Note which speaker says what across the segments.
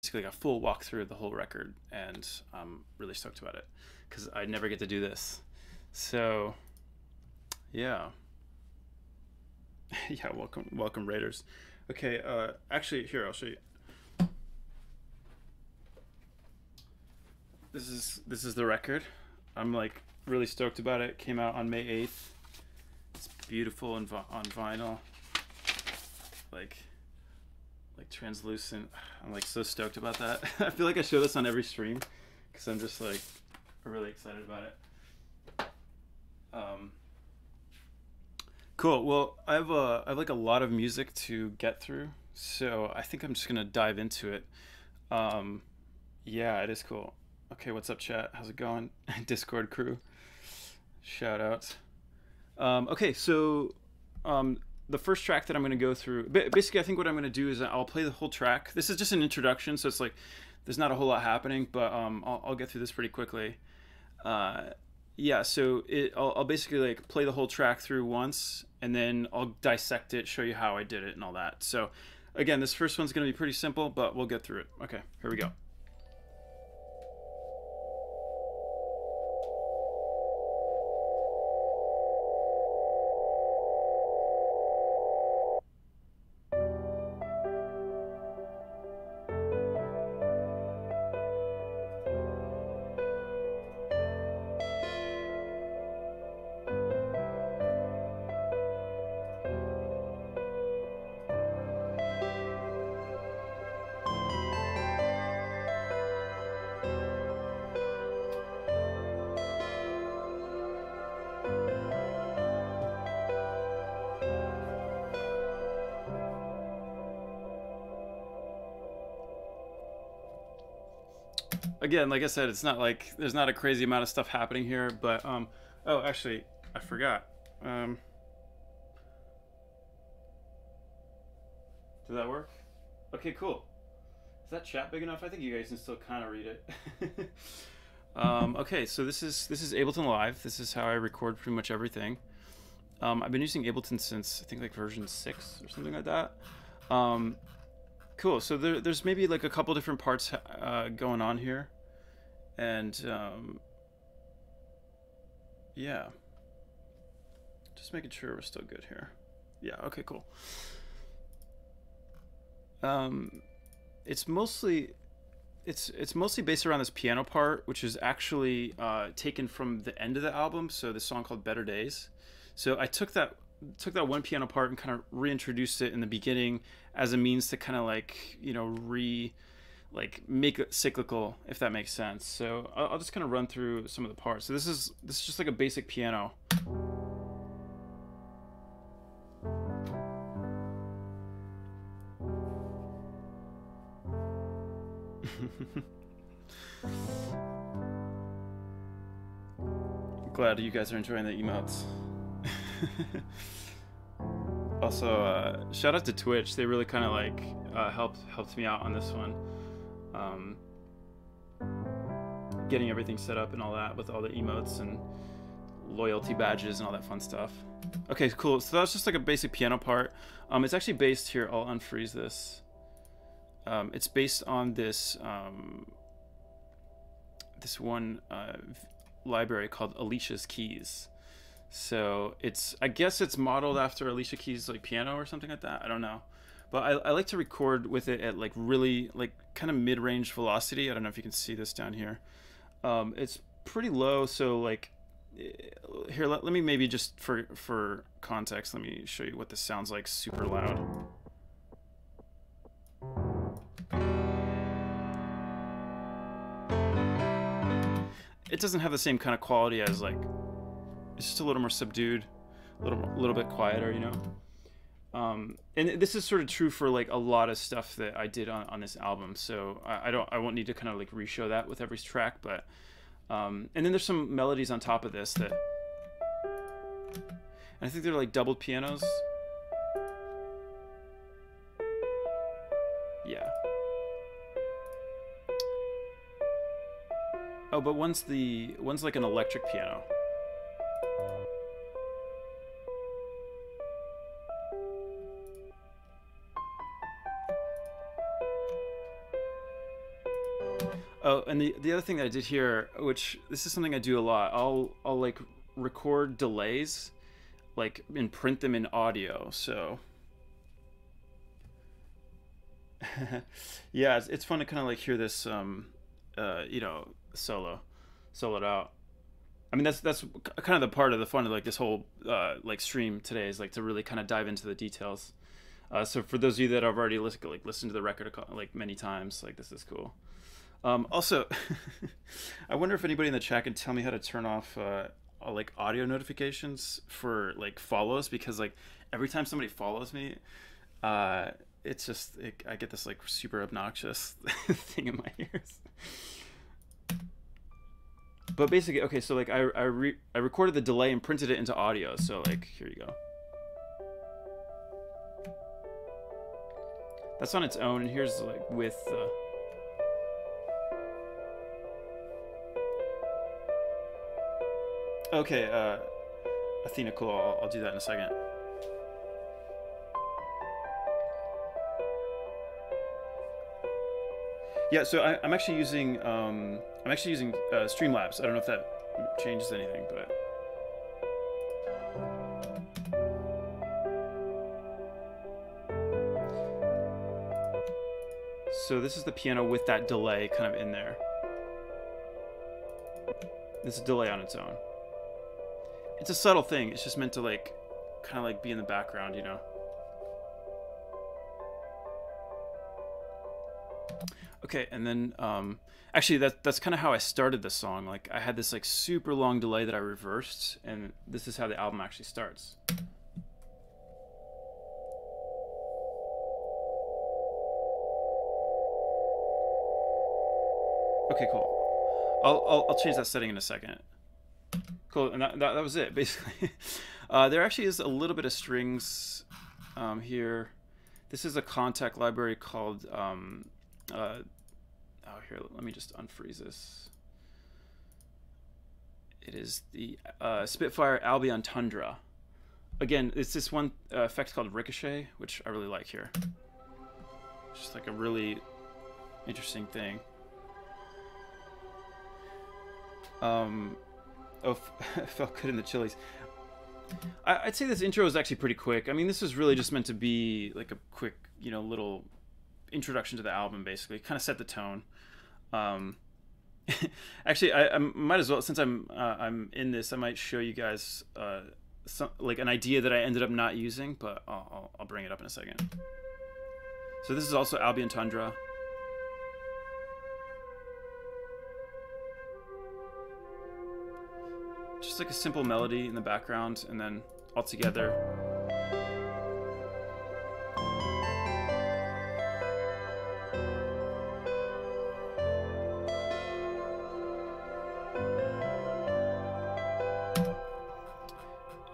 Speaker 1: basically like a full walkthrough of the whole record, and I'm really stoked about it because I never get to do this. So, yeah, yeah. Welcome, welcome, Raiders. Okay, uh, actually, here I'll show you. This is this is the record. I'm like really stoked about it. Came out on May 8th. It's beautiful and on vinyl. Like like translucent. I'm like so stoked about that. I feel like I show this on every stream because I'm just like really excited about it. Um, cool. Well, I have a I have like a lot of music to get through, so I think I'm just gonna dive into it. Um, yeah, it is cool. Okay, what's up, chat? How's it going? Discord crew. Shout out. Um, okay, so um, the first track that I'm going to go through, basically, I think what I'm going to do is I'll play the whole track. This is just an introduction, so it's like there's not a whole lot happening, but um, I'll, I'll, get through this pretty quickly. Uh, yeah, so it, I'll, I'll, basically like play the whole track through once, and then I'll dissect it, show you how I did it, and all that. So, again, this first one's going to be pretty simple, but we'll get through it. Okay, here we go. Again, like I said, it's not like there's not a crazy amount of stuff happening here. But um, oh, actually, I forgot. Um, did that work? Okay, cool. Is that chat big enough? I think you guys can still kind of read it. um, okay, so this is this is Ableton Live. This is how I record pretty much everything. Um, I've been using Ableton since I think like version six or something like that. Um, cool. So there, there's maybe like a couple different parts uh, going on here and um, yeah. Just making sure we're still good here. Yeah okay cool. Um, it's mostly it's it's mostly based around this piano part which is actually uh, taken from the end of the album so the song called better days. So i took that took that one piano part and kind of reintroduced it in the beginning as a means to kind of like you know re like make it cyclical if that makes sense. So I'll, I'll just kind of run through some of the parts. So this is this is just like a basic piano. Glad you guys are enjoying the emotes. Also uh, shout out to twitch. They really kind of like uh, helped helped me out on this one um, getting everything set up and all that with all the emotes and loyalty badges and all that fun stuff. Okay, cool. So that's just like a basic piano part. Um, it's actually based here. I'll unfreeze this. Um, it's based on this um, this one uh, library called Alicia's Keys. So it's I guess it's modeled after Alicia Keys like piano or something like that. I don't know but I, I like to record with it at like really like kind of mid-range velocity. I don't know if you can see this down here. Um, it's pretty low, so like eh, here let, let me maybe just for for context let me show you what this sounds like super loud it doesn't have the same kind of quality as like it's just a little more subdued a little a little bit quieter you know um, and this is sort of true for like a lot of stuff that I did on, on this album. So I, I don't I won't need to kind of like re-show that with every track, but um, and then there's some melodies on top of this that I think they're like doubled pianos. Yeah. Oh, but one's the one's like an electric piano. Oh, and the the other thing that I did here, which this is something I do a lot, I'll I'll like record delays, like and print them in audio. So yeah, it's, it's fun to kind of like hear this, um, uh, you know, solo, solo it out. I mean, that's that's kind of the part of the fun of like this whole uh, like stream today is like to really kind of dive into the details. Uh, so for those of you that have already like listened to the record like many times, like this is cool. Um, also, I wonder if anybody in the chat can tell me how to turn off uh, uh, like audio notifications for like follows because like every time somebody follows me, uh, it's just it, I get this like super obnoxious thing in my ears. But basically, okay, so like I I, re- I recorded the delay and printed it into audio. So like here you go. That's on its own, and here's like with. Uh, Okay, uh, Athena, cool. I'll, I'll do that in a second. Yeah, so I, am actually using um, I'm actually using uh, Streamlabs. I don't know if that changes anything, but. So this is the piano with that delay kind of in there. This is delay on its own it's a subtle thing. It's just meant to like kind of like be in the background, you know. Okay, and then um, actually that that's kind of how I started the song. Like I had this like super long delay that I reversed, and this is how the album actually starts. Okay, cool. I'll, I'll, I'll change that setting in a second. Cool, and that, that, that was it, basically. Uh, there actually is a little bit of strings um, here. This is a contact library called, um, uh, oh, here, let me just unfreeze this. It is the uh, Spitfire Albion Tundra. Again, it's this one uh, effect called Ricochet, which I really like here. Just like a really interesting thing. Um, Oh, felt good in the chilies. I, would say this intro is actually pretty quick. I mean, this is really just meant to be like a quick, you know, little introduction to the album, basically, kind of set the tone. Um, actually, I, I, might as well, since I'm uh, I'm in this, I might show you guys uh, some like an idea that I ended up not using, but I'll, I'll, I'll bring it up in a second. So this is also Albion Tundra. Just like a simple melody in the background, and then all together.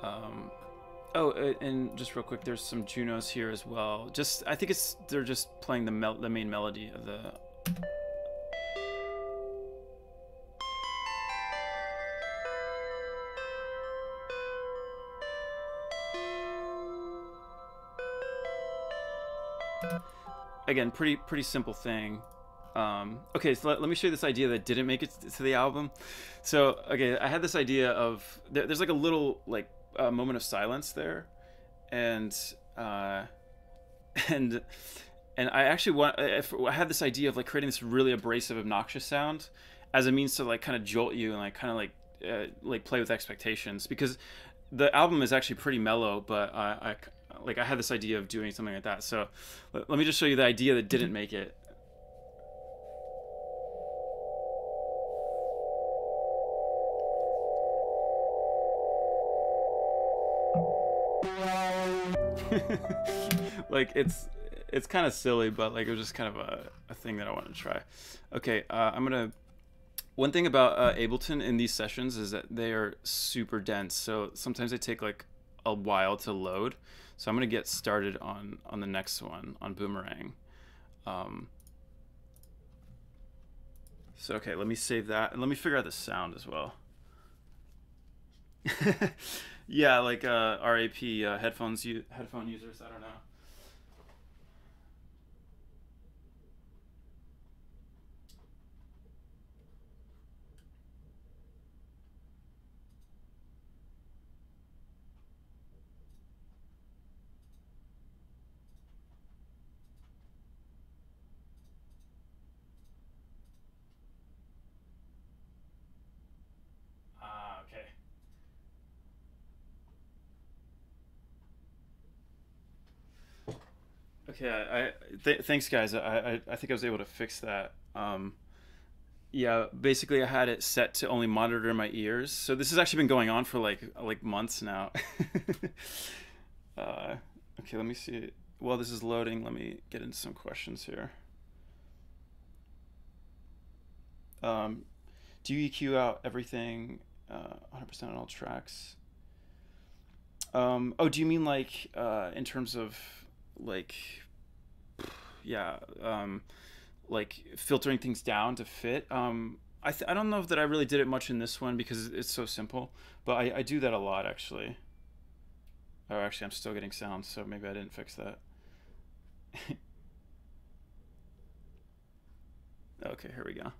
Speaker 1: Um, oh, and just real quick, there's some Junos here as well. Just, I think it's they're just playing the mel the main melody of the again, pretty pretty simple thing. Um, okay, so let, let, me show you this idea that didn't make it to the album. So, okay, I had this idea of there, there's like a little like uh, moment of silence there, and uh, and and I actually want I, I had this idea of like creating this really abrasive, obnoxious sound as a means to like kind of jolt you and like kind of like uh, like play with expectations because the album is actually pretty mellow, but I, I like I had this idea of doing something like that. So let, let me just show you the idea that didn't make it. like it's it's kind of silly, but like it was just kind of a, a thing that I wanted to try. Okay, uh, I'm gonna. One thing about uh, Ableton in these sessions is that they are super dense, so sometimes they take like a while to load. So I'm going to get started on, on the next one, on Boomerang. Um, so, okay, let me save that. And let me figure out the sound as well. yeah, like uh, RAP uh, headphones, headphone users, I don't know. Okay, I th- thanks guys. I, I I think I was able to fix that. Um, yeah, basically I had it set to only monitor my ears. So this has actually been going on for like like months now. uh, okay, let me see. While this is loading, let me get into some questions here. Um, do you EQ out everything uh, 100% on all tracks? Um, oh, do you mean like uh, in terms of like, yeah, um, like filtering things down to fit? Um, I, I don't know that I really did it much in this one because it's so simple, but I, I do that a lot actually. Oh, actually, I'm still getting sound, so maybe I didn't fix that. okay, here we go.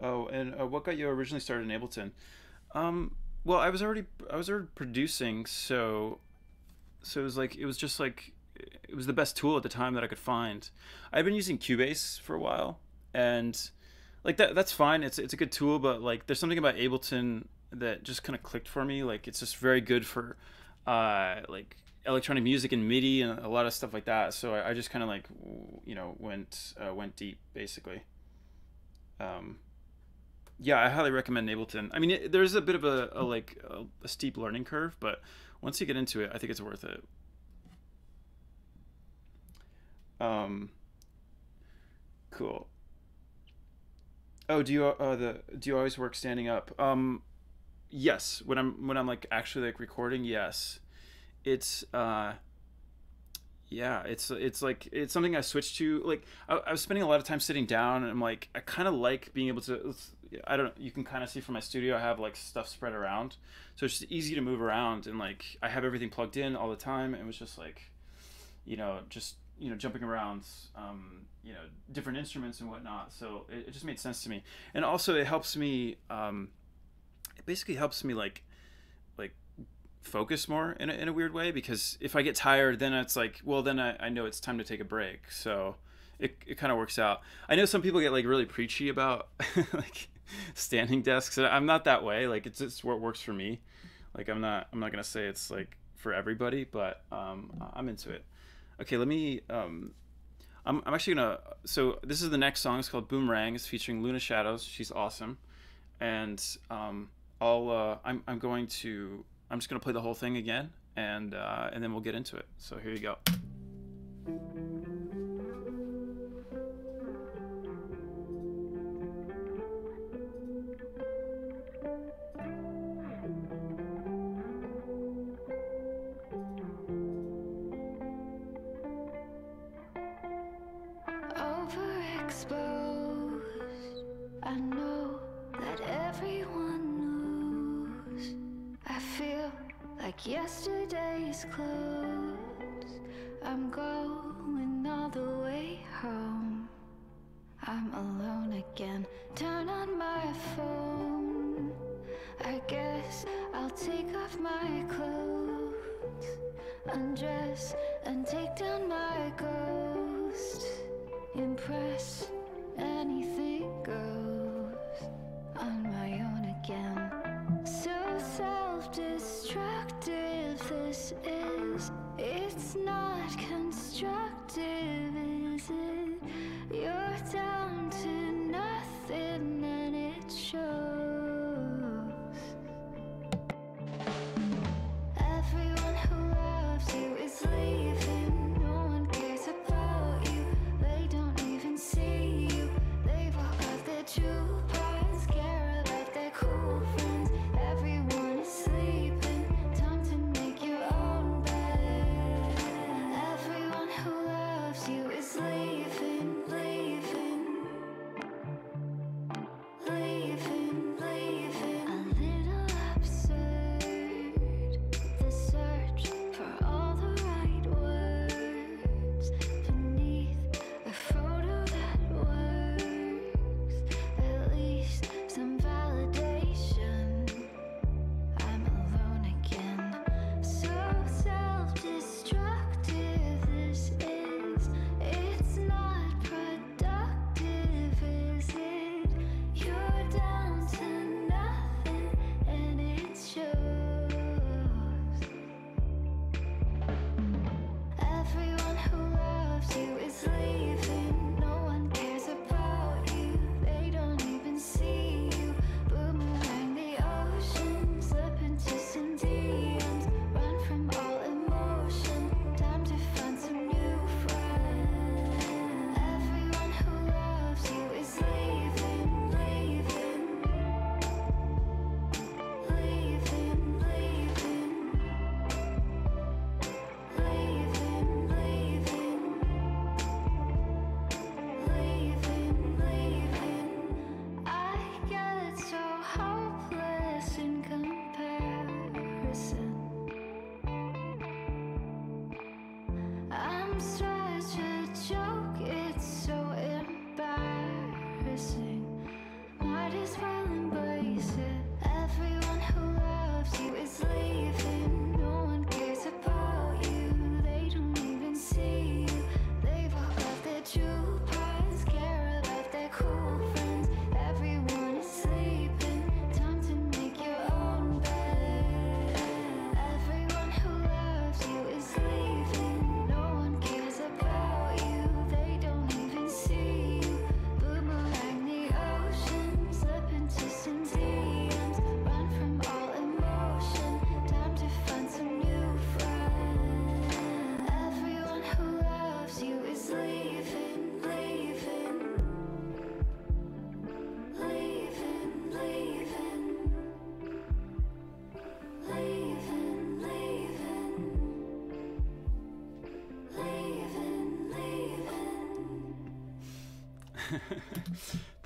Speaker 1: Oh, and uh, what got you originally started in Ableton? Um, well, I was already I was already producing, so so it was like it was just like it was the best tool at the time that I could find. I've been using Cubase for a while, and like that that's fine. It's it's a good tool, but like there's something about Ableton that just kind of clicked for me. Like it's just very good for uh, like electronic music and MIDI and a lot of stuff like that. So I, I just kind of like you know went uh, went deep basically. Um, yeah, I highly recommend Ableton. I mean, it, there's a bit of a, a like a, a, steep learning curve, but once you get into it, I think it's worth it. Um, cool. Oh, do you uh, the do you always work standing up? Um, yes. When I'm when I'm like actually like recording, yes. It's uh, yeah it's it's like it's something i switched to like I, I, was spending a lot of time sitting down and i'm like i kind of like being able to i don't you can kind of see from my studio i have like stuff spread around so it's just easy to move around and like i have everything plugged in all the time it was just like you know just you know jumping around um, you know different instruments and whatnot so it, it, just made sense to me and also it helps me um, it basically helps me like, like focus more in a, in a weird way because if I get tired, then it's like, well, then I, I know it's time to take a break. So it, it kind of works out. I know some people get like really preachy about like standing desks. I'm not that way. Like it's just what works for me. Like I'm not, I'm not to say it's like for everybody, but um, I'm into it. Okay. Let me, um, I'm, I'm actually gonna, so this is the next song. It's called Boomerang. It's featuring Luna Shadows. She's awesome. And um, I'll, uh, I'm, I'm going to I'm just to play the whole thing again, and, uh, and then we'll get into it. So here you go.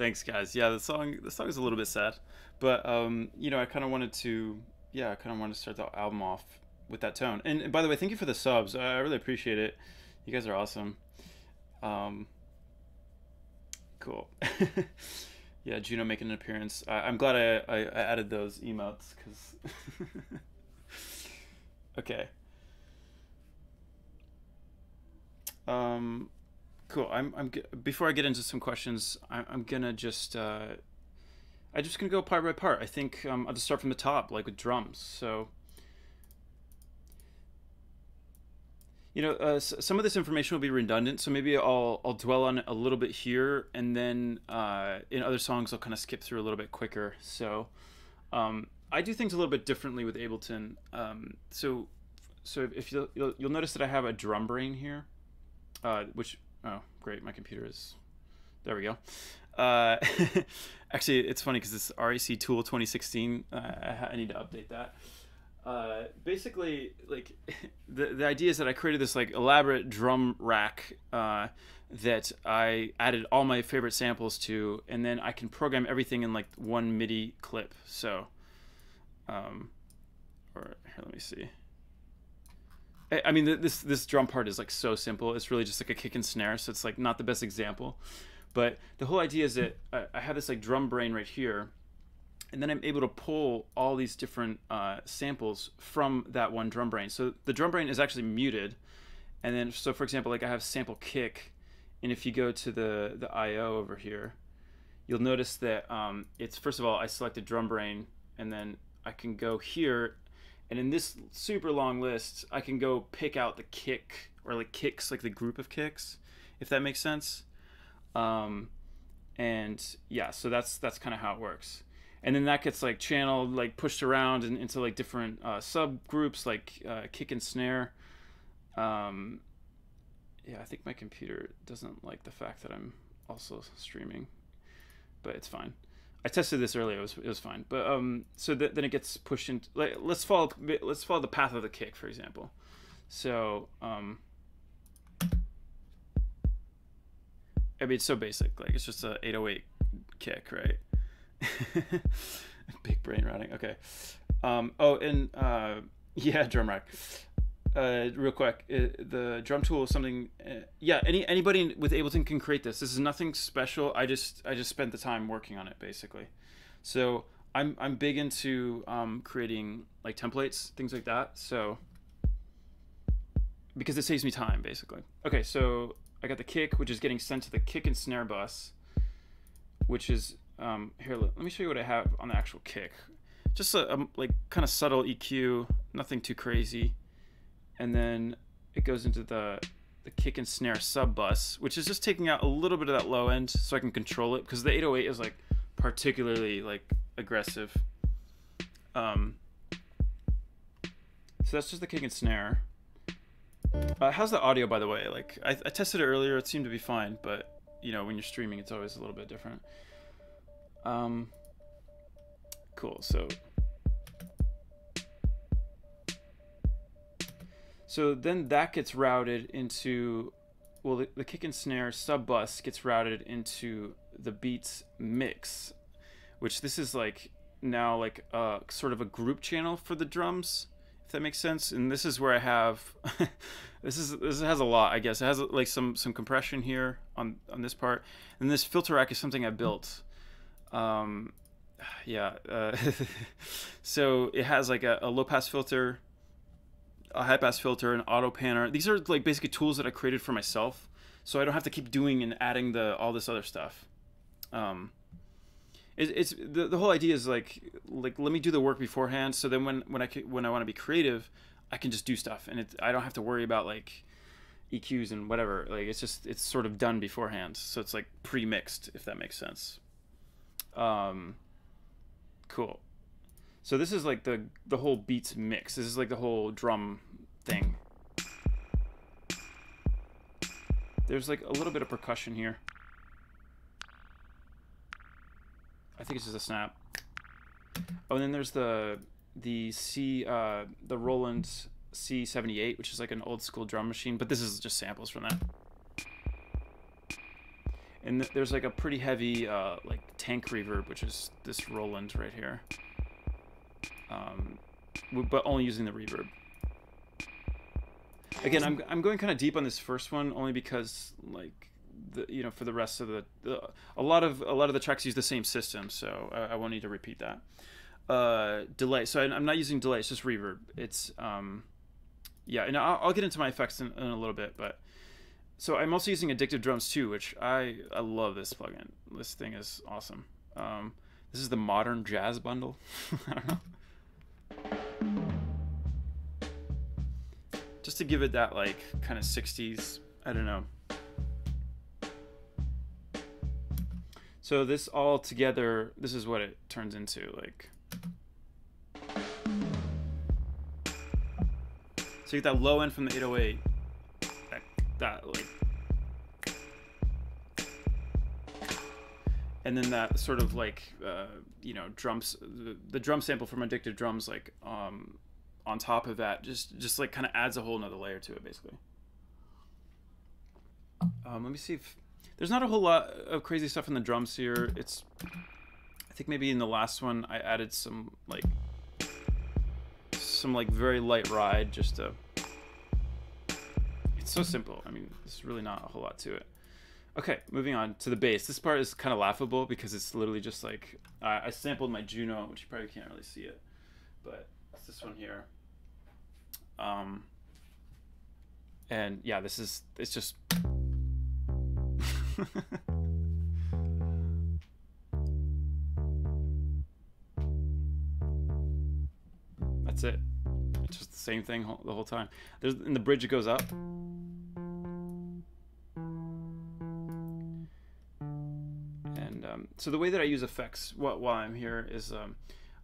Speaker 1: Thanks, guys. Yeah, the song the song is a little bit sad, but um, you know, I kind of wanted to, yeah, I kind of wanted to start the album off with that tone. And, and by the way, thank you for the subs. I really appreciate it. You guys are awesome. Um, cool. yeah, Juno making an appearance. I, I'm glad I, I, I added those emotes because. okay. Um, cool. I'm I'm before I get into some questions, I'm, I'm gonna just uh, I'm just gonna go part by part. I think um, I'll just start from the top, like with drums. So. You know, uh, some of this information will be redundant, so maybe I'll I'll dwell on it a little bit here, and then uh, in other songs I'll kind of skip through a little bit quicker. So, um, I do things a little bit differently with Ableton. Um, so, so if you'll, you'll you'll notice that I have a drum brain here, uh, which oh great, my computer is there. We go. Uh, actually, it's funny because this RAC Tool 2016. Uh, I, I need to update that. Uh, basically, like the the idea is that I created this like elaborate drum rack uh, that I added all my favorite samples to, and then I can program everything in like one MIDI clip. So, um, or here, let me see. I- mean, this this drum part is like so simple. It's really just like a kick and snare, so it's like not the best example. But the whole idea is that I, I have this like drum brain right here, and then I'm able to pull all these different uh, samples from that one drum brain. So the drum brain is actually muted, and then so for example, like I have sample kick, and if you go to the the I/O over here, you'll notice that um, it's first of all I selected drum brain, and then I can go here, and in this super long list, I can go pick out the kick or like kicks, like the group of kicks, if that makes sense. Um, and yeah, so that's that's kind of how it works. And then that gets like channeled like pushed around and into like different uh, subgroups like uh, kick and snare. Um, yeah i think my computer doesn't like the fact that i'm also streaming but it's fine i tested this earlier it was, it was fine but um so th- then it gets pushed into like, let's follow let's follow the path of the kick for example so um i mean it's so basic like it's just a 808 kick right Big brain routing. Okay. Um, oh, and uh, yeah, drum rack. Uh, real quick, uh, the drum tool is something. Uh, yeah, any anybody with Ableton can create this. This is nothing special. I just I just spent the time working on it basically. So I'm I'm big into um, creating like templates, things like that. So because it saves me time basically. Okay, so I got the kick, which is getting sent to the kick and snare bus, which is um, here. Let, let me show you what I have on the actual kick. Just a, a like kind of subtle EQ, nothing too crazy, and then it goes into the the kick and snare sub bus, which is just taking out a little bit of that low end so I can control it because the 808 is like particularly like aggressive. Um, so that's just the kick and snare. Uh, how's the audio, by the way? Like I, I tested it earlier; it seemed to be fine, but you know when you're streaming, it's always a little bit different. Um, cool. So, so then that gets routed into, well, the, the kick and snare sub bus gets routed into the beats mix, which this is like now like a sort of a group channel for the drums, if that makes sense. And this is where I have this is this has a lot, I guess. It has like some some compression here on on this part, and this filter rack is something I built. Um, yeah. Uh, so it has like a, a low pass filter, a high pass filter, an auto panner. These are like basically tools that I created for myself, so I don't have to keep doing and adding the all this other stuff. Um, it, it's the, the whole idea is like like let me do the work beforehand, so then when when I when I want to be creative, I can just do stuff, and it, I don't have to worry about like EQs and whatever. Like it's just it's sort of done beforehand, so it's like pre-mixed if that makes sense. Um, cool. So this is like the the whole beats mix. This is like the whole drum thing. There's like a little bit of percussion here. I think it's just a snap. Oh, and then there's the the C uh, the Roland C78, which is like an old school drum machine, but this is just samples from that. And th there's like a pretty heavy uh, like tank reverb, which is this Roland right here. Um, but only using the reverb. Again, I'm I'm going kind of deep on this first one only because like the you know for the rest of the, the a lot of a lot of the tracks use the same system, so I, I won't need to repeat that. Uh, delay. So I, I'm not using delay. It's just reverb. It's um, yeah, and I'll, I'll get into my effects in, in a little bit, but so I'm also using Addictive Drums too, which I I love this plugin. This thing is awesome. Um, this is the modern jazz bundle. I don't know. Just to give it that like kind of 60s, I don't know. So this all together, this is what it turns into like. So you get that low end from the 808. That, that like and then that sort of like uh, you know drums the, the, drum sample from addictive drums like um, on top of that just just like kind of adds a whole nother layer to it basically. Um, let me see if there's not a whole lot of crazy stuff in the drums here. It's i think maybe in the last one i added some like some like very light ride just to it's so simple. I mean there's really not a whole lot to it Okay, moving on to the bass. This part is kind of laughable because it's literally just like I, I sampled my Juno, which you probably can't really see it, but it's this one here. Um, and yeah, this is it's just. That's it. It's just the same thing the whole time. There's in the bridge it goes up. So the way that I use effects while, while I'm here is um,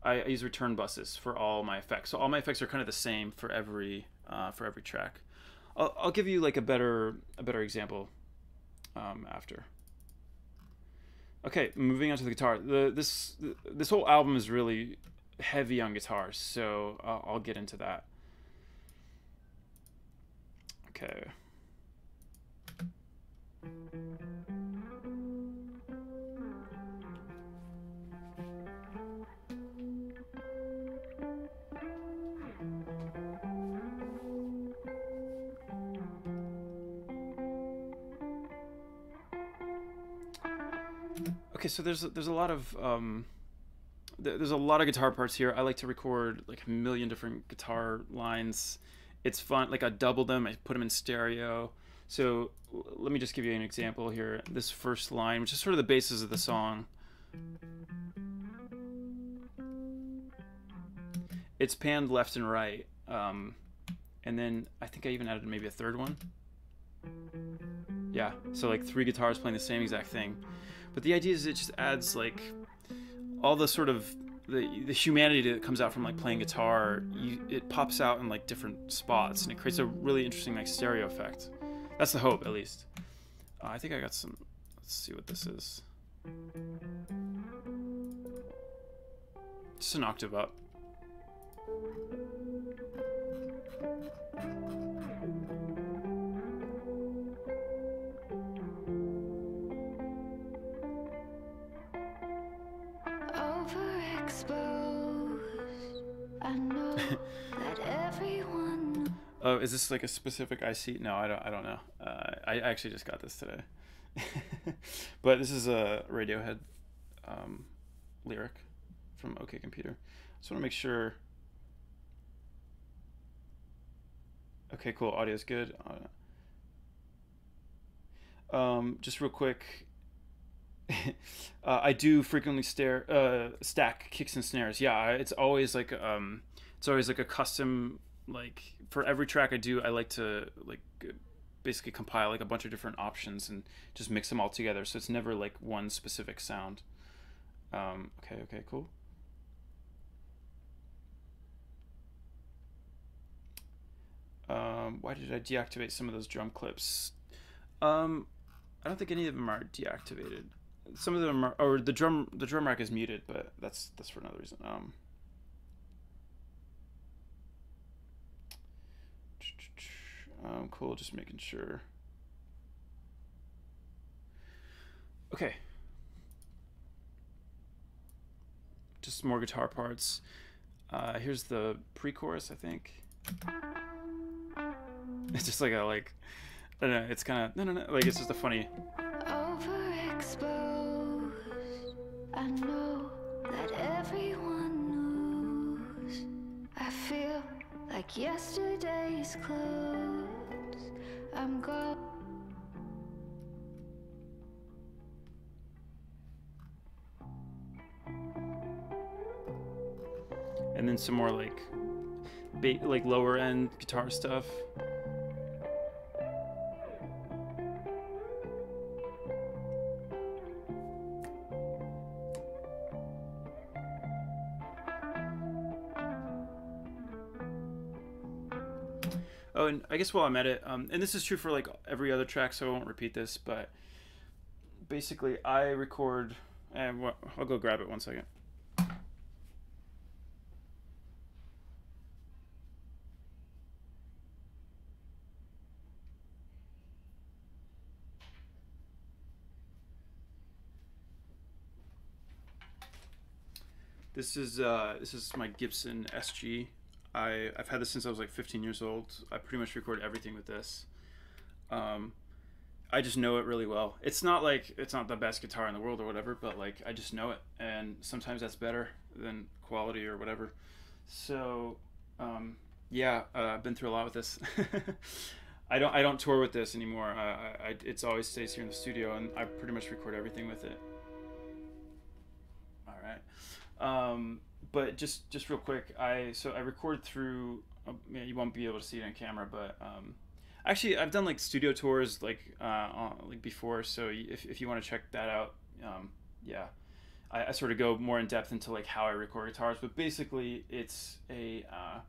Speaker 1: I, I, use return buses for all my effects. So all my effects are kind of the same for every uh, for every track. I'll, I'll, give you like a better a better example um, after. Okay, moving on to the guitar. The this this whole album is really heavy on guitars, so I'll, I'll get into that. Okay. Okay, so there's there's a lot of um, there's a lot of guitar parts here. I like to record like a million different guitar lines. It's fun. Like I double them. I put them in stereo. So let me just give you an example here. This first line, which is sort of the basis of the song. It's panned left and right. Um, and then I think I even added maybe a third one. Yeah, so like three guitars playing the same exact thing. But the idea is it just adds like all the sort of the, the humanity that comes out from like playing guitar. You, it pops out in like different spots and it creates a really interesting like stereo effect. That's the hope, at least. Uh, I think I got some. Let's see what this is. Just an octave up. Oh, is this like a specific IC? No, I don't. I don't know. Uh, I actually just got this today. but this is a Radiohead um, lyric from OK Computer. Just want to make sure. Okay, cool. Audio's good. Uh, um, just real quick. uh, I do frequently stare, uh, stack kicks and snares. Yeah, it's always like um, it's always like a custom like for every track I do, I like to like basically compile like a bunch of different options and just mix them all together. So it's never like one specific sound. Um, okay, okay, cool. Um, why did I deactivate some of those drum clips? Um, I don't think any of them are deactivated. Some of them are, or the drum the drum rack is muted, but that's that's for another reason. Um, Um, cool, just making sure. Okay. Just more guitar parts. Uh, here's the pre-chorus, I think. It's just like a like, I don't know. It's kind of no, no, no. Like it's just a funny.
Speaker 2: Overexposed. I know that everyone knows. I feel like yesterday's clothes. I'm gone.
Speaker 1: And then some more like, like lower end guitar stuff. I guess while I'm at it, um, and this is true for like every other track, so I won't repeat this, but basically I record, and well, I'll go grab it one second. This is uh, this is my Gibson SG. I I've had this since I was like 15 years old. I pretty much record everything with this. Um, I just know it really well. It's not like it's not the best guitar in the world or whatever, but like I just know it, and sometimes that's better than quality or whatever. So, um, yeah, uh, I've been through a lot with this. I don't I don't tour with this anymore. I, I, I it's always stays here in the studio, and I pretty much record everything with it. All right. Um, but just just real quick, I so I record through. Uh, you won't be able to see it on camera, but um, actually I've done like studio tours like uh, on, like before. So if if you want to check that out, um, yeah, I, I sort of go more in depth into like how I record guitars. But basically, it's a uh,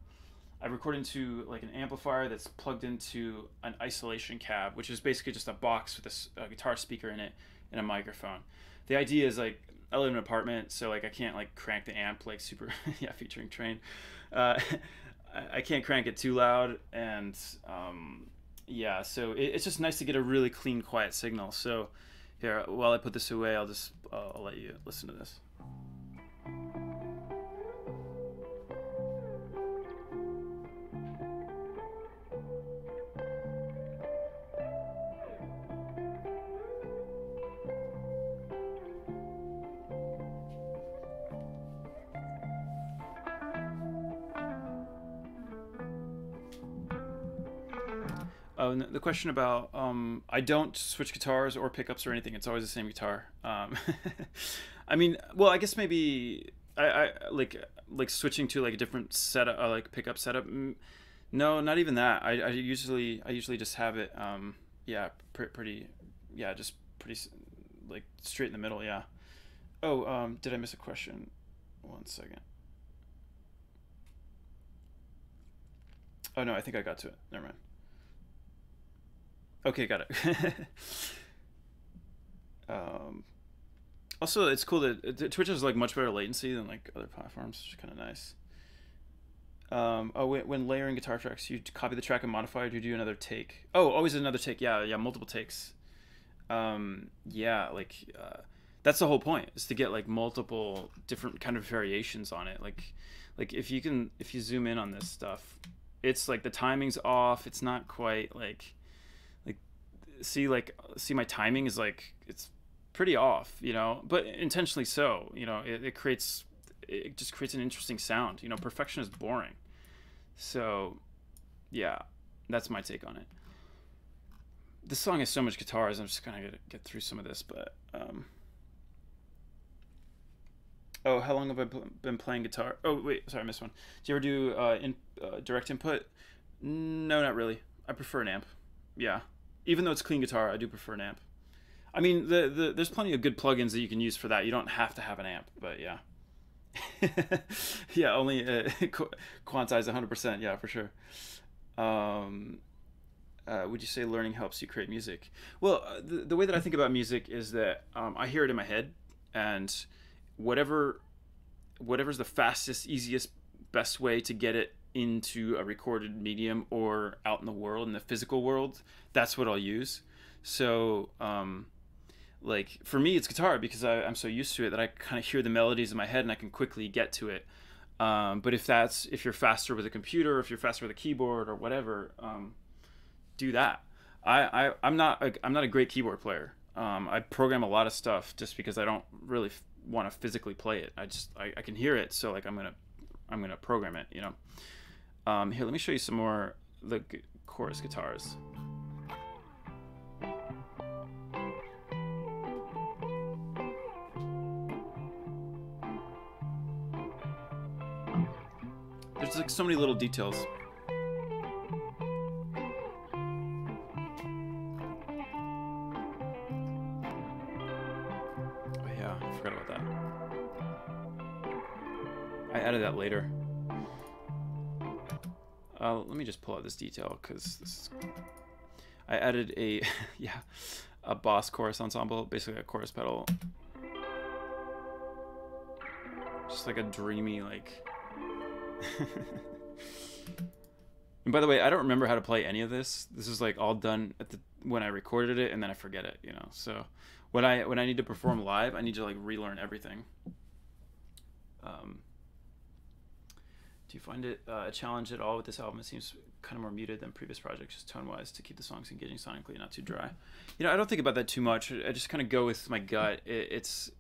Speaker 1: I record into like an amplifier that's plugged into an isolation cab, which is basically just a box with a guitar speaker in it and a microphone. The idea is like I live in an apartment, so like I can't like crank the amp like super yeah featuring train. Uh, I, can't crank it too loud, and um, yeah, so it, it's just nice to get a really clean, quiet signal. So here, while I put this away, I'll just uh, I'll let you listen to this. Oh, the question about um, I don't switch guitars or pickups or anything. It's always the same guitar. Um, I mean, well, I guess maybe I, I like like switching to like a different setup, uh, like pickup setup. Mm, No, not even that. I, I usually I usually just have it. Um, yeah, pr- pretty. Yeah, just pretty like straight in the middle. Yeah. Oh, um, did I miss a question? One second. Oh no, I think I got to it. Never mind. Okay, got it. um, also, it's cool that uh, Twitch has like much better latency than like other platforms, which is kind of nice. Um, oh, when, when layering guitar tracks, you copy the track and modify, it. you do another take? Oh, always another take. Yeah, yeah, multiple takes. Um, yeah, like uh, that's the whole point is to get like multiple different kind of variations on it. Like, like if you can, if you zoom in on this stuff, it's like the timing's off. It's not quite like like see like see my timing is like it's pretty off, you know, but intentionally so. You know, it, it creates it just creates an interesting sound. You know, perfection is boring. So, yeah, that's my take on it. This song has so much guitars. I'm just gonna get, get through some of this, but um, oh, how long have I been playing guitar? Oh, wait, sorry, I missed one. Do you ever do uh, in uh, direct input? No, not really. I prefer an amp. Yeah, even though it's clean guitar, I do prefer an amp. I mean, the, the there's plenty of good plugins that you can use for that. You don't have to have an amp, but yeah. yeah, only uh, qu- quantize 100%. Yeah, for sure. Um, uh, would you say learning helps you create music? Well, uh, the, the way that I think about music is that um, I hear it in my head, and whatever whatever's the fastest, easiest, best way to get it into a recorded medium or out in the world in the physical world, that's what I'll use. So, um, like for me, it's guitar because I, I'm so used to it that I kind of hear the melodies in my head and I can quickly get to it. Um, but if that's if you're faster with a computer, if you're faster with a keyboard or whatever, um, do that. I, I I'm not a, I'm not a great keyboard player. Um, I program a lot of stuff just because I don't really f- want to physically play it. I just I, I can hear it, so like I'm gonna I'm gonna program it. You know. Um, here, let me show you some more the g- chorus guitars. There's like so many little details. Oh yeah, I forgot about that. I added that later. Uh, let me just pull out this detail because this is. I added a yeah, a boss chorus ensemble, basically a chorus pedal. Just like a dreamy like. and by the way, I don't remember how to play any of this. This is like all done at the when I recorded it and then I forget it, you know. So when I when I need to perform live, I need to like relearn everything. Um, do you find it uh, a challenge at all with this album? It seems kind of more muted than previous projects, just tone wise, to keep the songs engaging sonically, not too dry. You know, I don't think about that too much. I just kind of go with my gut. It, it's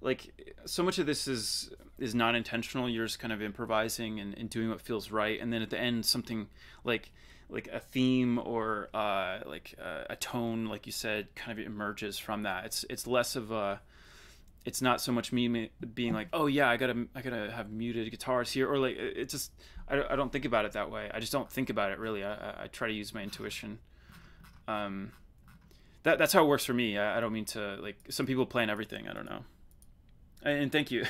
Speaker 1: like so much of this is is not intentional. You're just kind of improvising and, and doing what feels right, and then at the end, something like like a theme or uh, like uh, a tone, like you said, kind of emerges from that. It's it's less of a it's not so much me being like, oh yeah, I gotta I gotta have muted guitars here, or like it just I, I don't think about it that way. I just don't think about it really. I, I try to use my intuition. Um, that that's how it works for me. I, I don't mean to like some people plan everything. I don't know. And thank you,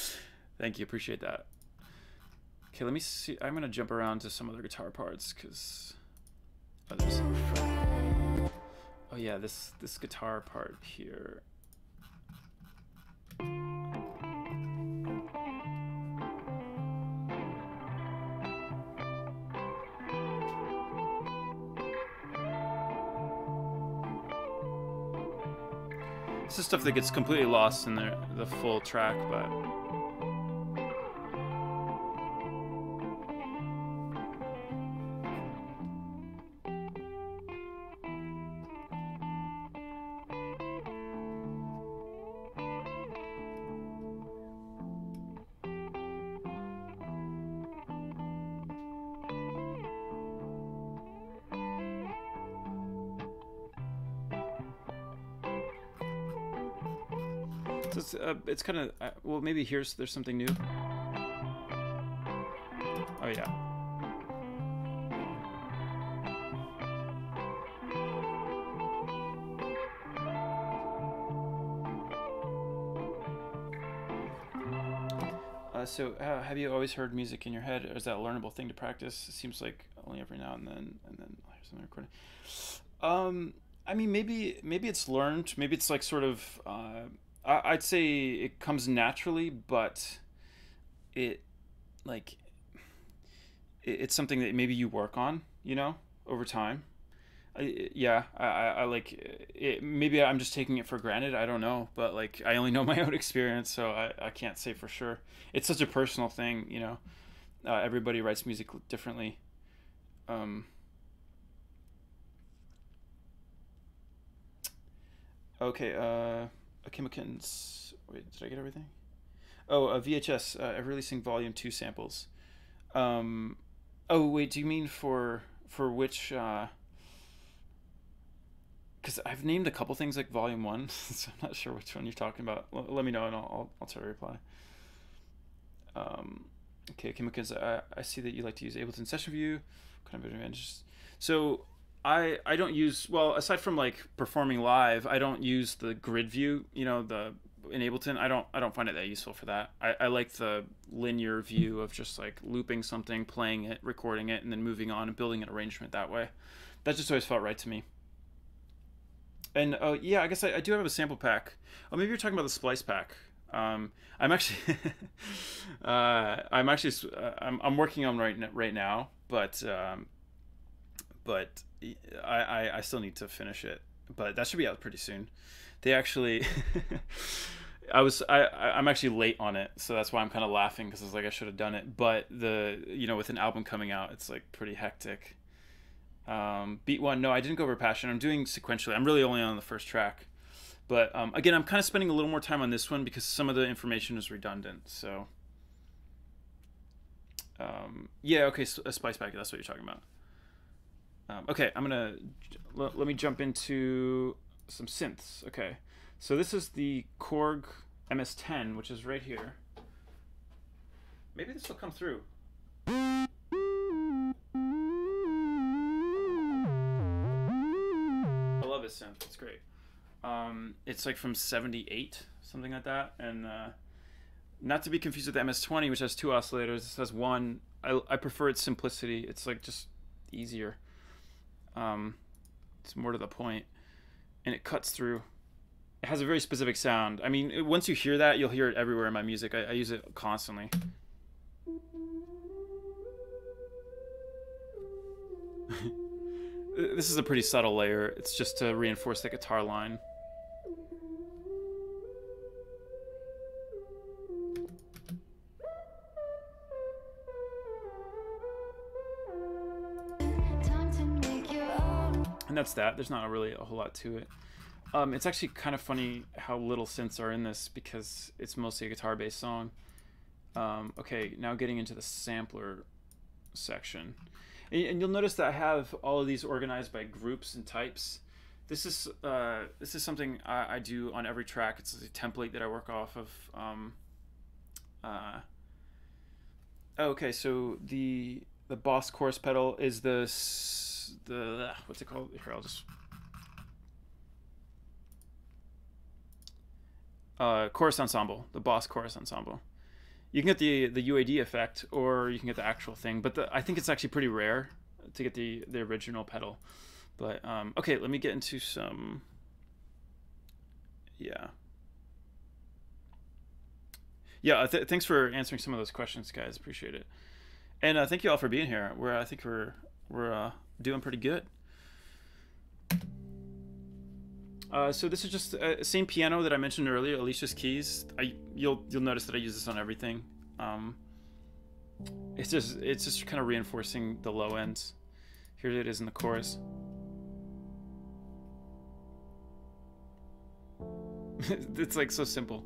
Speaker 1: thank you, appreciate that. Okay, let me see. I'm gonna jump around to some other guitar parts because others. Oh yeah, this this guitar part here. This is stuff that gets completely lost in the the full track, but it's, kind of uh, well maybe here's there's something new. Oh yeah. Uh, so uh, have you always heard music in your head, is that a learnable thing to practice? It seems like only every now and then, and then oh, here's something recording. Um, I mean, maybe maybe it's learned. Maybe it's like sort of. Uh, I'd say it comes naturally, but it like it, it's something that maybe you work on, you know, over time. I, yeah, I, I, I like it. Maybe I'm just taking it for granted. I don't know, but like I only know my own experience, so I, I can't say for sure. It's such a personal thing, you know. Uh, everybody writes music differently. Um, okay, uh, okay, McKittens. Wait, did I get everything? Oh, a VHS, uh, releasing volume two samples. Um, oh, wait, do you mean for, for which, uh, because I've named a couple things like volume one, so I'm not sure which one you're talking about. L- let me know and I'll, I'll, I'll try to reply. Um, okay, Kimikins, I, I see that you like to use Ableton Session View. Kind of advantages. So I I don't use well aside from like performing live, I don't use the grid view. You know the in Ableton. I don't I don't find it that useful for that. I, I like the linear view of just like looping something, playing it, recording it, and then moving on and building an arrangement that way. That just always felt right to me. And uh, yeah, I guess I, I do have a sample pack. Oh, maybe you're talking about the splice pack. Um, I'm actually, uh, I'm actually, uh, I'm, I'm working on right right now, but, um, but I, I, I still need to finish it. But that should be out pretty soon. They actually, I was, I, I'm actually late on it, so that's why I'm kind of laughing because it's like I should have done it. But the, you know, with an album coming out, it's like pretty hectic. Um, beat one, no, I didn't go over passion. I'm doing sequentially. I'm really only on the first track. But um, again, I'm kind of spending a little more time on this one because some of the information is redundant. So, um, yeah, okay, so a spice packet. That's what you're talking about. Um, okay, I'm gonna l- let me jump into some synths. Okay, so this is the Korg MS10, which is right here. Maybe this will come through. I love this synth. It's great. Um, it's like from 78, something like that. And uh, not to be confused with the MS-20, which has two oscillators. This has one. I, I prefer its simplicity. It's like just easier. Um, it's more to the point, and it cuts through. It has a very specific sound. I mean, once you hear that, you'll hear it everywhere in my music. I, I use it constantly. this is a pretty subtle layer. It's just to reinforce the guitar line. That's that. There's not really a whole lot to it. Um, it's actually kind of funny how little synths are in this because it's mostly a guitar-based song. Um, okay, now getting into the sampler section, and, and you'll notice that I have all of these organized by groups and types. This is uh, this is something I, I do on every track. It's a template that I work off of. Um, uh, oh, okay, so the the boss chorus pedal is the the what's it called? Here, I'll just uh, chorus ensemble, the boss chorus ensemble. You can get the the UAD effect, or you can get the actual thing. But the, I think it's actually pretty rare to get the the original pedal. But um, okay, let me get into some. Yeah. Yeah. Th- thanks for answering some of those questions, guys. Appreciate it. And uh, thank you all for being here. We're I think we're we're uh, doing pretty good. Uh, so this is just uh, same piano that I mentioned earlier, Alicia's keys. I you'll you'll notice that I use this on everything. Um, it's just it's just kind of reinforcing the low ends. Here it is in the chorus. it's like so simple.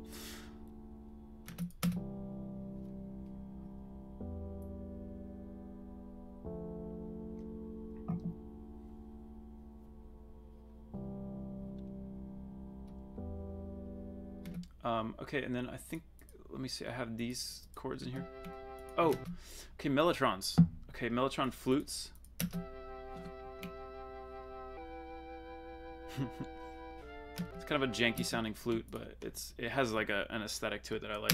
Speaker 1: Okay, and then I think let me see. I have these chords in here. Oh, okay, mellotrons. Okay, mellotron flutes. it's kind of a janky sounding flute, but it's it has like a, an aesthetic to it that I like.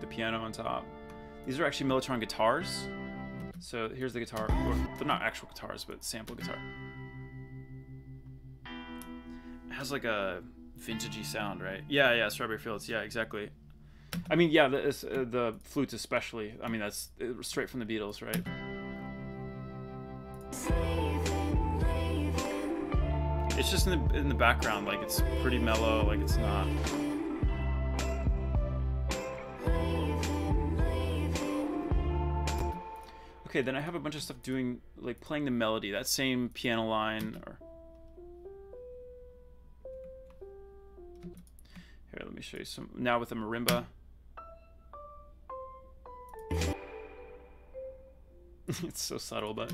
Speaker 1: The piano on top. These are actually mellotron guitars. So here's the guitar. Or, they're not actual guitars, but sample guitar has like a vintagey sound, right? Yeah, yeah, Strawberry Fields. Yeah, exactly. I mean, yeah, the, uh, the flutes especially. I mean, that's uh, straight from the Beatles, right? It's just in the in the background, like it's pretty mellow, like it's not. Okay, then I have a bunch of stuff doing like playing the melody, that same piano line or. Here, let me show you some now with the marimba. it's so subtle, but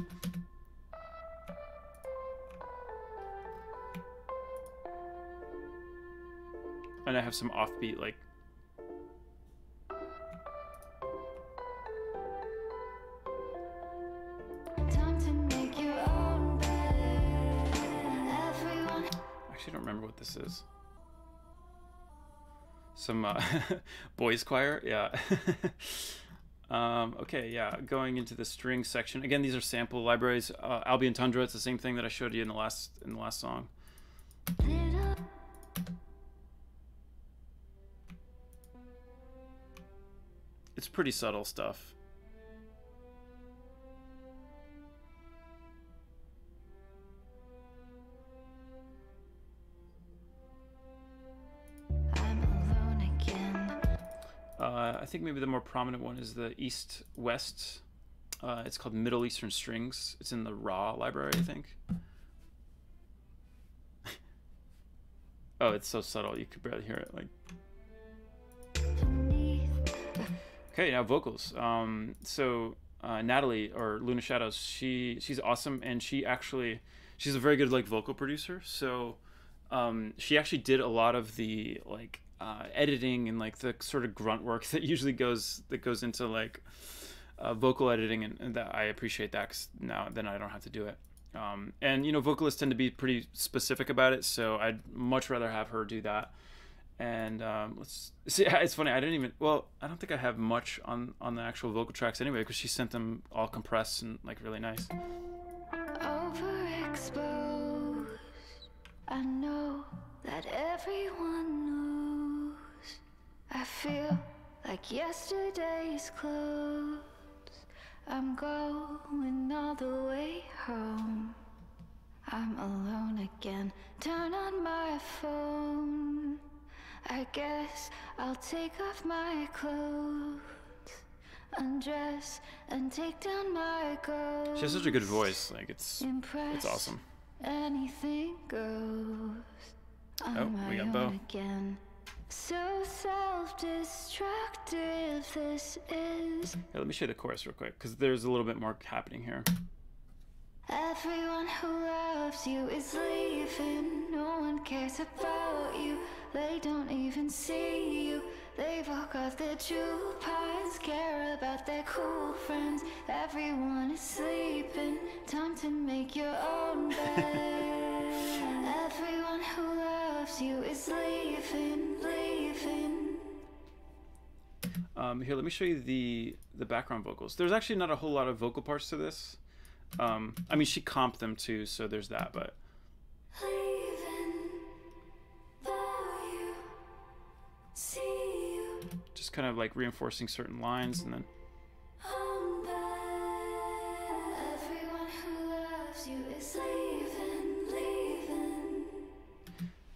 Speaker 1: and I have some offbeat like
Speaker 2: Time to make your own bed. Everyone
Speaker 1: actually don't remember what this is. Some uh, boys choir, yeah. um, okay, yeah. Going into the string section again. These are sample libraries. Uh, Albion Tundra. It's the same thing that I showed you in the last in the last song. It's pretty subtle stuff. I think maybe the more prominent one is the East West. Uh, it's called Middle Eastern Strings. It's in the Ra library, I think. oh, it's so subtle you could barely hear it. Like, okay, now vocals. Um, so uh, Natalie or Luna Shadows, she she's awesome, and she actually she's a very good like vocal producer. So um, she actually did a lot of the like uh, editing and like the sort of grunt work that usually goes that goes into like uh, vocal editing, and, and that I appreciate that because now then I don't have to do it. Um, and you know, vocalists tend to be pretty specific about it, so I'd much rather have her do that. And um, let's see. It's funny. I didn't even. Well, I don't think I have much on on the actual vocal tracks anyway, because she sent them all compressed and like really nice.
Speaker 2: overexposed. I know that everyone knows. I feel like yesterday's clothes. I'm going all the way home. I'm alone again. Turn on my phone. I guess I'll take off my clothes, undress, and take down my clothes.
Speaker 1: She has such a good voice. Like it's
Speaker 2: Impressed.
Speaker 1: it's awesome.
Speaker 2: Anything goes. On
Speaker 1: Oh, we got Bo.
Speaker 2: again. So self-destructive this is.
Speaker 1: Let me show you the chorus real quick, because there's a little bit more happening here.
Speaker 2: Everyone who loves you is leaving. No one cares about you. They don't even see you. They've all got their true parts, care about their cool friends. Everyone is sleeping. Time to make your own bed. Everyone who loves you is leaving, leaving.
Speaker 1: Um, here, let me show you the the background vocals. There's actually not a whole lot of vocal parts to this. Um, I mean, she comped them too, so there's that. But just kind of like reinforcing certain lines, and then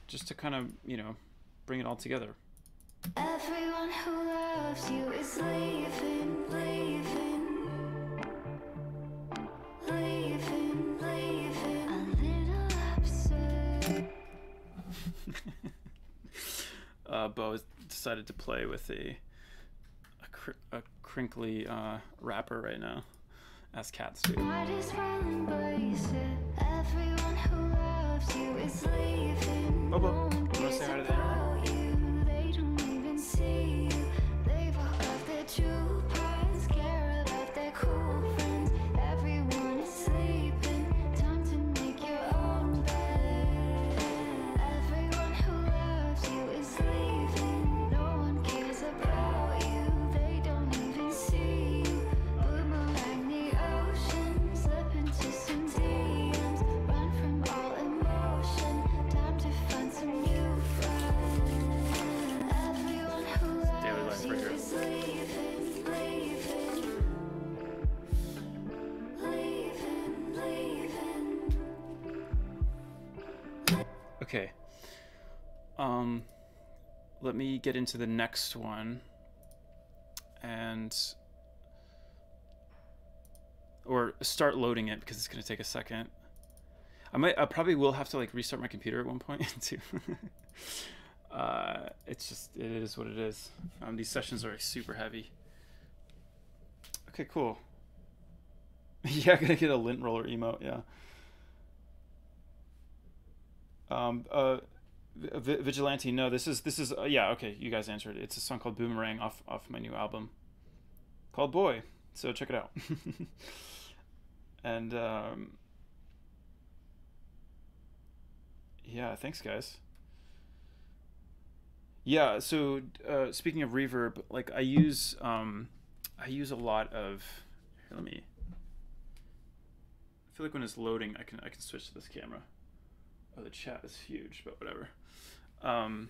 Speaker 1: just to kind of you know bring it all together.
Speaker 2: Everyone who loves you is leaving. Leaving,
Speaker 1: Uh, Bo has decided to play with a a, cr- a crinkly uh, rapper right now, as cats do.
Speaker 2: Might as well embrace it. Everyone who loves you is leaving.
Speaker 1: Bobo,
Speaker 2: No
Speaker 1: you wanna say hi to the internet?
Speaker 2: about
Speaker 1: Okay. Um, let me get into the next one, and or start loading it because it's gonna take a second. I might, I probably will have to like restart my computer at one point too. uh, it's just, it is what it is. Um, these sessions are like, super heavy. Okay, cool. yeah, gonna get a lint roller emote. Yeah. Um. Uh. Vigilante. No, this is this is uh, yeah. Okay, you guys answered. It's a song called Boomerang off off my new album called Boy. So check it out. and um, yeah, thanks guys. Yeah. So uh, speaking of reverb, like I use um, I use a lot of. Here, let me. I feel like when it's loading, I can I can switch to this camera. Oh, the chat is huge, but whatever. Um,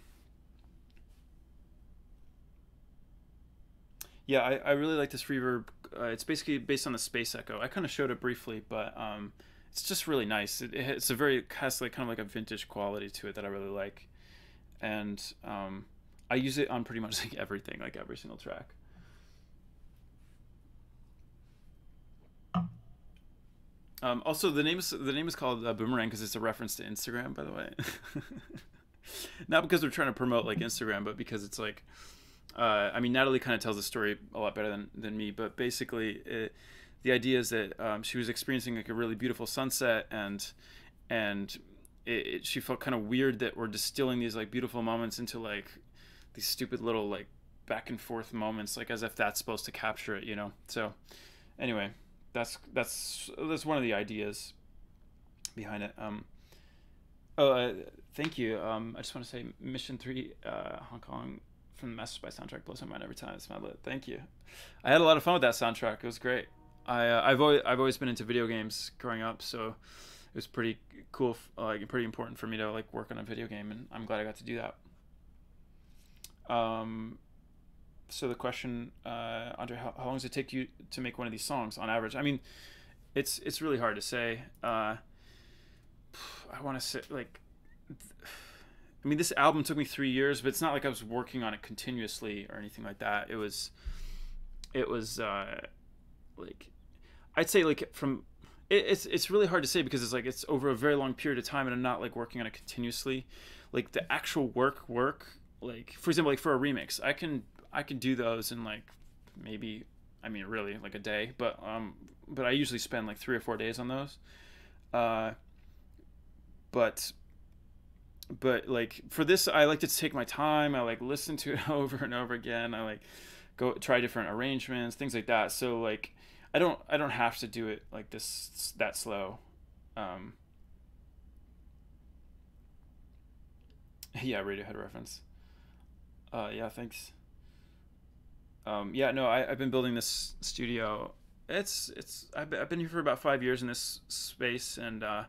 Speaker 1: yeah, I, I really like this reverb. Uh, it's basically based on the Space Echo. I kind of showed it briefly, but um, it's just really nice. It, it's a very has like kind of like a vintage quality to it that I really like, and um, I use it on pretty much like everything, like every single track. Um, also, the name is the name is called uh, Boomerang because it's a reference to Instagram, by the way. Not because we're trying to promote like Instagram, but because it's like, uh, I mean, Natalie kind of tells the story a lot better than, than me. But basically, it, the idea is that um, she was experiencing like a really beautiful sunset, and and it, it, she felt kind of weird that we're distilling these like beautiful moments into like these stupid little like back and forth moments, like as if that's supposed to capture it, you know. So, anyway that's that's that's one of the ideas behind it. Um, oh, uh, thank you. Um, I just want to say Mission Three, uh, Hong Kong from the Masters by soundtrack blows my mind every time. It's my lit. Thank you. I had a lot of fun with that soundtrack. It was great. I uh, I've always I've always been into video games growing up, so it was pretty cool, like pretty important for me to like work on a video game, and I'm glad I got to do that. Um, so the question, uh, Andre, how, how, long does it take you to make one of these songs on average? I mean, it's it's really hard to say. Uh, I want to say like, I mean, this album took me three years, but it's not like I was working on it continuously or anything like that. It was, it was uh, like, I'd say like from. It, it's it's really hard to say because it's like it's over a very long period of time and I'm not like working on it continuously, like the actual work work like for example like for a remix I can I could do those in like maybe I mean really like a day, but um but I usually spend like 3 or 4 days on those. Uh but but like for this I like to take my time. I like listen to it over and over again. I like go try different arrangements, things like that. So like I don't I don't have to do it like this that slow. Um yeah, Radiohead reference. Uh yeah, thanks um, yeah, no, I, have been building this studio. It's it's I've been, I've been here for about five years in this space, and uh,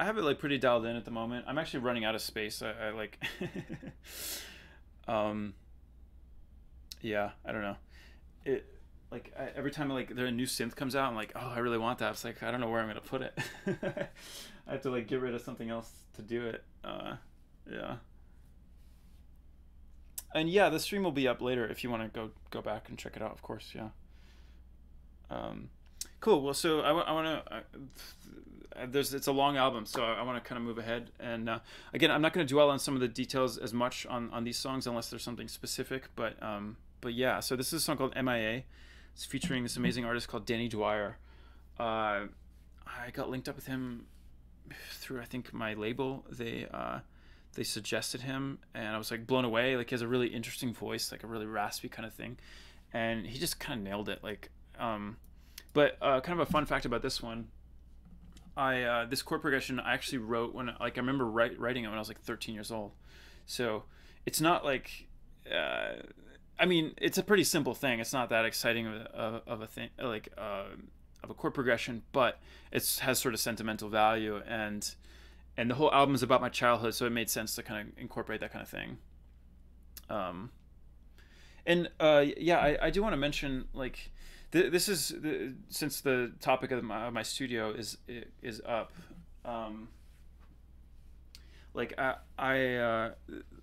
Speaker 1: I have it like pretty dialed in at the moment. I'm actually running out of space. I, I like, um, yeah, I don't know. It like I, every time like there a new synth comes out, I'm like, oh, I really want that. It's like I don't know where I'm gonna put it. I have to like get rid of something else to do it. Uh, yeah and yeah, the stream will be up later if you want to go go back and check it out. Of course, yeah. Um, cool. Well, so I, I want to. Uh, there's it's a long album, so I, I want to kind of move ahead. And uh, again, I'm not going to dwell on some of the details as much on on these songs unless there's something specific. But um, but yeah, so this is a song called MIA. It's featuring this amazing artist called Danny Dwyer. Uh, I got linked up with him through I think my label. They uh, they suggested him and I was like blown away. Like he has a really interesting voice, like a really raspy kind of thing. And he just kind of nailed it. Like, um, but uh, kind of a fun fact about this one. I uh, this chord progression I actually wrote when like I remember write, writing it when I was like 13 years old. So it's not like uh, I mean it's a pretty simple thing. It's not that exciting of a, of a thing like uh, of a chord progression, but it has sort of sentimental value and and the whole album is about my childhood, so it made sense to kind of incorporate that kind of thing. Um, and uh, yeah, I, I do want to mention like th- this is the, since the topic of my, my studio is is up. Um, like I, I uh,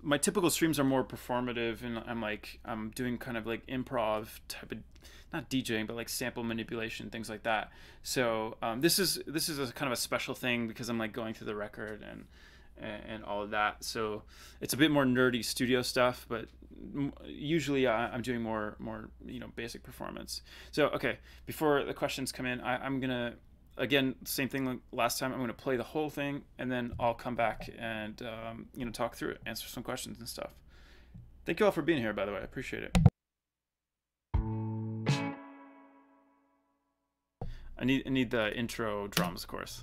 Speaker 1: my typical streams are more performative, and I'm like I'm doing kind of like improv type of not DJing, but like sample manipulation, things like that. So um, this is this is a kind of a special thing because I'm like going through the record and and, all of that. So it's a bit more nerdy studio stuff, but usually I, am doing more more you know basic performance. So okay, before the questions come in, I, I'm gonna again same thing last time. I'm gonna play the whole thing and then I'll come back and um, you know talk through it, answer some questions and stuff. Thank you all for being here, by the way. I appreciate it. I need I need the intro drums, of course.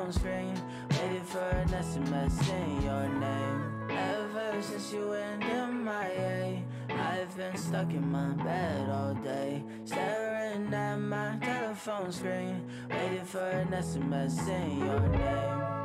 Speaker 1: phone
Speaker 3: screen, waiting for an SMS in your name. Ever since you went MIA, I've been stuck in my bed all day, staring at my telephone screen, waiting for an SMS in your name.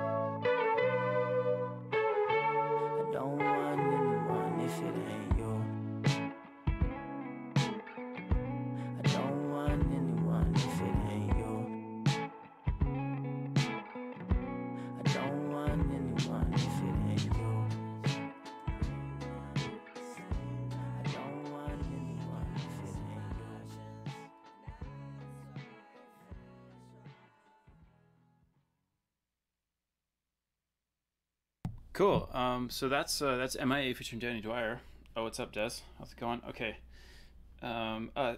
Speaker 1: Um, so that's uh, that's MIA featuring Danny Dwyer. Oh, what's up, Des? How's it going? Okay. Um, uh,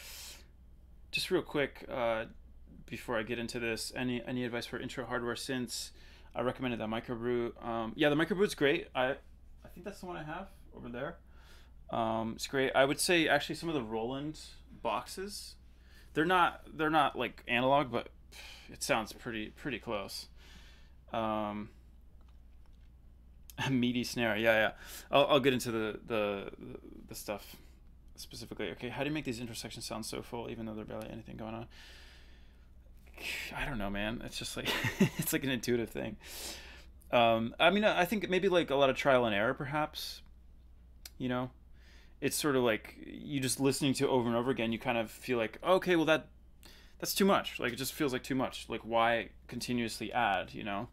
Speaker 1: just real quick, uh, before I get into this, any any advice for intro hardware since I recommended that MicroBrute. Um, yeah, the MicroBrute's great. I I think that's the one I have over there. Um, it's great. I would say actually some of the Roland boxes, they're not they're not like analog, but it sounds pretty pretty close. Um, meaty snare. Yeah, yeah. I'll, I'll get into the, the the stuff specifically. Okay, how do you make these intersections sound so full, even though there's barely anything going on? I don't know, man. It's just like it's like an intuitive thing. Um, I mean, I think maybe like a lot of trial and error, perhaps. You know, it's sort of like you just listening to over and over again. You kind of feel like, okay, well that that's too much. Like it just feels like too much. Like why continuously add? You know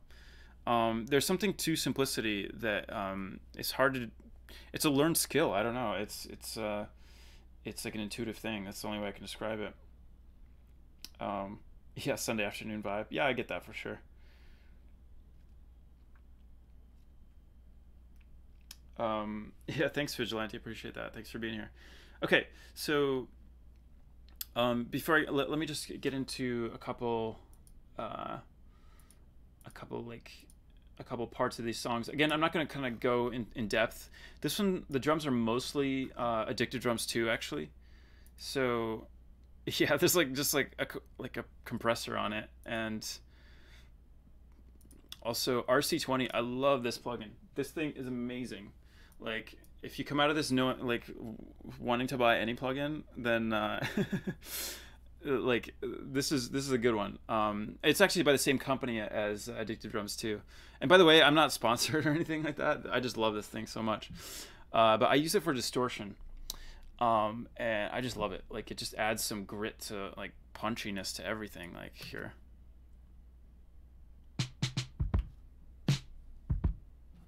Speaker 1: um, there's something to simplicity that um, it's hard to it's a learned skill i don't know it's it's uh it's like an intuitive thing that's the only way i can describe it. Um yeah sunday afternoon vibe yeah i get that for sure. Um yeah thanks vigilante appreciate that thanks for being here. Okay so um before i let, let me just get into a couple uh a couple like a couple parts of these songs. Again, I'm not going to kind of go in, in depth. This one, the drums are mostly uh, Addictive Drums 2, actually. So, yeah, there's like just like a like a compressor on it, and Also, RC20, I love this plugin. This thing is amazing. Like, if you come out of this knowing, like, wanting to buy any plugin, then uh, like this is this is a good one. Um, it's actually by the same company as Addictive Drums 2. And by the way, I'm not sponsored or anything like that. I just love this thing so much. Uh, but I use it for distortion, um, and I just love it. Like, it just adds some grit to like punchiness to everything. Like here.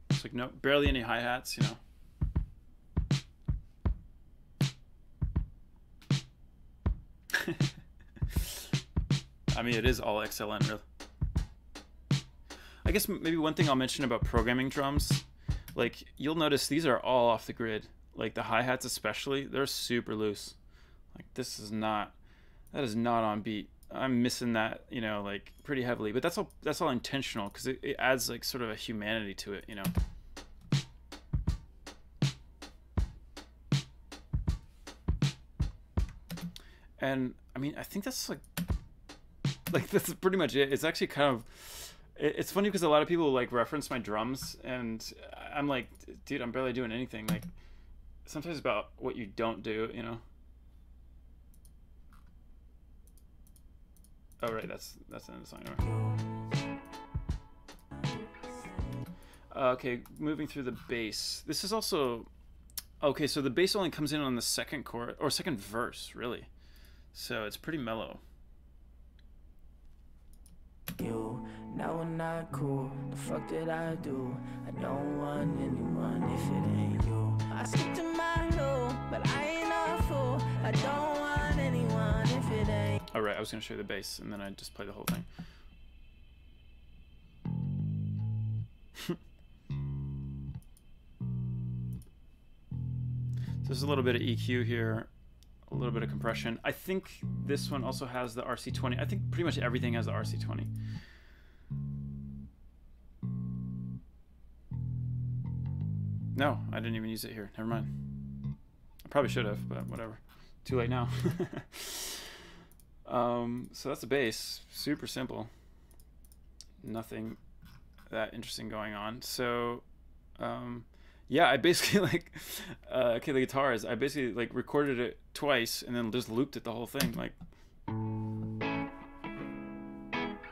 Speaker 1: It's like no, barely any hi hats, you know. I mean, it is all XLN. I guess maybe one thing I'll mention about programming drums, like you'll notice these are all off the grid. Like the hi hats, especially, they're super loose. Like this is not, that is not on beat. I'm missing that, you know, like pretty heavily. But that's all. That's all intentional because it, it adds like sort of a humanity to it, you know. And I mean, I think that's like, like that's pretty much it. It's actually kind of, it's funny because a lot of people like reference my drums, and I'm like, dude, I'm barely doing anything. Like, sometimes about what you don't do, you know. Oh right, that's that's the end of the song. Uh, okay, moving through the bass. This is also okay. So the bass only comes in on the second chord or second verse, really. So it's pretty mellow.
Speaker 4: You. Now we're not cool. The fuck did I do? I don't want anyone if it ain't you. I stick to my no, but I ain't a fool. I don't want anyone if it ain't.
Speaker 1: All right, I was gonna show you the bass, and then I just play the whole thing. so there's a little bit of EQ here, a little bit of compression. I think this one also has the RC20. I think pretty much everything has the RC20. No, I didn't even use it here. Never mind. I probably should have, but whatever. Too late now. um, so that's the bass. Super simple. Nothing that interesting going on. So, um, yeah, I basically like, uh, okay, the guitar is, I basically like recorded it twice and then just looped it the whole thing. Like,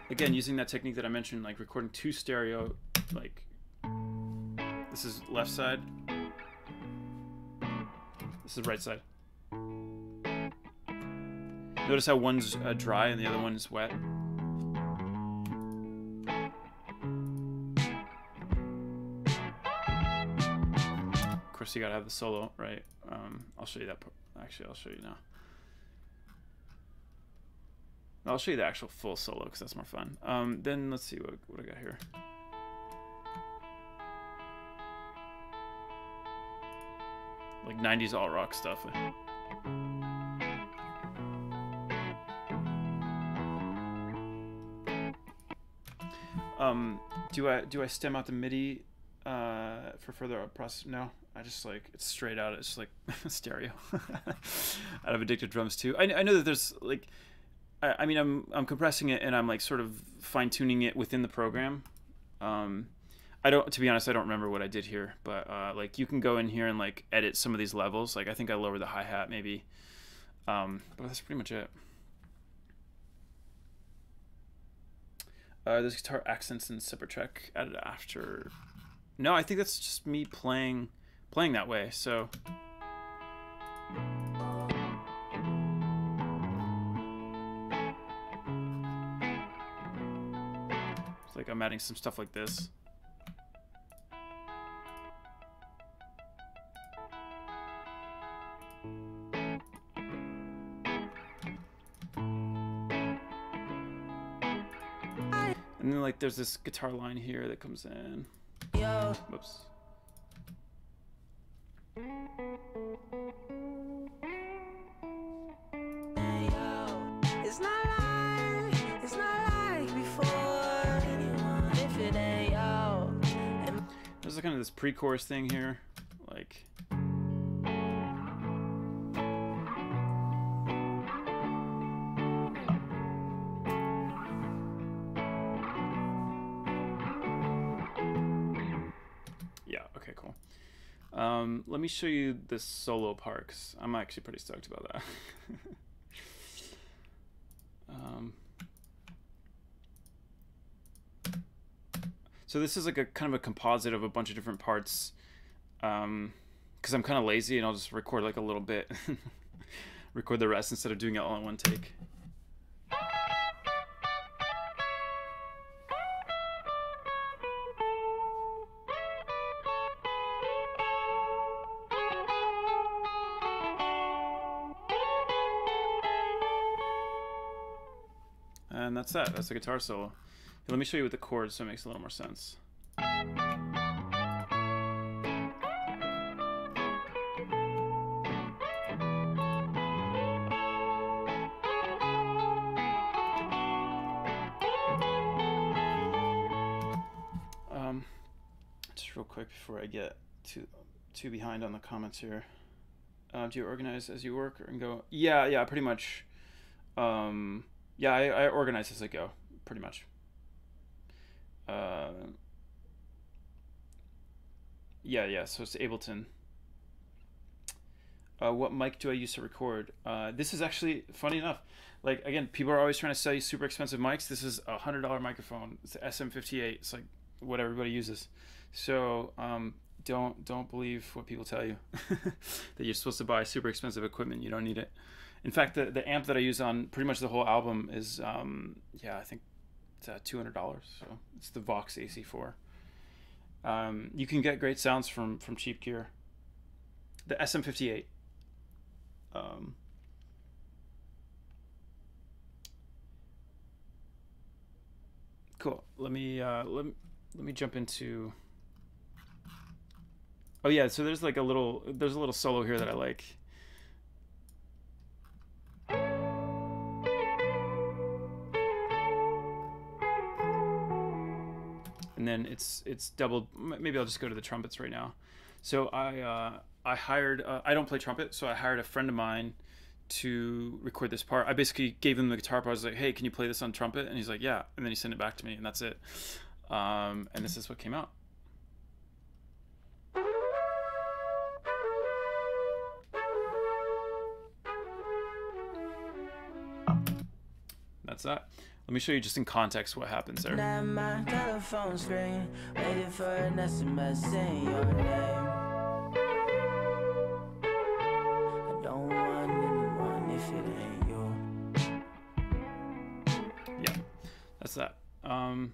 Speaker 1: again, using that technique that I mentioned, like recording two stereo, like, this is left side. This is right side. Notice how one's uh, dry and the other one is wet. Course, you gotta have the solo, right? Um, I'll show you that. Actually, I'll show you now. I'll show you the actual full solo because that's more fun. Um, then let's see what, what I got here. Like 90s all rock stuff. Um, do I do I stem out the MIDI uh, for further process? No, I just like it's straight out. It's like stereo out of Addictive Drums 2. I, I know that there's like, I, I mean I'm I'm compressing it and I'm like sort of fine tuning it within the program. Um, I don't to be honest I don't remember what I did here, but uh, like you can go in here and like edit some of these levels. Like I think I lowered the hi hat maybe, um, but that's pretty much it. Uh, there's guitar accents and separate track added after. No, I think that's just me playing playing that way. So. It's like I'm adding some stuff like this. And then like there's this guitar line here that comes in.
Speaker 4: Yo,
Speaker 1: Whoops. kind of this pre-chorus thing here, like. Yeah, okay, cool. Um, let me show you the solo Parks. I'm actually pretty stoked about that. so this is like a kind of a composite of a bunch of different parts. Um, because I'm kind of lazy and I'll just record like a little bit, record the rest instead of doing it all in one take. And that's that. That's the guitar solo. Let me show you with the chords so it makes a little more sense. Um, just real quick before I get too too behind on the comments here. Uh, do you organize as you work and go? Yeah, yeah, pretty much. Um, yeah, I, I organize as I go, pretty much. Uh, yeah, yeah. So it's Ableton. Uh, what mic do I use to record? Uh, this is actually funny enough. Like again, people are always trying to sell you super expensive mics. This is a hundred dollar microphone. It's the SM58. It's like what everybody uses. So um, don't don't believe what people tell you that you're supposed to buy super expensive equipment. You don't need it. In fact, the the amp that I use on pretty much the whole album is um, yeah, I think it's uh, two hundred dollars. So it's the Vox AC4. Um, you can get great sounds from from cheap gear. The SM58. Um, cool. Let me uh, let let me jump into. Oh yeah, so there's like a little there's a little solo here that I like. And then it's it's doubled. Maybe I'll just go to the trumpets right now. So I uh, I hired uh, I don't play trumpet, so I hired a friend of mine to record this part. I basically gave him the guitar part. I was like, "Hey, can you play this on trumpet?" And he's like, "Yeah." And then he sent it back to me, and that's it. Um, and this is what came out. That's that. Let me show you just in context what happens there.
Speaker 4: At my telephone screen, waiting for an SMS saying your name. I don't want anyone if it ain't you.
Speaker 1: yeah that's that um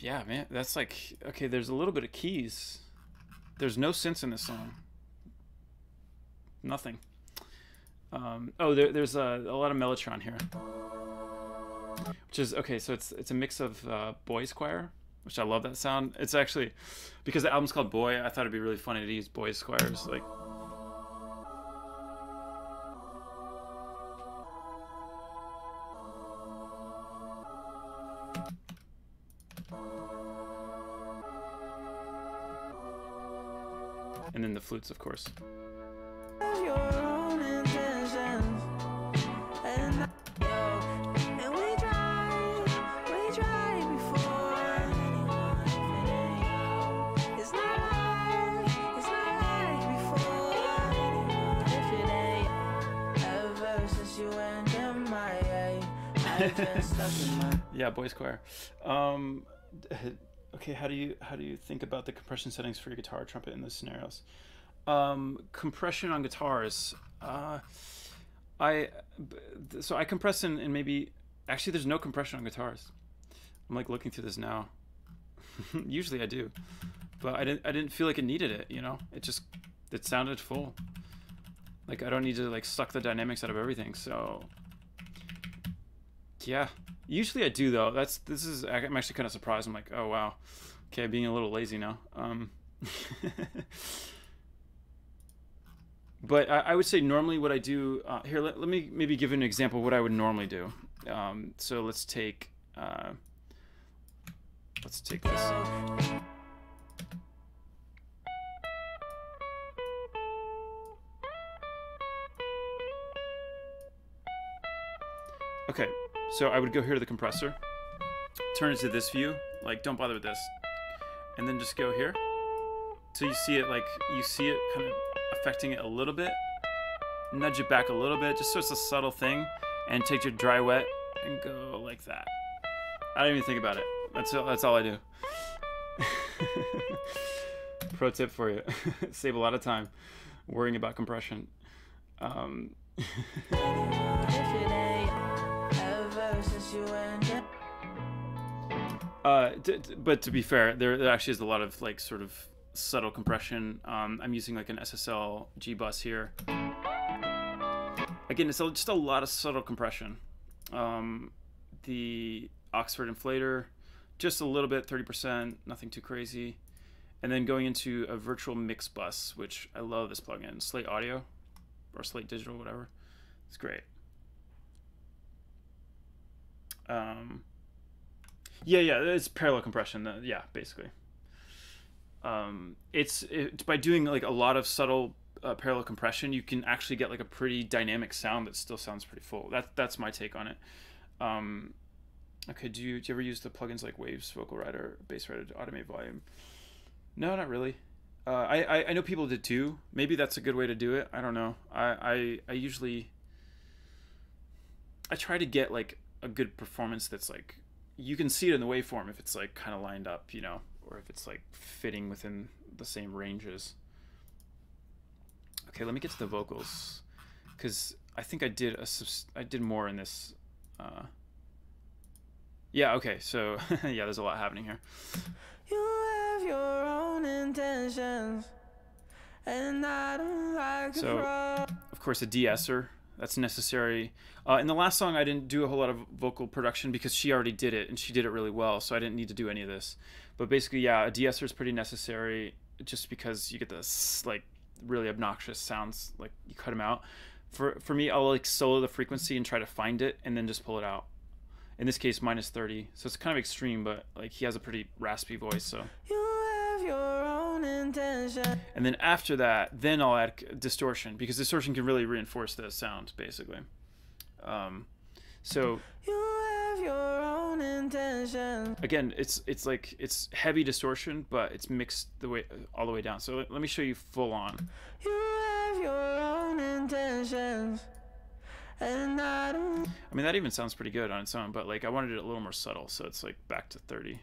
Speaker 1: yeah man that's like okay there's a little bit of keys there's no sense in this song nothing um oh there, there's a, a lot of mellotron here. Which is okay so it's it's a mix of uh, boys choir which i love that sound. It's actually because the album's called boy i thought it'd be really funny to use boys choirs like and then the flutes of course Yeah, boys choir. Um, okay, how do you how do you think about the compression settings for your guitar, trumpet in those scenarios? Um, compression on guitars. Uh, I so I compress in, in maybe actually there's no compression on guitars. I'm like looking through this now. Usually I do, but I didn't I didn't feel like it needed it. You know, it just it sounded full. Like I don't need to like suck the dynamics out of everything. So yeah, usually I do though. That's this is I'm actually kind of surprised. I'm like, oh wow, okay, being a little lazy now. Um, but I, I would say normally what I do uh, here. Let, let me maybe give an example of what I would normally do. Um, so let's take uh, let's take this. Okay, so I would go here to the compressor, turn it to this view, like don't bother with this, and then just go here. So you see it like you see it kind of affecting it a little bit. Nudge it back a little bit, just so it's a subtle thing, and take your dry wet and go like that. I don't even think about it. That's all, that's all I do. Pro tip for you: save a lot of time worrying about compression. Um, Uh, but to be fair, there, there actually is a lot of like sort of subtle compression. Um, I'm using like an SSL G bus here. Again, it's just a lot of subtle compression. Um, the Oxford inflator, just a little bit, 30%, nothing too crazy. And then going into a virtual mix bus, which I love this plugin, Slate Audio or Slate Digital, whatever. It's great. Um, yeah, yeah, it's parallel compression. uh, Yeah, basically. Um, it's it's by doing like a lot of subtle uh, parallel compression, you can actually get like a pretty dynamic sound that still sounds pretty full. That that's my take on it. Um, okay, do you do you ever use the plugins like Waves, Vocal Rider, Bass Rider to automate volume? No, not really. Uh, I, I I know people that do. Maybe that's a good way to do it. I don't know. I I, I usually I try to get like a good performance that's like you can see it in the waveform if it's like kind of lined up, you know, or if it's like fitting within the same ranges. Okay, let me get to the vocals because I think I did a I did more in this. Uh, yeah. Okay. So yeah, there's a lot happening here.
Speaker 3: You have your own intentions, and I don't like
Speaker 1: So- of course, a de-esser that's necessary. Uh, in the last song, I didn't do a whole lot of vocal production because she already did it and she did it really well, so I didn't need to do any of this. But basically, yeah, a de-esser is pretty necessary just because you get this like really obnoxious sounds. Like you cut them out. For for me, I'll like solo the frequency and try to find it and then just pull it out. In this case, minus thirty, so it's kind of extreme, but like he has a pretty raspy voice, so.
Speaker 3: You
Speaker 1: And then after that, then I'll add distortion because distortion can really reinforce the sound, basically. Um, so
Speaker 3: You have your own intentions.
Speaker 1: again, it's it's like it's heavy distortion, but it's mixed the way all the way down. So let, let me show you full on.
Speaker 3: You have your own intentions, and I don't.
Speaker 1: I mean, that even sounds pretty good on its own, but like I wanted it a little more subtle, so it's like back to thirty.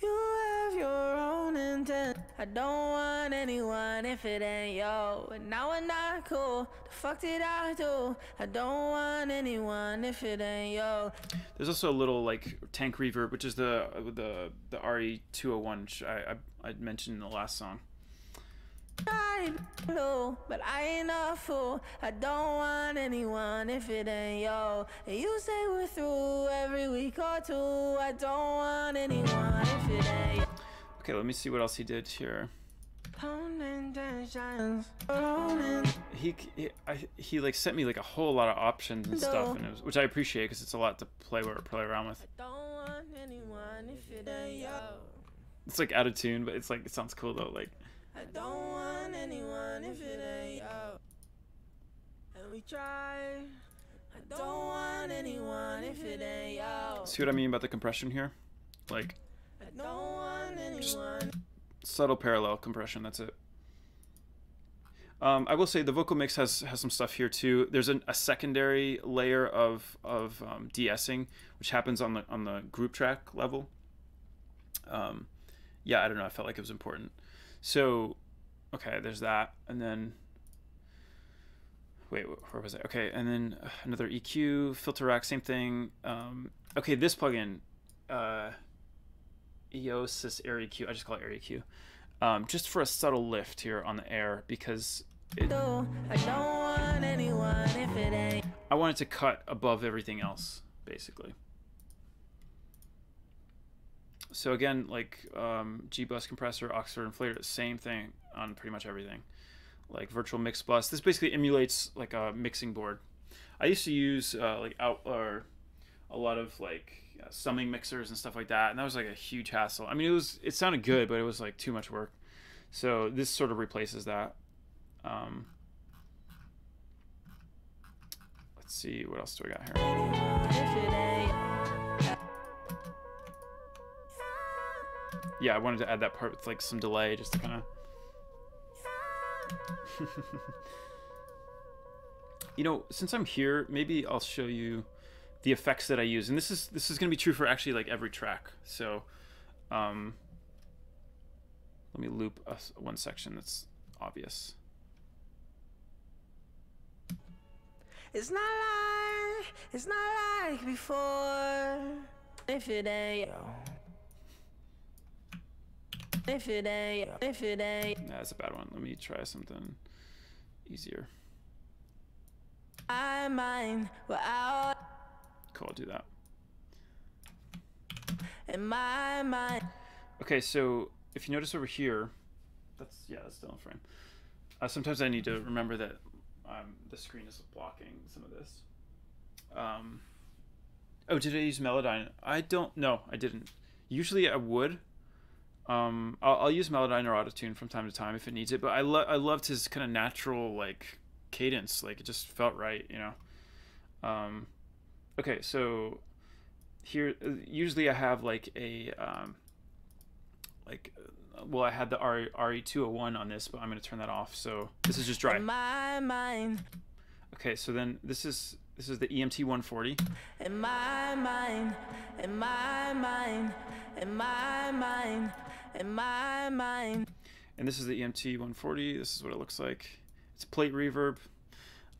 Speaker 3: You have your own intent. I don't want anyone if it ain't yo. And now we're not cool. The fuck did I do? I don't want anyone if it ain't yo.
Speaker 1: There's also a little like tank reverb, which is the the the RE two hundred one, which I, I I mentioned in the last song.
Speaker 3: Blue, but I ain't a fool. I don't want anyone if it ain't yo. And you say we're through every week or two. I don't want anyone if it ain't yo.
Speaker 1: Okay, let me see what else he did here.
Speaker 3: Own intentions. Own in-
Speaker 1: he he, I, he like sent me like a whole lot of options and stuff, and it was, which I appreciate because it's a lot to play or play around with.
Speaker 3: Don't want anyone if it ain't yo.
Speaker 1: It's like out of tune, but it's like it sounds cool though. Like
Speaker 3: I don't want anyone if it ain't yo. And we try. I don't want anyone if it ain't yo.
Speaker 1: see what I mean about the compression here? Like
Speaker 3: I don't want anyone.
Speaker 1: subtle parallel compression. That's it. Um, I will say the vocal mix has has some stuff here too. There's an, a secondary layer of of um, de-essing, which happens on the on the group track level. Um, yeah, I don't know. I felt like it was important. So, okay, there's that, and then wait, where was I? Okay, and then uh, another EQ filter rack, same thing. Um, okay, this plugin, uh, Eiosis Air EQ. I just call it Air EQ. Um, just for a subtle lift here on the air because it.
Speaker 3: I don't want anyone if it ain't.
Speaker 1: I wanted to cut above everything else, basically. So again, like um, G-Bus compressor, Oxford inflator, same thing on pretty much everything. Like virtual mix bus. This basically emulates like a mixing board. I used to use uh, like out or a lot of like uh, summing mixers and stuff like that, and that was like a huge hassle. I mean, it was it sounded good, but it was like too much work. So this sort of replaces that. Um, let's see what else do we got here. Yeah, I wanted to add that part with like some delay just to kind of you know, since I'm here, maybe I'll show you the effects that I use, and this is this is gonna be true for actually like every track. So, um, let me loop a s one section that's obvious.
Speaker 4: It's not like, it's not like before. If it ain't, if it ain't, if it ain't,
Speaker 1: Nah, that's a bad one. Let me try something easier.
Speaker 4: I mind, well, out
Speaker 1: Cool, I'll do that.
Speaker 4: in my mind.
Speaker 1: Okay, so if you notice over here, that's yeah, that's still in frame. Uh, sometimes I need to remember that um, the screen is blocking some of this. Um, oh, did I use Melodyne? I don't know. I didn't. Usually I would. Um, I'll, I'll use Melodyne or Autotune from time to time if it needs it, but I lo- I loved his kind of natural like cadence. Like it just felt right, you know. Um, okay, so here uh, usually I have like a um, like uh, well I had the RE, RE201 on this but I'm going to turn that off so this is just dry.
Speaker 4: My mind,
Speaker 1: okay so then this is this is the EMT 140
Speaker 4: in my mind, in my mind, in my mind, in my mind.
Speaker 1: and this is the EMT 140 this is what it looks like. It's plate reverb.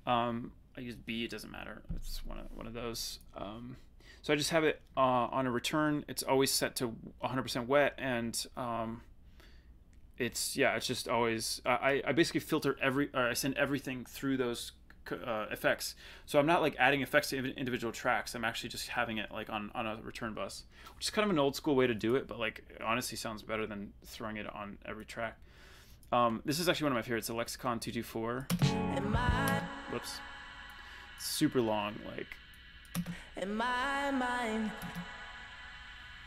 Speaker 1: Um, I use B it doesn't matter. It's one of, one of those. Um, so I just have it uh, on a return. It's always set to 100% wet and um, it's yeah it's just always I, I basically filter every or I send everything through those uh, effects. So I'm not like adding effects to individual tracks. I'm actually just having it like on, on a return bus which is kind of an old school way to do it but like honestly sounds better than throwing it on every track. Um, this is actually one of my favorites the Lexicon 224
Speaker 4: In my,
Speaker 1: whoops. Super long like
Speaker 4: in my mind.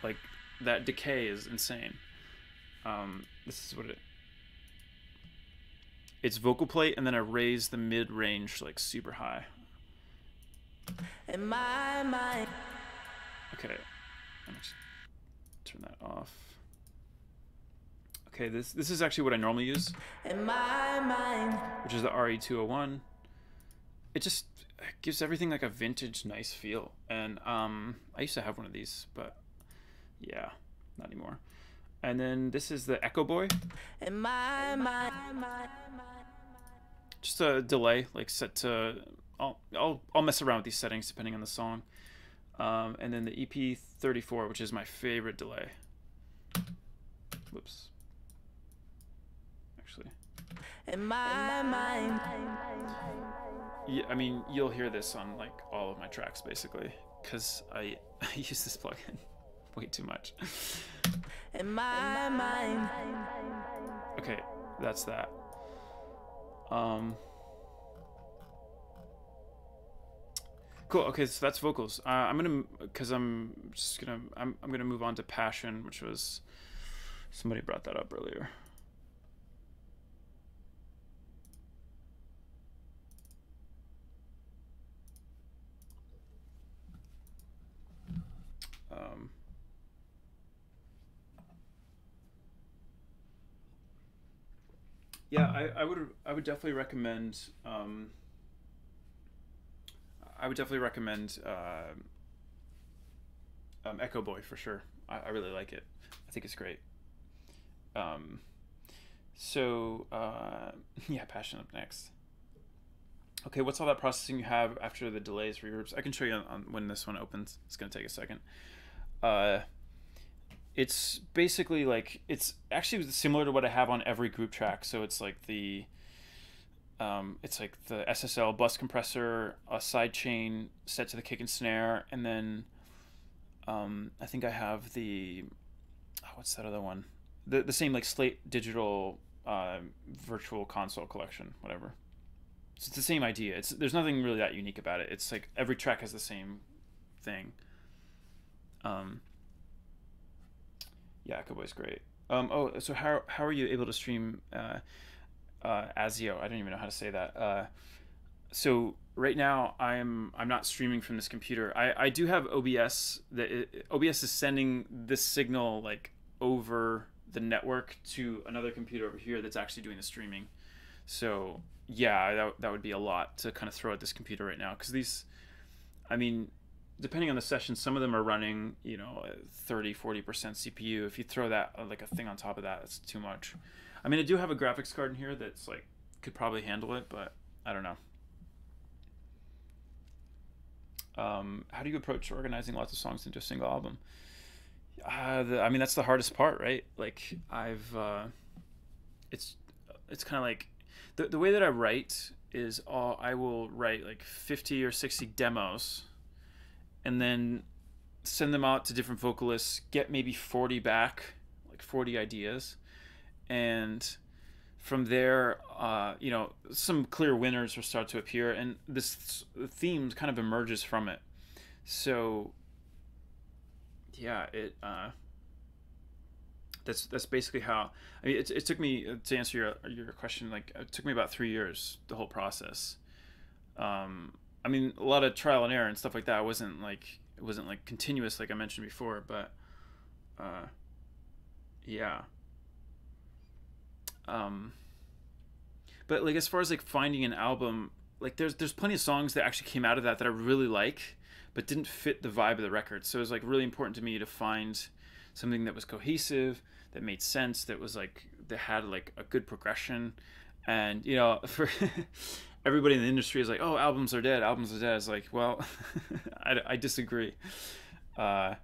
Speaker 1: like that decay is insane. Um this is what it it's vocal plate and then i raise the mid range like super high.
Speaker 4: In my mind,
Speaker 1: okay. Let me just turn that off. Okay this this is actually what i normally use.
Speaker 4: In my mind.
Speaker 1: which is the re201 it just gives everything like a vintage nice feel. And um i used to have one of these but yeah not anymore. And then this is the echo boy.
Speaker 4: In my mind,
Speaker 1: just a delay like set to I'll, I'll I'll mess around with these settings depending on the song. Um, and then the EP34 which is my favorite delay. Whoops. Actually.
Speaker 4: In my mind.
Speaker 1: yeah, I mean you'll hear this on like all of my tracks basically because I, I use this plugin way too much.
Speaker 4: In my mind,
Speaker 1: okay that's that um cool. Okay so that's vocals. Uh, i'm gonna because i'm just gonna I'm, I'm gonna move on to passion which was somebody brought that up earlier. Um yeah I, I would i would definitely recommend um i would definitely recommend uh, um, echo boy for sure. I, I really like it. I think it's great. Um so uh yeah passion up next. Okay what's all that processing you have after the delays reverbs i can show you on, on when this one opens. It's going to take a second. Uh it's basically like it's actually similar to what I have on every group track. So it's like the um, it's like the SSL bus compressor, a side chain set to the kick and snare, and then um, I think I have the oh, what's that other one? The the same like Slate digital uh, virtual console collection, whatever. So it's the same idea. It's there's nothing really that unique about it. It's like every track has the same thing. Um, yeah, EchoBoy's great. Um, oh, so how how are you able to stream uh, uh, ASIO? I don't even know how to say that. Uh, so right now I'm I'm not streaming from this computer. I, I do have OBS. That OBS is sending this signal like over the network to another computer over here that's actually doing the streaming. So yeah, that, that would be a lot to kind of throw at this computer right now because these, I mean, depending on the session, some of them are running, you know, 30, 40% CPU. If you throw that, uh, like a thing on top of that, it's too much. I mean, I do have a graphics card in here that's like, could probably handle it, but I don't know. Um, how do you approach organizing lots of songs into a single album? Uh, the, I mean, that's the hardest part, right? Like I've, uh, it's, it's kind of like the, the way that I write is all I will write like 50 or 60 demos and then send them out to different vocalists, get maybe 40 back, like 40 ideas. And from there, uh, you know, some clear winners will start to appear, and this theme kind of emerges from it. So, yeah, it. Uh, that's that's basically how. I mean, it, it took me to answer your your question. Like, it took me about three years the whole process. Um, I mean, a lot of trial and error and stuff like that. Wasn't like it wasn't like continuous, like I mentioned before, but, uh, yeah. Um, but like as far as like finding an album, like there's there's plenty of songs that actually came out of that that I really like, but didn't fit the vibe of the record. So it was like really important to me to find something that was cohesive, that made sense, that was like that had like a good progression, and you know for everybody in the industry is like, oh, albums are dead, albums are dead. It's like, well, I, I disagree. Uh,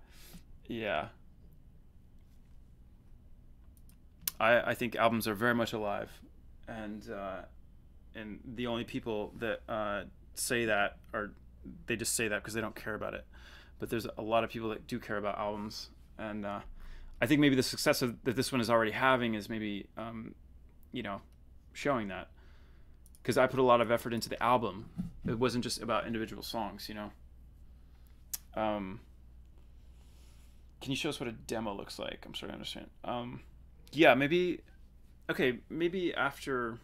Speaker 1: yeah. I, I think albums are very much alive, and uh, and the only people that uh, say that are they just say that because they don't care about it. But there's a lot of people that do care about albums, and uh, I think maybe the success of, that this one is already having is maybe um, you know showing that because I put a lot of effort into the album. It wasn't just about individual songs, you know. Um, can you show us what a demo looks like? I'm sorry, I understand. Um, yeah, maybe. Okay, maybe after.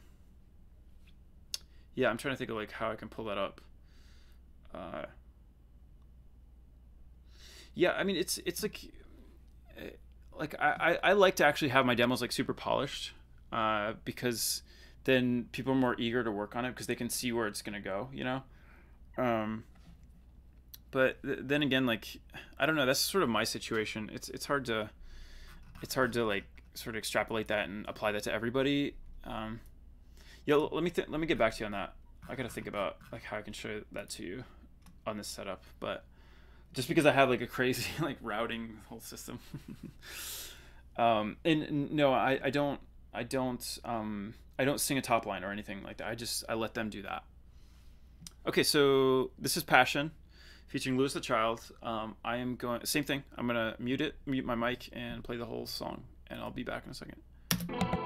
Speaker 1: Yeah, I'm trying to think of like how I can pull that up. Uh, yeah, I mean it's it's like, eh, like I, I like to actually have my demos like super polished, uh, because then people are more eager to work on it because they can see where it's gonna go, you know. Um, but th- then again, like I don't know, that's sort of my situation. It's it's hard to it's hard to like sort of extrapolate that and apply that to everybody. Um, yeah, let me th- let me get back to you on that. I gotta think about like how I can show that to you on this setup, but just because I have like a crazy like routing whole system. um, and, and no, I, I don't I don't um, I don't sing a top line or anything like that. I just I let them do that. Okay, so this is Passion, featuring Louis the Child. Um, I am going same thing. I'm gonna mute it, mute my mic, and play the whole song, and I'll be back in a second.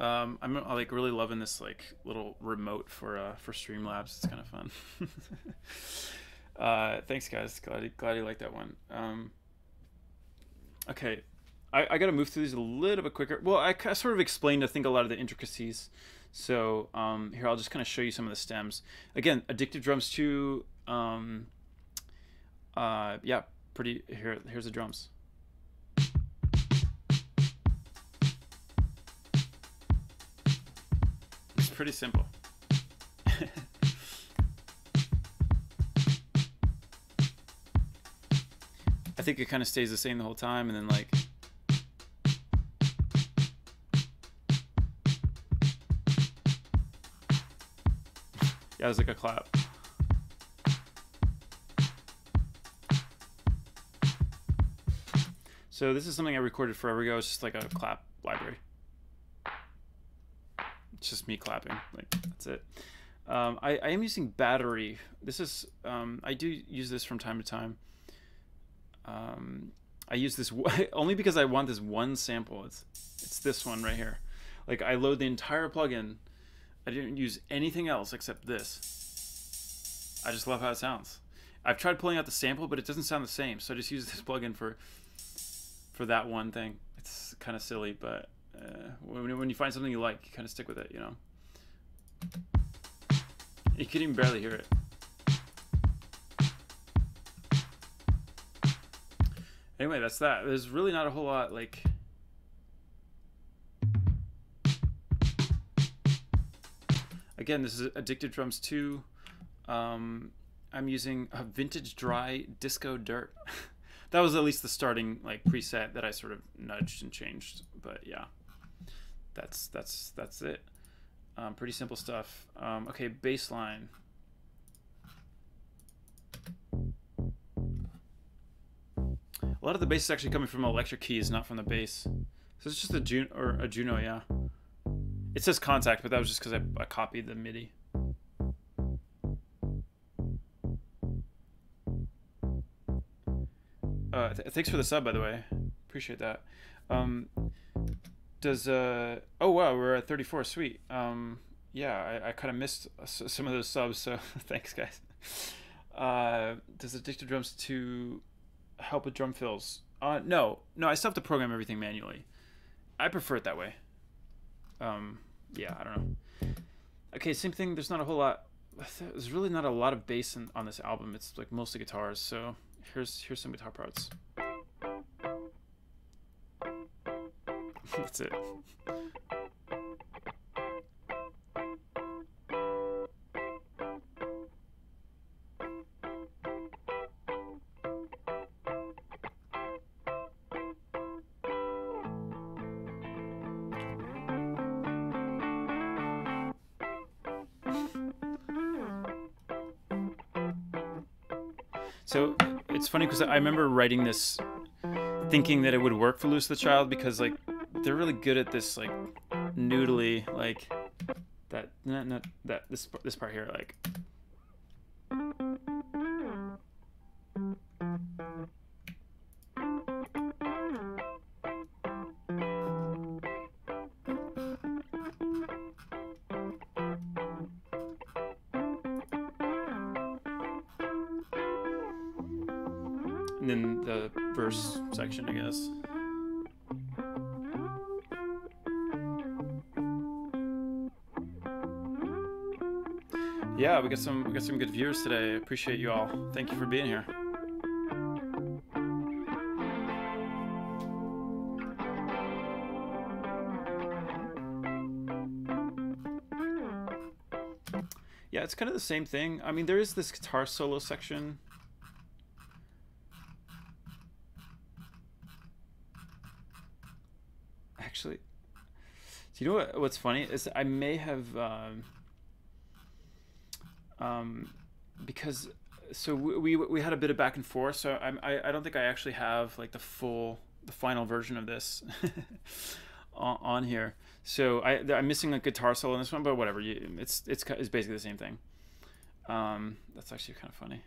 Speaker 1: Um, I'm uh, like really loving this like little remote for uh, for Streamlabs. It's kind of fun. uh, thanks, guys. Glad you, glad you like that one. Um, okay, I, I got to move through these a little bit quicker. Well, I, I sort of explained, I think, a lot of the intricacies. So um, here, I'll just kind of show you some of the stems. Again, Addictive Drums 2. Um, uh, yeah, pretty. Here, here's the drums. Pretty simple. I think it kind of stays the same the whole time, and then like. Yeah, it was like a clap. So this is something I recorded forever ago. It's just like a clap library. It's just me clapping. Like that's it. Um, I, I am using battery. This is um, I do use this from time to time. Um, I use this only because I want this one sample. It's it's this one right here. Like I load the entire plugin. I didn't use anything else except this. I just love how it sounds. I've tried pulling out the sample, but it doesn't sound the same. So I just use this plugin for for that one thing. It's kind of silly, but uh, when, when you find something you like, you kind of stick with it, you know. You can even barely hear it. Anyway, that's that. There's really not a whole lot like. Again, this is Addictive Drums 2. Um, I'm using a vintage dry disco dirt. that was at least the starting like preset that I sort of nudged and changed. But yeah, that's that's that's it. Um, pretty simple stuff. Um, okay, bass line. A lot of the bass is actually coming from electric keys, not from the bass. So it's just a Juno or a Juno, yeah. It says Kontakt, but that was just because I, I copied the MIDI. Uh, th thanks for the sub, by the way. Appreciate that. Um, does uh? Oh wow, we're at 34. Sweet. Um, yeah, I, I kind of missed some of those subs, so thanks, guys. Uh, does Addictive Drums 2 help with drum fills? Uh, no, no. I still have to program everything manually. I prefer it that way. Um, yeah, I don't know. Okay, same thing. There's not a whole lot. There's really not a lot of bass in, on this album. It's like mostly guitars. So here's here's some guitar parts. That's it. So it's funny because I remember writing this thinking that it would work for Louis the Child because like they're really good at this like noodly like that not, not that this this part here like and then the verse section I guess yeah we got some we got some good viewers today. Appreciate you all. Thank you for being here. Yeah it's kind of the same thing. I mean there is this guitar solo section. Actually do you know what, what's funny is i may have um, um, because so we, we had a bit of back and forth. So I'm, I I don't think I actually have like the full the final version of this on, on here. So I I'm missing a guitar solo in this one, but whatever. You, it's it's it's basically the same thing. Um, that's actually kind of funny.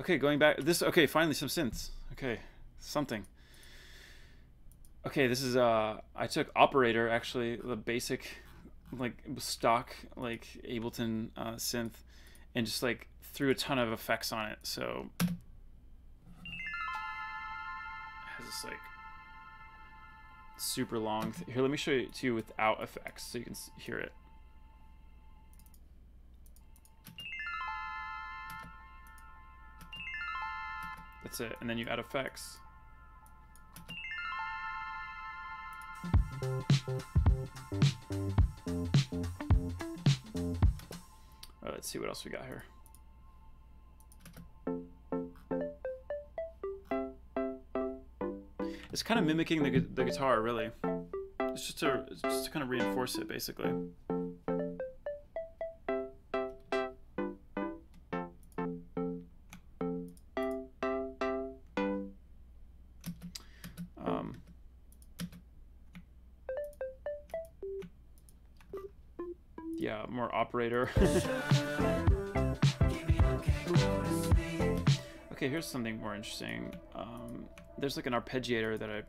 Speaker 1: Okay, going back this. Okay, finally some synths. Okay, something. Okay, this is uh I took operator actually the basic like stock like Ableton uh, synth and just like threw a ton of effects on it. So it has this like super long here let me show it to you without effects so you can hear it. That's it. And then you add effects. Let's see what else we got here. It's kind of mimicking the, the guitar, really. It's just to it's just to kind of reinforce it, basically. Um, yeah, more operator. here's something more interesting. Um, there's like an arpeggiator that I.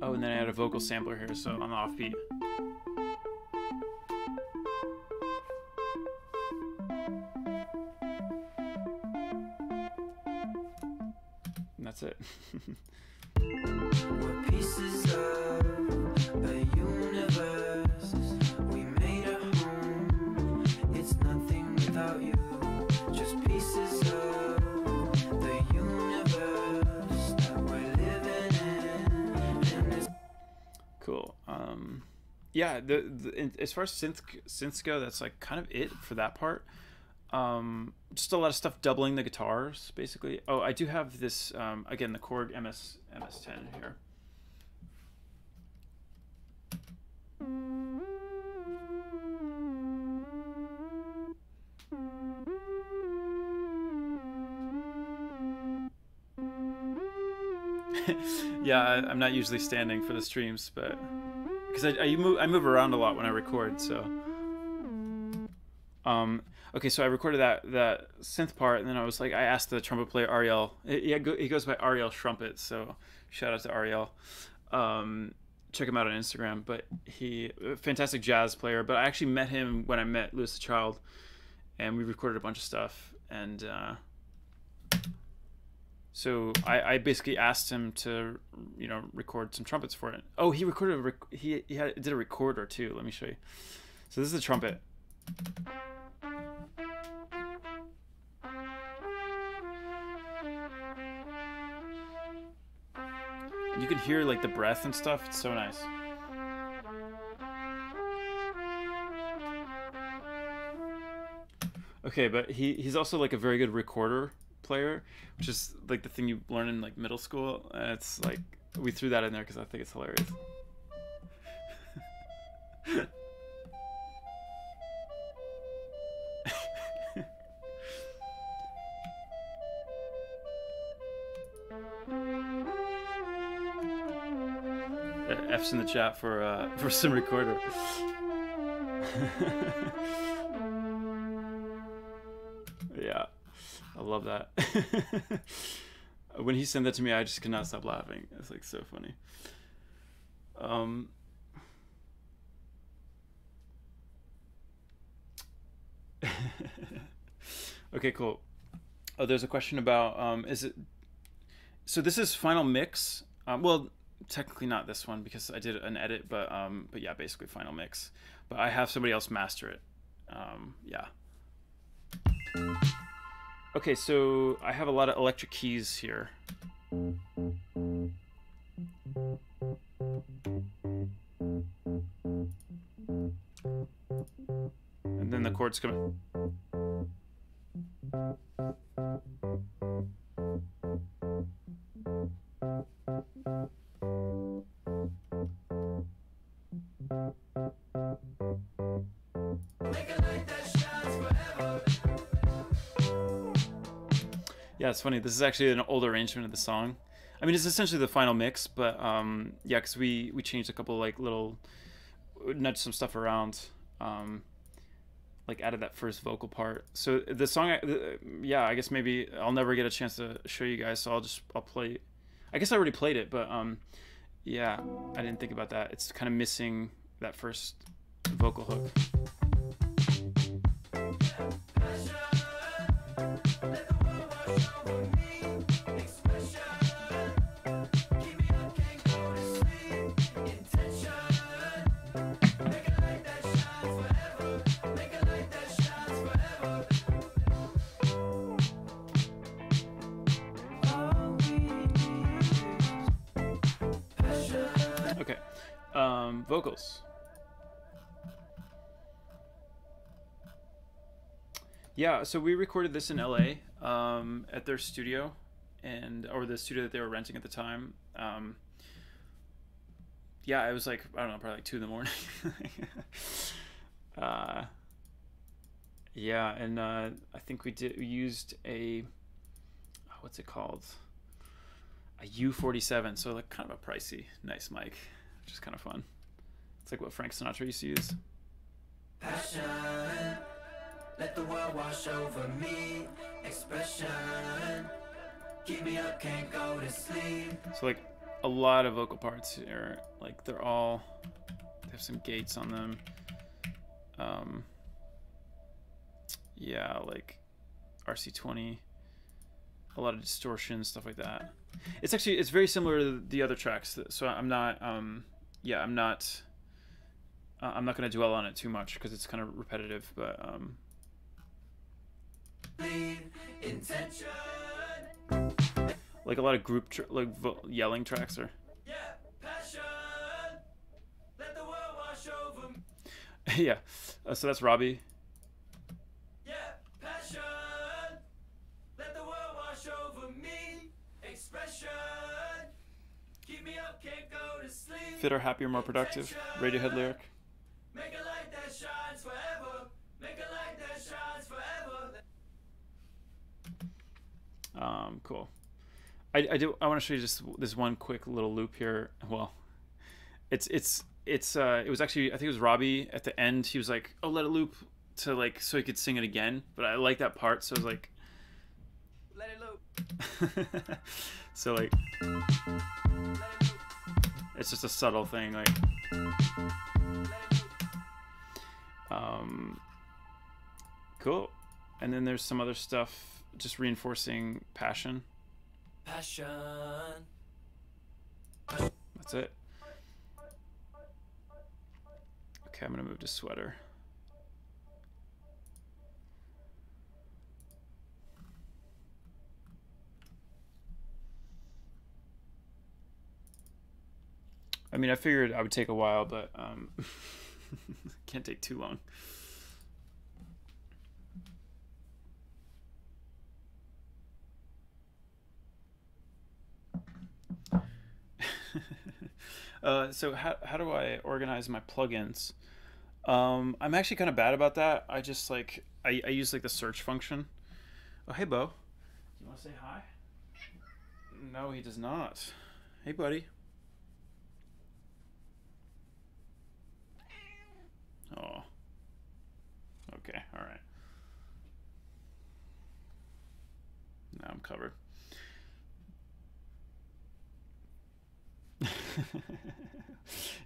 Speaker 1: Oh, and then I had a vocal sampler here, so the offbeat. That's it. yeah, the, the as far as synth synths go, that's like kind of it for that part. Um, just a lot of stuff doubling the guitars, basically. Oh, I do have this um, again, the Korg MS MS10 here. yeah, I, I'm not usually standing for the streams, but because I, I move I move around a lot when I record, so. Um. Okay, so I recorded that that synth part, and then I was like, I asked the trumpet player Ariel. He, he goes by Ariel Trumpet, so shout out to Ariel. Um, check him out on Instagram. But he, fantastic jazz player. But I actually met him when I met Louis the Child, and we recorded a bunch of stuff. And uh, so I, I basically asked him to, you know, record some trumpets for it. Oh, he recorded a rec- he he had, did a recorder too. Let me show you. So this is a trumpet. You can hear like the breath and stuff. It's so nice. Okay, but he he's also like a very good recorder player, which is like the thing you learn in like middle school. And it's like we threw that in there because I think it's hilarious. F's in the chat for uh, for some recorder. I love that. when he sent that to me, I just could not stop laughing. It's like so funny. Um. okay, cool. Oh, there's a question about um, is it so this is final mix um, well technically not this one because i did an edit but um, but yeah basically final mix but i have somebody else master it um, yeah okay so i have a lot of electric keys here. And then the chords come Yeah, it's funny. This is actually an old arrangement of the song. I mean, it's essentially the final mix, but um, yeah, because we we changed a couple like little nudged some stuff around. Um, like added that first vocal part. So the song, yeah, I guess maybe I'll never get a chance to show you guys. So I'll just I'll play. I guess I already played it, but um, yeah, I didn't think about that. It's kind of missing that first vocal hook. Um, vocals. Yeah, so we recorded this in LA um, at their studio, and or the studio that they were renting at the time. Um, yeah, it was like I don't know, probably like two in the morning. uh, yeah, and uh, I think we did we used a what's it called? A U forty seven, so like kind of a pricey, nice mic, which is kind of fun. It's like what Frank Sinatra used to use.
Speaker 4: Passion, let the world wash over me. Expression, keep me up, can't go to sleep.
Speaker 1: So like a lot of vocal parts are like they're all they have some gates on them. Um, yeah, like RC20, a lot of distortion, stuff like that. It's actually it's very similar to the other tracks. So I'm not um, yeah I'm not uh, I'm not gonna dwell on it too much because it's kind of repetitive. But um, like a lot of group like yelling tracks are.
Speaker 4: yeah, passion, let the world wash over
Speaker 1: yeah, uh, so that's Robbie.
Speaker 4: Yeah, passion, let the world wash over me. Expression, keep me up, can't go to sleep.
Speaker 1: Fitter, happier, more productive. Radiohead lyric.
Speaker 4: Make a light that shines forever. Make a light that shines forever.
Speaker 1: Um, cool. I, I do. I want to show you just this one quick little loop here. Well, it's it's it's uh it was actually I think it was Robbie at the end. He was like, "Oh, let it loop to like so he could sing it again." But I like that part, so I was like,
Speaker 4: Let it loop.
Speaker 1: so like it's just a subtle thing, like um, cool. And then there's some other stuff just reinforcing passion.
Speaker 4: Passion.
Speaker 1: That's it. Okay, I'm gonna move to sweater. I mean, I figured I would take a while, but um, can't take too long. uh, so how, how do I organize my plugins? Um, I'm actually kind of bad about that. I just like I, I use like the search function. Oh hey Bo, Do you want to say hi? No, he does not. Hey buddy. Oh. Okay. All right. Now I'm covered.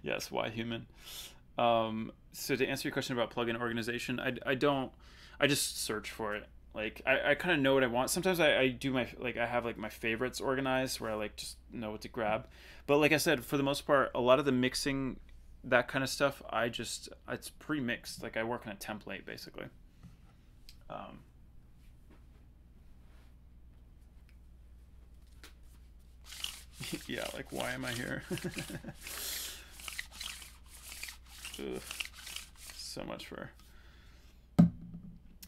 Speaker 1: yes, why human? Um, so to answer your question about plugin organization, I, I don't, I just search for it. Like I, I kind of know what I want. Sometimes I, I do my like I have like my favorites organized where I like just know what to grab. But like I said, for the most part, a lot of the mixing, that kind of stuff, I just it's pre-mixed. Like I work on a template basically. Um, yeah, like why am I here? Ugh. So much for.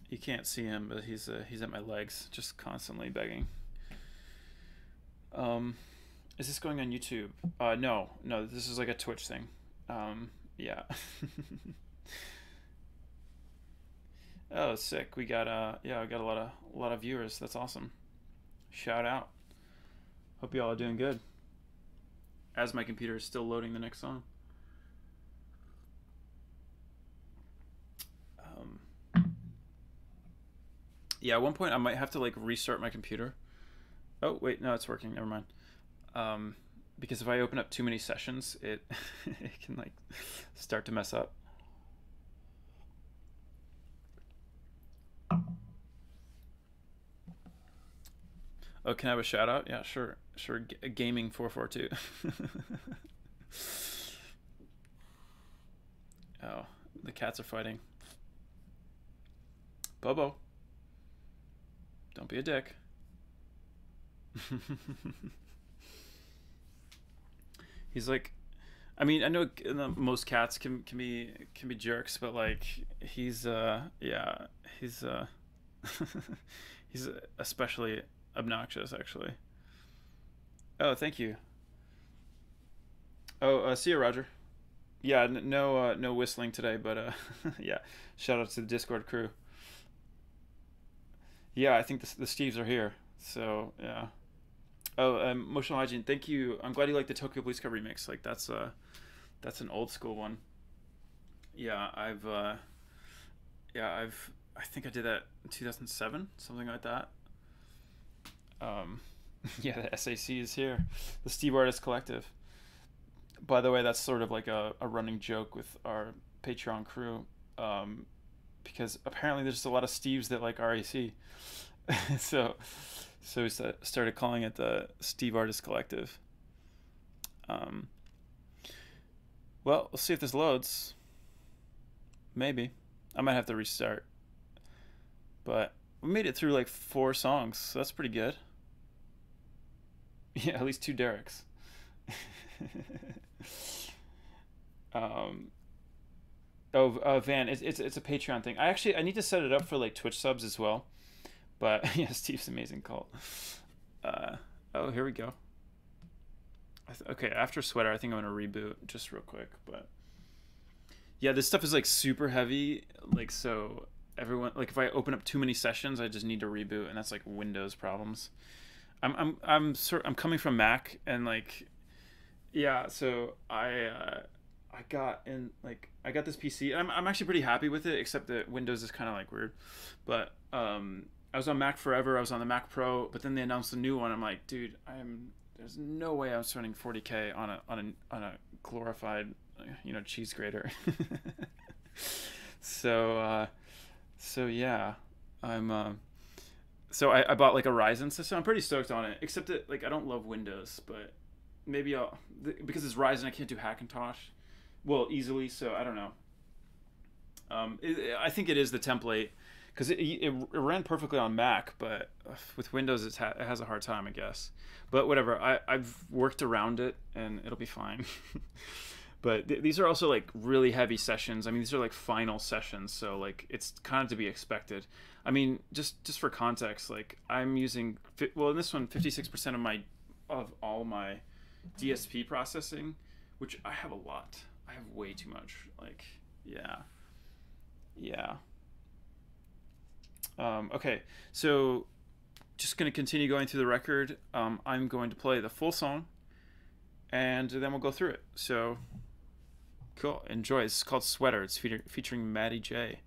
Speaker 1: You can't see him, but he's uh, he's at my legs, just constantly begging. Um, is this going on YouTube? Uh, no, no. This is like a Twitch thing. Um, yeah. oh, sick. We got uh, yeah, we got a lot of a lot of viewers. That's awesome. Shout out. Hope you all are doing good. As my computer is still loading the next song. Um, Yeah, at one point I might have to like restart my computer. Oh wait, no, it's working. Never mind. Um, because if I open up too many sessions, it it can like start to mess up. Oh, can I have a shout out? Yeah, sure, sure. G- gaming four four two. Oh, the cats are fighting. Bobo. Don't be a dick. He's like, I mean, I know uh, most cats can can be can be jerks, but like he's uh yeah he's uh he's especially obnoxious actually. Oh, thank you. Oh, uh, see you, Roger. Yeah, n- no uh, no whistling today, but uh, yeah, shout out to the Discord crew. Yeah, I think the, the Steves are here. So yeah. Oh, um, emotional hygiene. Thank you. I'm glad you like the Tokyo Police Car remix. Like that's a, that's an old school one. Yeah, I've uh yeah, I've I think I did that in 2007, something like that. Um yeah, the SAC is here. The Steve Artist Collective. By the way, that's sort of like a, a running joke with our Patreon crew. Um because apparently there's just a lot of Steves that like RAC. so so we started calling it the Steve Artist Collective. Um, well, we'll see if this loads. Maybe. I might have to restart. But we made it through like four songs, so that's pretty good. Yeah, at least two Derek's. um, oh, uh, Van, it's, it's it's a Patreon thing. I actually I need to set it up for like Twitch subs as well. But yeah, Steve's amazing cult. Uh, oh, here we go. Okay, after sweater, I think I'm gonna reboot just real quick. But yeah, this stuff is like super heavy. Like so, everyone like if I open up too many sessions, I just need to reboot, and that's like Windows problems. I'm I'm I'm sort I'm coming from Mac, and like yeah, so I uh, I got in like I got this PC. I'm I'm actually pretty happy with it, except that Windows is kind of like weird. But um, I was on Mac forever. I was on the Mac Pro, but then they announced a new one. I'm like, dude, I'm there's no way I'm spending 40k on a on a on a glorified you know cheese grater. so uh, so yeah, I'm. Uh, so I, I bought like a Ryzen system. I'm pretty stoked on it, except that like I don't love Windows, but maybe I'll because it's Ryzen. I can't do Hackintosh well easily. So I don't know. Um, it, I think it is the template because it, it, it ran perfectly on Mac, but uh, with Windows ha- it has a hard time, I guess. But whatever, I I've worked around it and it'll be fine. but th- these are also like really heavy sessions. I mean, these are like final sessions, so like it's kind of to be expected. I mean, just just for context, like I'm using well in this one, 56% of my of all my DSP processing, which I have a lot. I have way too much. Like, yeah, yeah. Um, okay, so just going to continue going through the record. Um, I'm going to play the full song, and then we'll go through it. So, cool. Enjoy. It's called Sweater. It's feature- featuring Maddie J.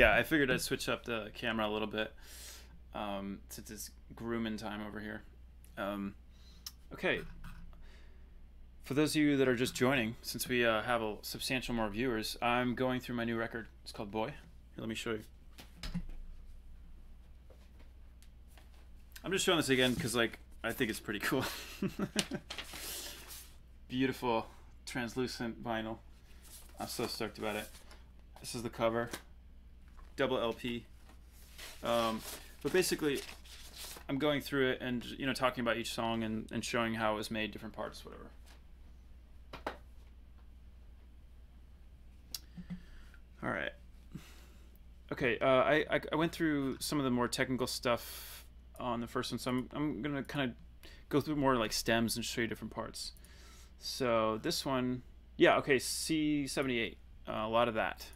Speaker 4: yeah, I
Speaker 1: figured I'd switch up the camera a little bit um, since it's grooming time over here. Um, okay. For those of you that are just joining, since we uh, have a substantial more viewers, I'm going through my new record. It's called Boy. Here, let me show you. I'm just showing this again because, like, I think it's pretty cool. Beautiful translucent vinyl. I'm so stoked about it. This is the cover, double LP. Um, but basically, I'm going through it and you know talking about each song and, and showing how it was made, different parts, whatever. All right. Okay, uh, I, I went through some of the more technical stuff on the first one, so I'm I'm gonna kind of go through more like stems and show you different parts. So this one, yeah, okay, CR-78, uh, a lot of that.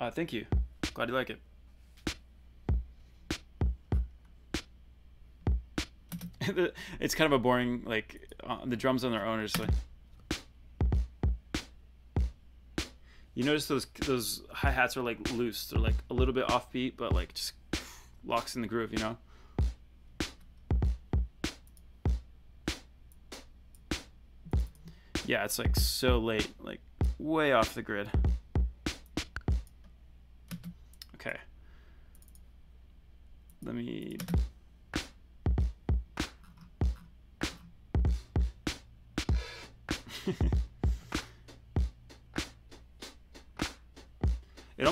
Speaker 1: Uh, thank you. Glad you like it. It's kind of a boring, like, uh, the drums on their own are just like. You notice those those hi hats are like loose. They're like a little bit offbeat, but like just locks in the groove. You know. Yeah, it's like so late, like way off the grid.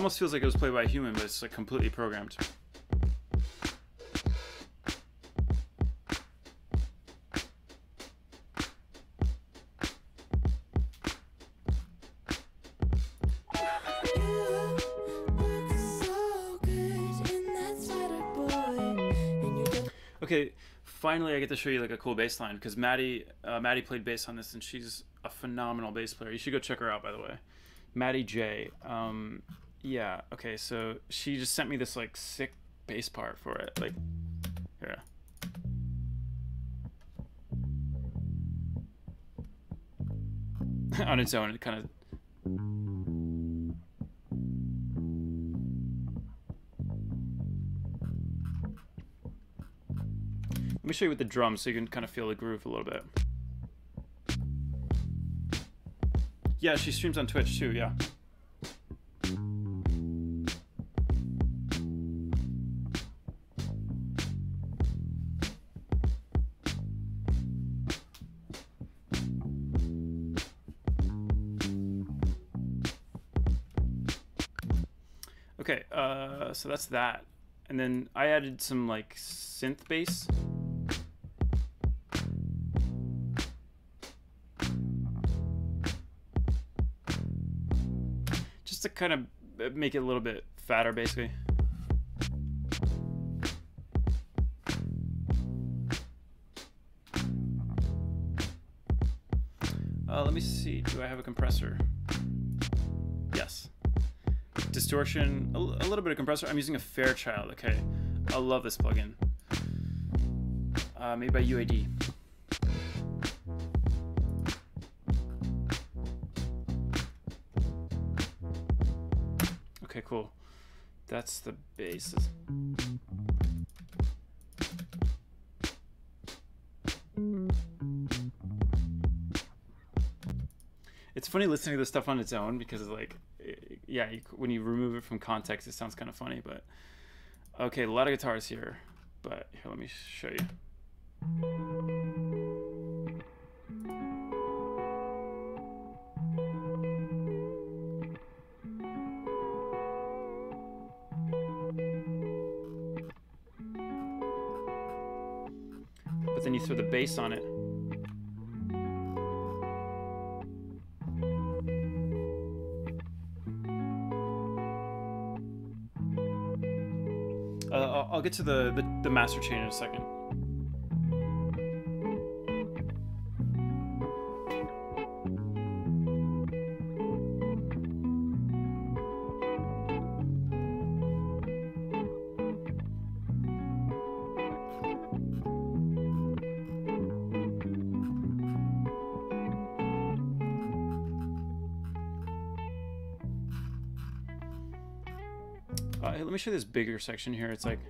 Speaker 1: Almost feels like it was played by a human, but it's like completely programmed. Okay, finally I get to show you like a cool bass line because Maddie, uh, Maddie played bass on this and she's a phenomenal bass player. You should go check her out, by the way. Maddie J. Um, yeah. Okay, so she just sent me this like sick bass part for it. Like, here. on its own, it kind of. Let me show you with the drums so you can kind of feel the groove a little bit. Yeah, she streams on Twitch too, yeah. so that's that. And then I added some like synth bass. Just to kind of uh, make it a little bit fatter basically. Uh, let me see, do I have a compressor? Yes. Distortion, a, a little bit of compressor. I'm using a Fairchild. Okay. I love this plugin. Uh, made by UAD. Okay, cool. That's the basis. It's funny listening to this stuff on its own because it's like, yeah, you, when you remove it from context, it sounds kind of funny. But okay, a lot of guitars here. But here, let me show you. But then you throw the bass on it. I'll, get to the, the, the master chain in a second. Uh, let me show this bigger section here. It's like,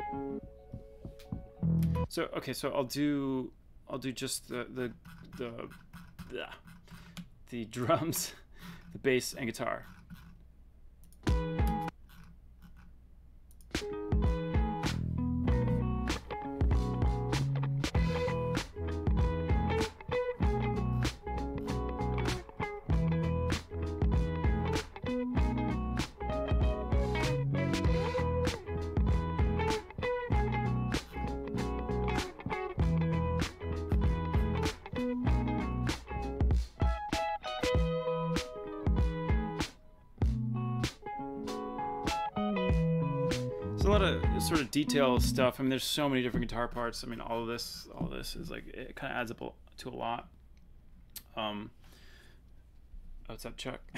Speaker 1: so okay, so I'll do, I'll do just the the the, the, the drums, the bass and guitar. Detail stuff. I mean, there's so many different guitar parts. I mean, all of this, all of this is like it kind of adds up to a lot. Um, oh, what's up, Chuck?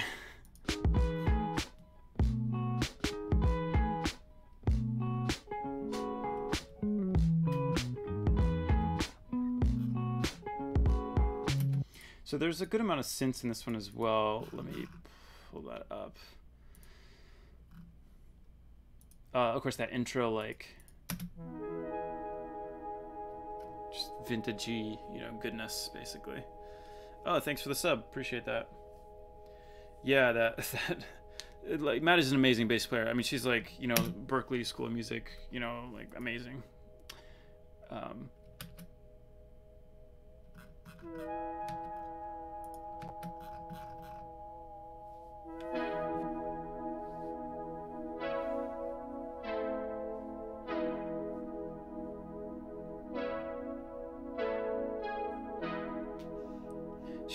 Speaker 1: So there's a good amount of synths in this one as well. Let me pull that up. Uh, of course, that intro, like, just vintagey, you know, goodness, basically. Oh, thanks for the sub. Appreciate that. Yeah, that that it, like Matt is an amazing bass player. I mean, she's like, you know, Berklee School of Music, you know, like amazing. Um,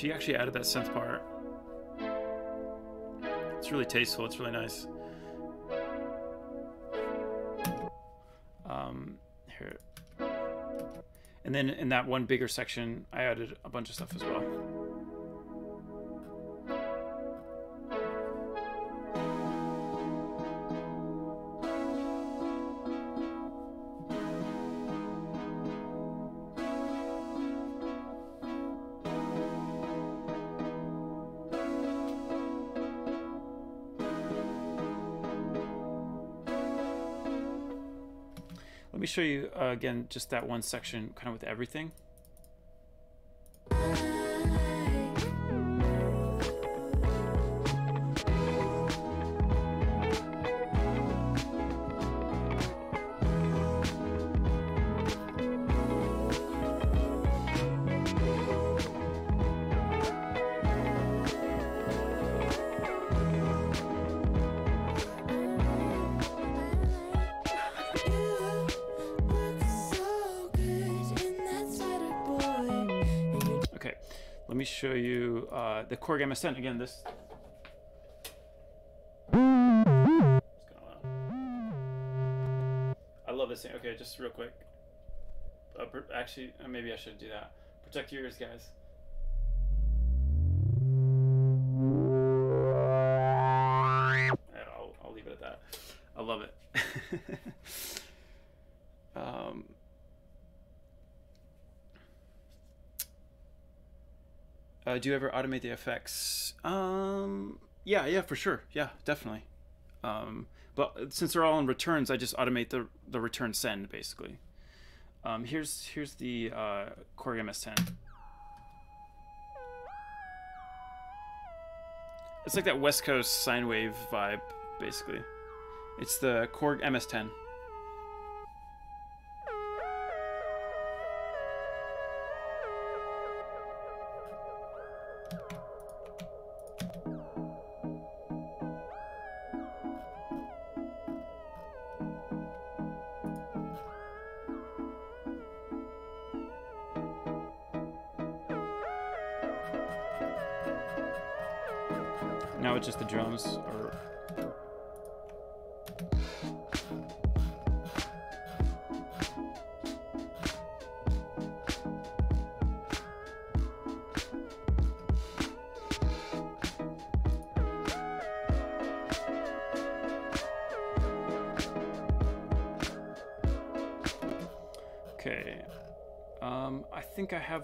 Speaker 1: She actually added that synth part. It's really tasteful. It's really nice. Um, here. And then in that one bigger section, I added a bunch of stuff as well. Show you uh, again just that one section, kind of with everything. Let me show you uh, the game ascent Again, this... I love this thing. Okay, just real quick. Uh, actually, uh, maybe I should do that. Protect your ears, guys. I'll, I'll leave it at that. I love it. um, uh, do you ever automate the effects? Um, yeah, yeah, for sure. Yeah, definitely. Um, but since they're all in returns, I just automate the the return send basically. Um, here's here's the uh, Korg MS10. It's like that West Coast sine wave vibe, basically. It's the Korg MS10.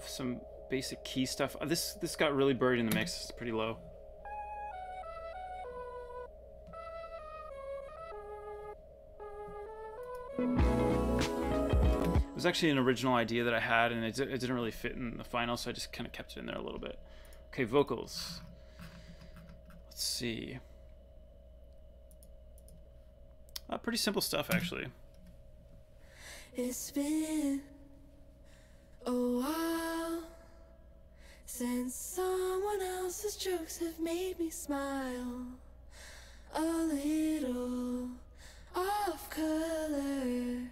Speaker 1: Some basic key stuff. Uh, This this got really buried in the mix. It's pretty low. It was actually an original idea that I had, and it, it didn't really fit in the final, so I just kind of kept it in there a little bit. Okay, vocals. Let's see. Uh, pretty simple stuff, actually.
Speaker 2: It's been a while since someone else's jokes have made me smile a little off color,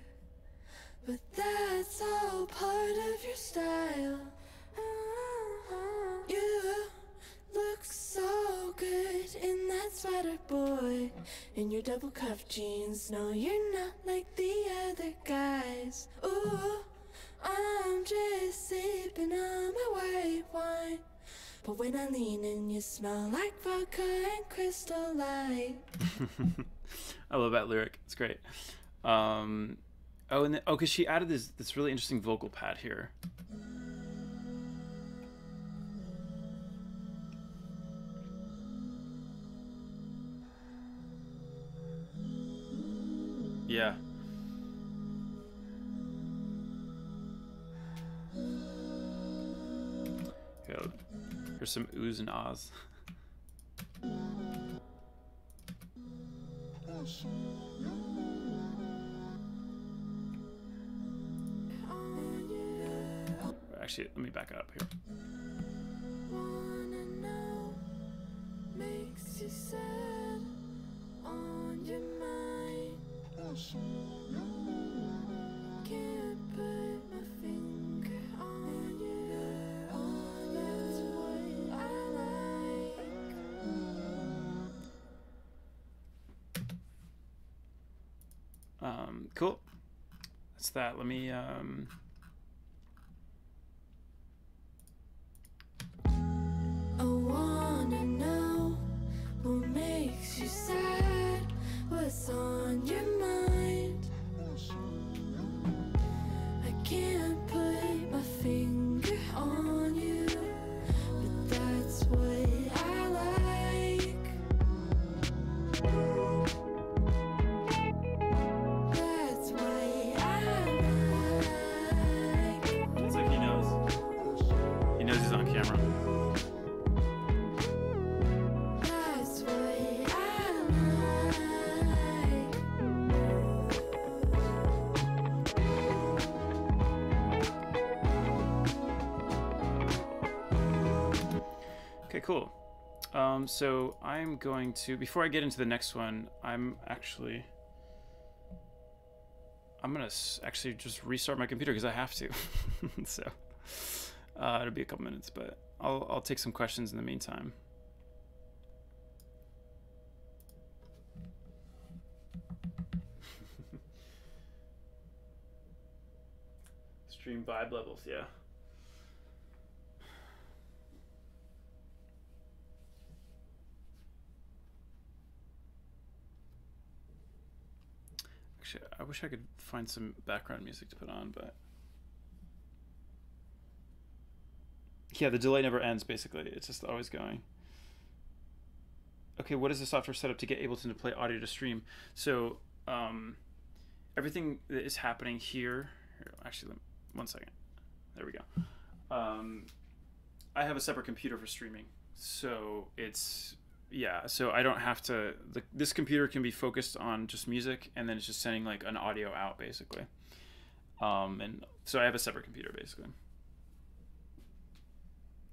Speaker 2: but that's all part of your style. You look so good in that sweater, boy. In your double cuff jeans. No, you're not like the other guys. Ooh, I'm just sipping on my white wine. But when I lean in, you smell like vodka and crystal light.
Speaker 1: I love that lyric. It's great. Um, oh, and then, oh, because she added this this really interesting vocal pad here. Yeah. Here, here's some oohs and ahs. Actually, let me back up here.
Speaker 2: Wanna
Speaker 1: Um, cool. That's that. Let me. Um,
Speaker 2: I wanna
Speaker 1: Um, so I'm going to before I get into the next one, I'm actually I'm gonna s- actually just restart my computer because I have to. so uh, it'll be a couple minutes, but I'll I'll take some questions in the meantime. Stream vibe levels, yeah. I wish I could find some background music to put on, but yeah, the delay never ends. Basically, it's just always going. Okay, what is the software set up to get Ableton to play audio to stream? So um, everything that is happening here. here actually, let, one second. There we go. Um, I have a separate computer for streaming, so it's yeah. So I don't have to. The, this computer can be focused on just music, and then it's just sending like an audio out basically. Um, and so I have a separate computer basically.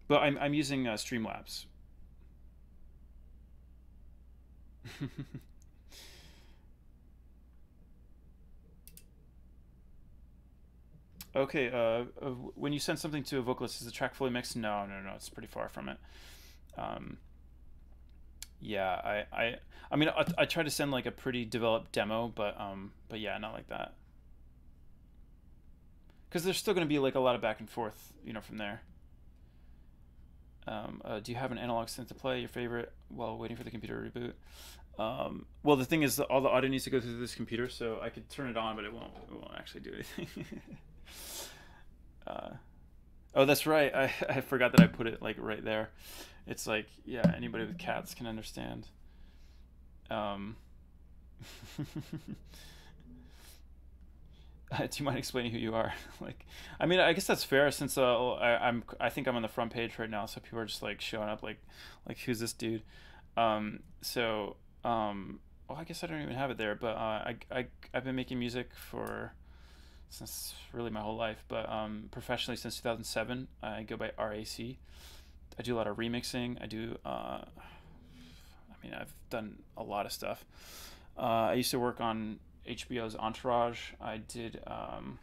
Speaker 1: But I'm I'm using uh, Streamlabs. Okay, uh, uh, when you send something to a vocalist, is the track fully mixed? No, no, no, it's pretty far from it. Um, yeah, I, I, I mean, I, I try to send like a pretty developed demo, but, um, but yeah, not like that. Because there's still going to be like a lot of back and forth, you know, from there. Um, uh, do you have an analog synth to play your favorite while waiting for the computer to reboot? Um, well, the thing is, all the audio needs to go through this computer, so I could turn it on, but it won't. It won't actually do anything. uh, oh, that's right. I I forgot that I put it like right there. It's like yeah, anybody with cats can understand. Um. do you mind explaining who you are? like, I mean, I guess that's fair since uh, I, I'm I think I'm on the front page right now, so people are just like showing up like like who's this dude? Um, so um, well, I guess I don't even have it there, but uh, I, I, I've been making music for since really my whole life, but um, professionally since 2007. I go by RAC. I do a lot of remixing. I do, uh, I mean, I've done a lot of stuff. Uh, I used to work on HBO's Entourage. I did, um,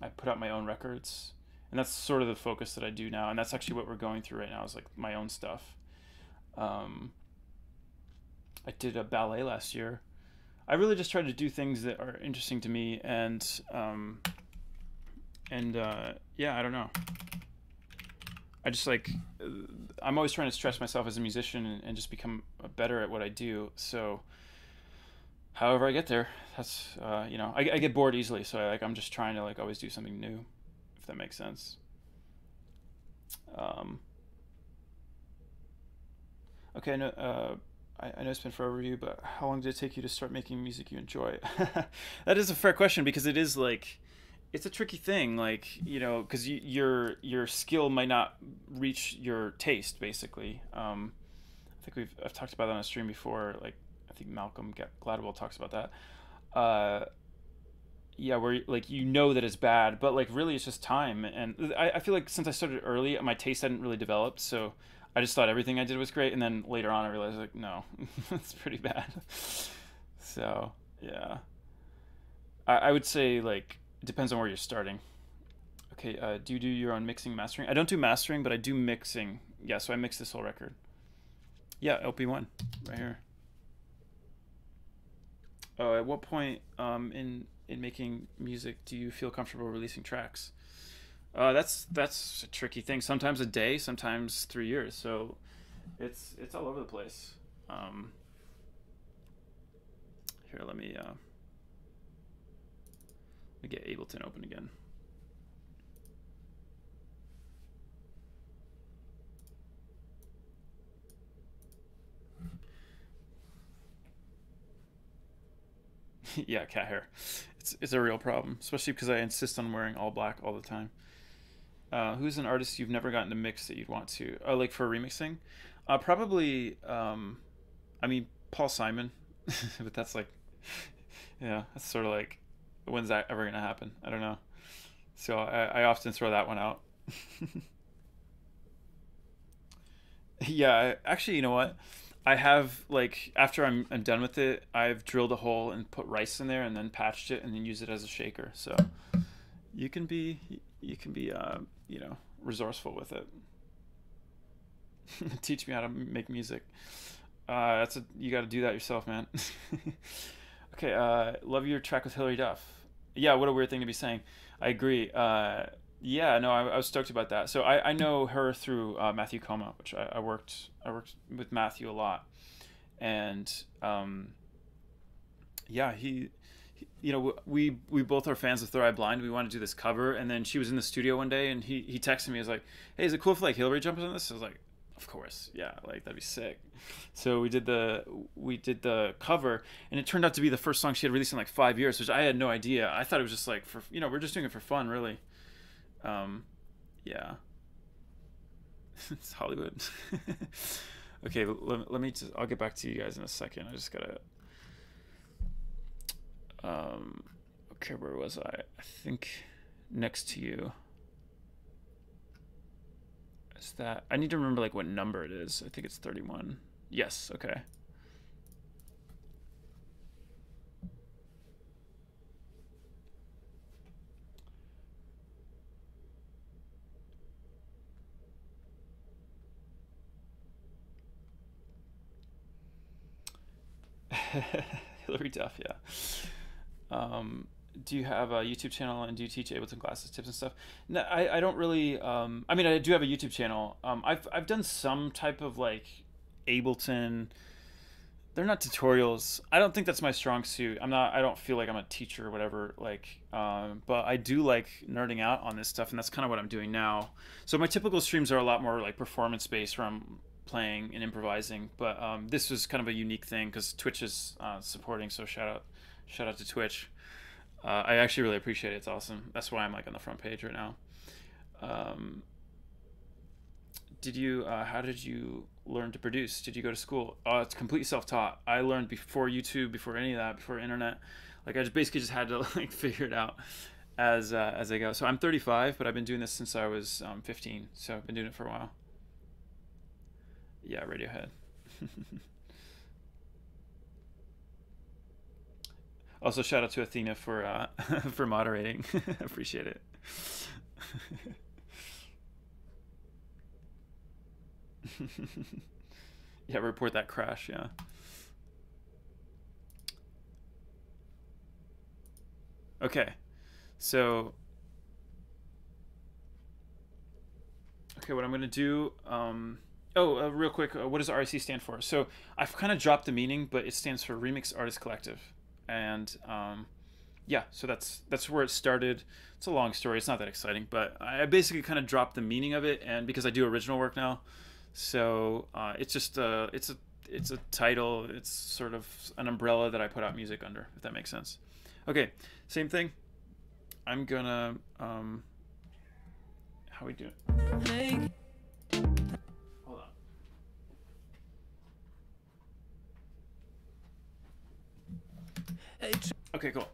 Speaker 1: I put out my own records, and that's sort of the focus that I do now. And that's actually what we're going through right now is like my own stuff. Um, I did a ballet last year. I really just try to do things that are interesting to me, and um, and uh, yeah, I don't know. I just like I'm always trying to stretch myself as a musician and, and just become better at what I do. So, however I get there, that's uh, you know I, I get bored easily, so I, like I'm just trying to like always do something new, if that makes sense. Um, okay, know. Uh, I, I know it's been forever you, but how long did it take you to start making music you enjoy? that is a fair question because it is like, it's a tricky thing. Like you know, because you, your your skill might not reach your taste. Basically, um, I think we've I've talked about that on a stream before. Like I think Malcolm Gladwell talks about that. Uh, yeah, where like you know that it's bad, but like really it's just time. And I, I feel like since I started early, my taste hadn't really developed, so I just thought everything I did was great, and then later on I realized like no, it's pretty bad. So yeah, I, I would say like it depends on where you're starting. Okay, uh, do you do your own mixing, mastering? I don't do mastering, but I do mixing. Yeah, so I mix this whole record. Yeah, LP one, right here. Oh, at what point um, in in making music do you feel comfortable releasing tracks? Uh, that's that's a tricky thing. Sometimes a day, sometimes three years. So it's it's all over the place. Um, here, let me uh, let me get Ableton open again. yeah, cat hair. It's it's a real problem, especially because I insist on wearing all black all the time. Uh, who's an artist you've never gotten to mix that you'd want to? Oh, like for remixing? Uh, probably. Um, I mean, Paul Simon, but that's like, yeah, that's sort of like, when's that ever gonna happen? I don't know. So I, I often throw that one out. yeah, actually, you know what? I have like after I'm I'm done with it, I've drilled a hole and put rice in there and then patched it and then use it as a shaker. So you can be you can be uh, you know resourceful with it. Teach me how to make music. Uh, that's a you got to do that yourself, man. okay, uh, love your track with Hilary Duff. Yeah, what a weird thing to be saying. I agree. Uh, yeah, no, I, I, was stoked about that. So I, I know her through uh, Matthew Koma, which I, I, worked I worked with Matthew a lot, and um, yeah, he you know, we we both are fans of Third Eye Blind. We want to do this cover, and then she was in the studio one day, and he he texted me. He was like, "Hey, is it cool if like Hilary jumps on this?" I was like, "Of course, yeah, like that'd be sick." So we did the we did the cover, and it turned out to be the first song she had released in like five years, which I had no idea. I thought it was just like for you know we're just doing it for fun, really. Um, yeah. it's Hollywood. okay, let, let me just, I'll get back to you guys in a second. I just gotta. Um, okay, where was I? I think next to you. Is that I need to remember like what number it is. I think it's 31. Yes, okay. Hilary Duff, yeah. Um, do you have a YouTube channel and do you teach Ableton classes, tips and stuff? No, I, I don't really. Um, I mean, I do have a YouTube channel. Um, I've I've done some type of like Ableton. They're not tutorials. I don't think that's my strong suit. I'm not. I don't feel like I'm a teacher or whatever. Like, um, but I do like nerding out on this stuff, and that's kind of what I'm doing now. So my typical streams are a lot more like performance based, where I'm playing and improvising. But um, this was kind of a unique thing because Twitch is uh, supporting. So shout out, shout out to Twitch. Uh, I actually really appreciate it. It's awesome. That's why I'm like on the front page right now. Um, did you? Uh, how did you learn to produce? Did you go to school? Uh, it's completely self-taught. I learned before YouTube, before any of that, before internet. Like I just basically just had to like figure it out as uh, as I go. So I'm 35, but I've been doing this since I was um, 15. So I've been doing it for a while. Yeah, Radiohead. also, shout out to Athena for uh, for moderating. Appreciate it. yeah, report that crash. Yeah. Okay, so okay, what I'm gonna do. Um, oh, uh, real quick, uh, what does RAC stand for? So I've kind of dropped the meaning, but it stands for Remix Artist Collective, and um, yeah, so that's that's where it started. It's a long story. It's not that exciting, but I basically kind of dropped the meaning of it, and because I do original work now, so uh, it's just a it's a it's a title. It's sort of an umbrella that I put out music under, if that makes sense. Okay, same thing. I'm gonna um, how we doing?
Speaker 4: Hey,
Speaker 1: Okay, cool.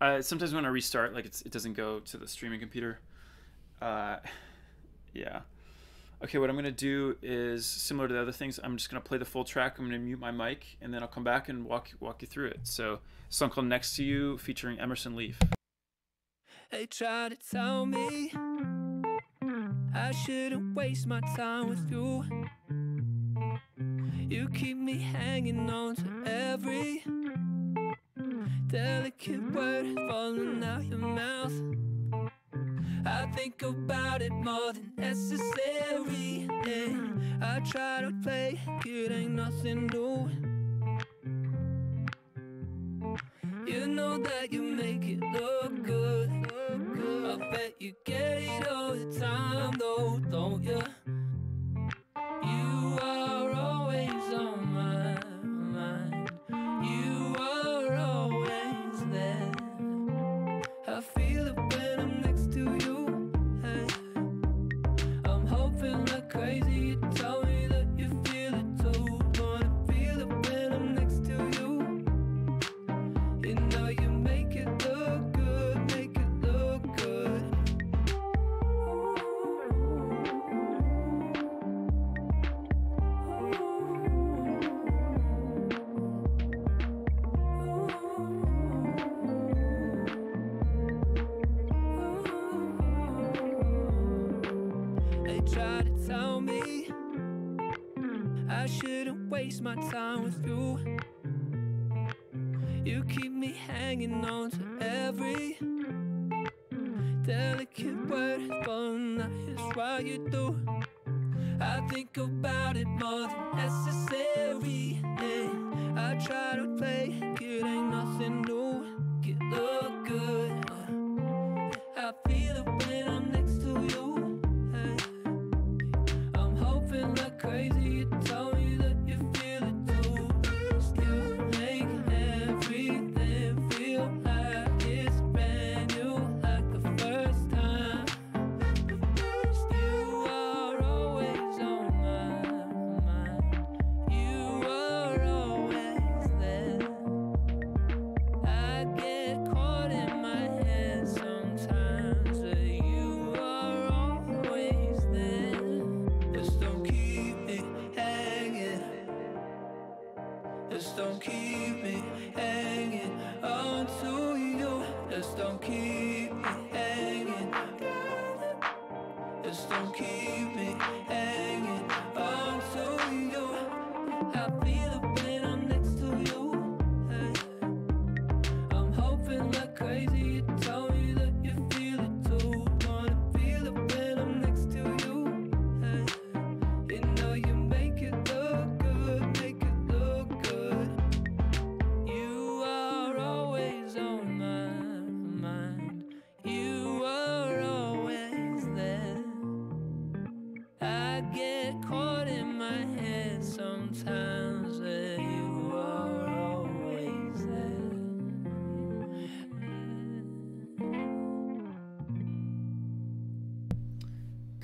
Speaker 1: Uh, sometimes when I restart, like it doesn't go to the streaming computer. Uh, yeah. Okay, what I'm gonna do is similar to the other things. I'm just gonna play the full track. I'm gonna mute my mic, and then I'll come back and walk walk you through it. So, song called "Next to You" featuring Emerson Leif.
Speaker 4: They try to tell me I shouldn't waste my time with you. You keep me hanging on to every delicate word falling out your mouth. I think about it more than necessary. Yeah. I try to play, it ain't nothing new. You know that you make it look good. I bet you get it all the time, though, don't? You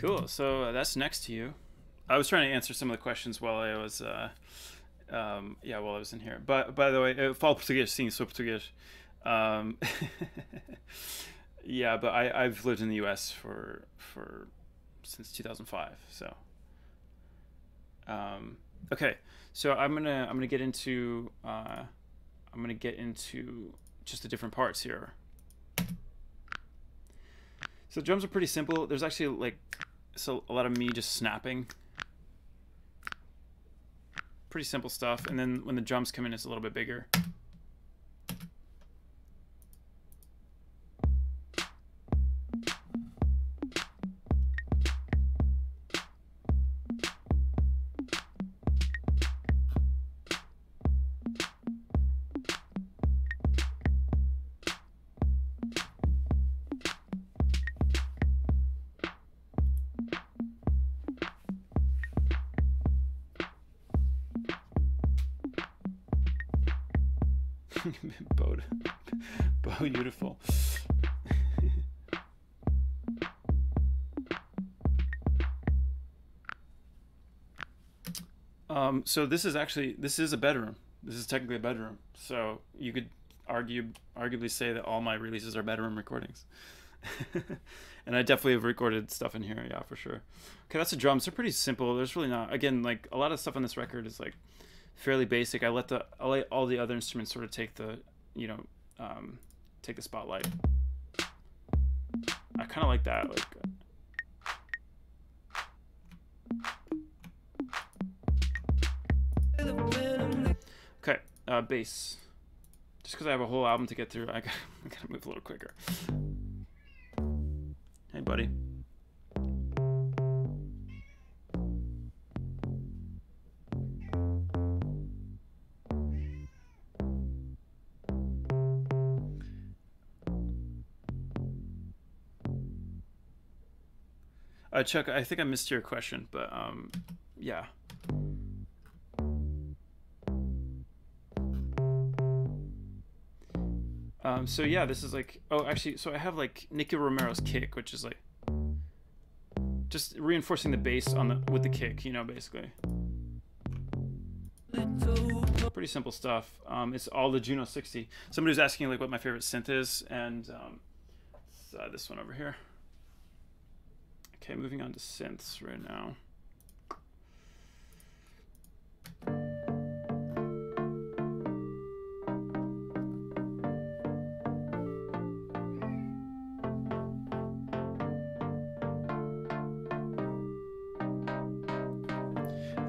Speaker 1: Cool. So uh, that's next to you. I was trying to answer some of the questions while I was, uh, um, yeah, while I was in here. But by the way, eu falo português, sim, sou português. Um, yeah, but I, I've lived in the U.S. for for since 2005. So, um, okay. So I'm gonna I'm gonna get into uh, I'm gonna get into just the different parts here. So drums are pretty simple. There's actually like so a lot of me just snapping. Pretty simple stuff. And then when the drums come in, it's a little bit bigger. Um, so this is actually this is a bedroom. This is technically a bedroom. So you could argue, arguably say that all my releases are bedroom recordings. and I definitely have recorded stuff in here, yeah, for sure. Okay, that's the drums. They're pretty simple. There's really not again like a lot of stuff on this record is like fairly basic. I let the I let all the other instruments sort of take the you know um, take the spotlight. I kind of like that. Like, uh, bass. Just because I have a whole album to get through, I gotta, I gotta move a little quicker. Hey, buddy. Uh, Chuck, I think I missed your question, but um, yeah. Um, so yeah, this is like oh actually so I have like Nicky Romero's kick, which is like just reinforcing the bass on the with the kick, you know, basically. Pretty simple stuff. Um, it's all the Juno 60. Somebody was asking like what my favorite synth is, and um, uh, this one over here. Okay, moving on to synths right now.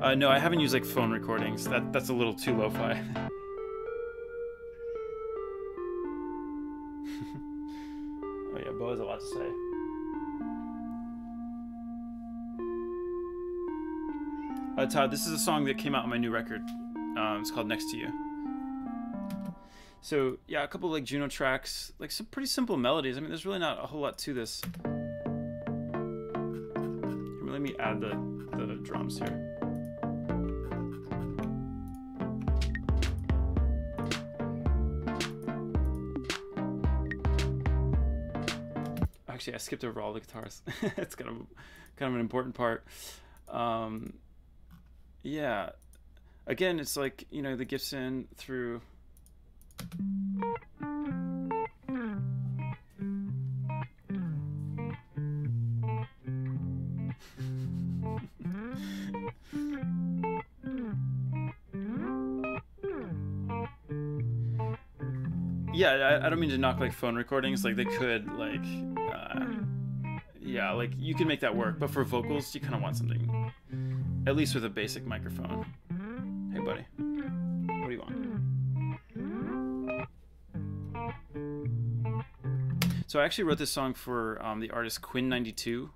Speaker 1: Uh, no, I haven't used like phone recordings. That that's a little too lo-fi. oh yeah, Bo has a lot to say. Uh, Todd, this is a song that came out on my new record. Um, it's called "Next to You." So yeah, a couple like Juno tracks, like some pretty simple melodies. I mean, there's really not a whole lot to this. Let me add the the drums here. Actually, I skipped over all the guitars. it's kind of kind of an important part. Um, yeah. Again, it's like you know the Gibson through. Yeah, I, I don't mean to knock like phone recordings. Like they could like, uh, yeah, like you can make that work. But for vocals, you kind of want something, at least with a basic microphone. Hey, buddy, what do you want? So I actually wrote this song for um, the artist Quinn XCII.